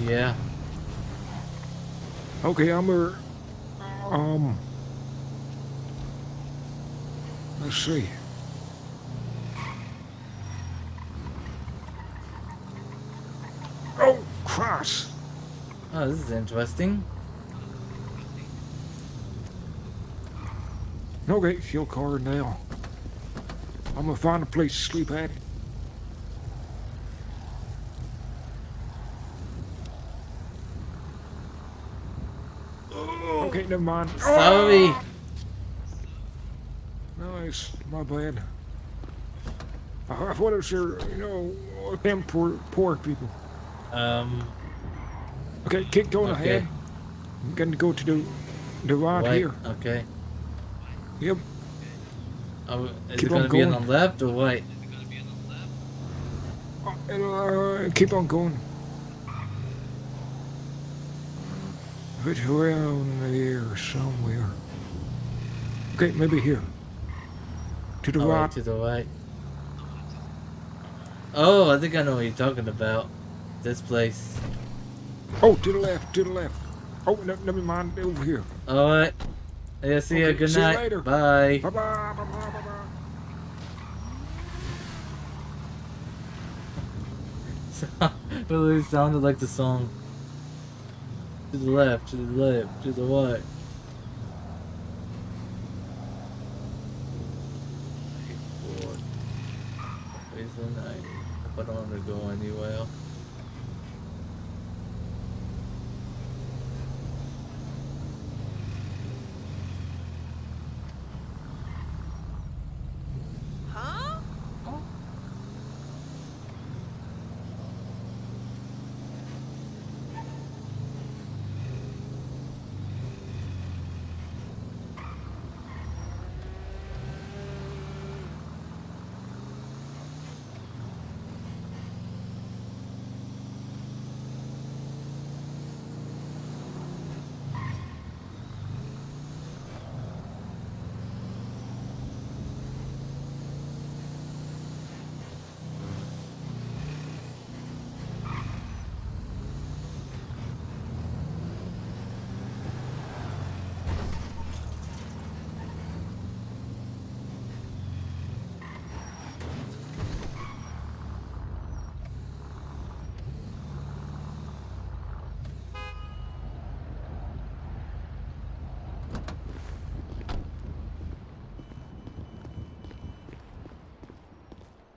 Yeah. Okay, I'm a. Um. Let's see. Oh, cross. Oh, this is interesting. Okay, fuel card now. I'm gonna find a place to sleep at. Okay, never mind. Sorry. Nice, my bad. I I thought it was your, you know, them poor, poor people. Um. Okay, keep going Okay. ahead. I'm gonna go to the, the right Right, here. Okay. Yep. Oh, is Keep it gonna on be on the left or right? Uh, keep on going. It's around there somewhere. Okay, maybe here. To the Oh, right. to the right. Oh, I think I know what you're talking about. This place. Oh, to the left, to the left. Oh, no, never mind, over here. All right. Yeah, see ya. Good see you night. later. Bye. Bye bye, bye really sounded like the song. To the left, to the left, to the right. Reason I, if I don't want to go anywhere.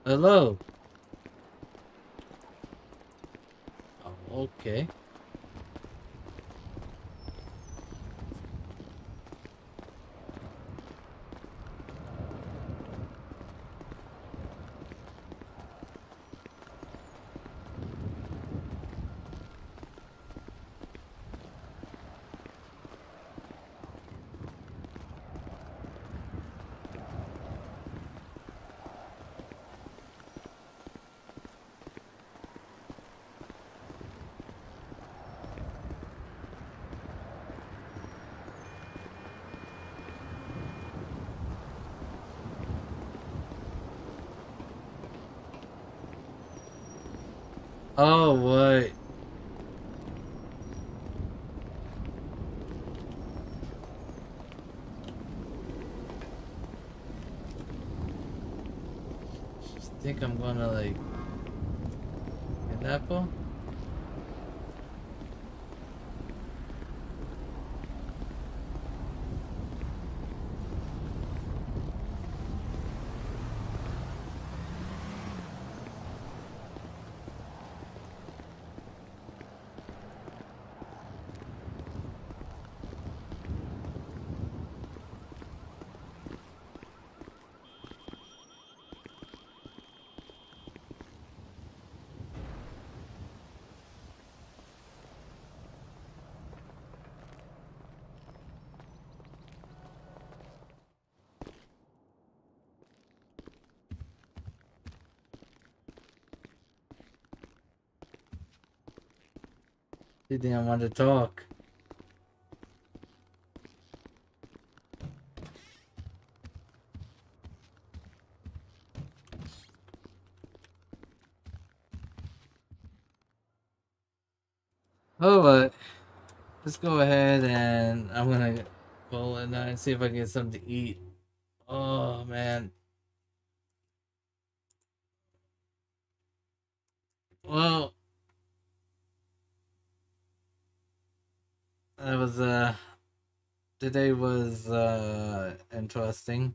Hello. Oh, what? think I'm gonna like An her? She didn't want to talk. Oh, but let's go ahead and I'm gonna go and uh, see if I can get something to eat. Oh man. Well, that was uh today was uh interesting.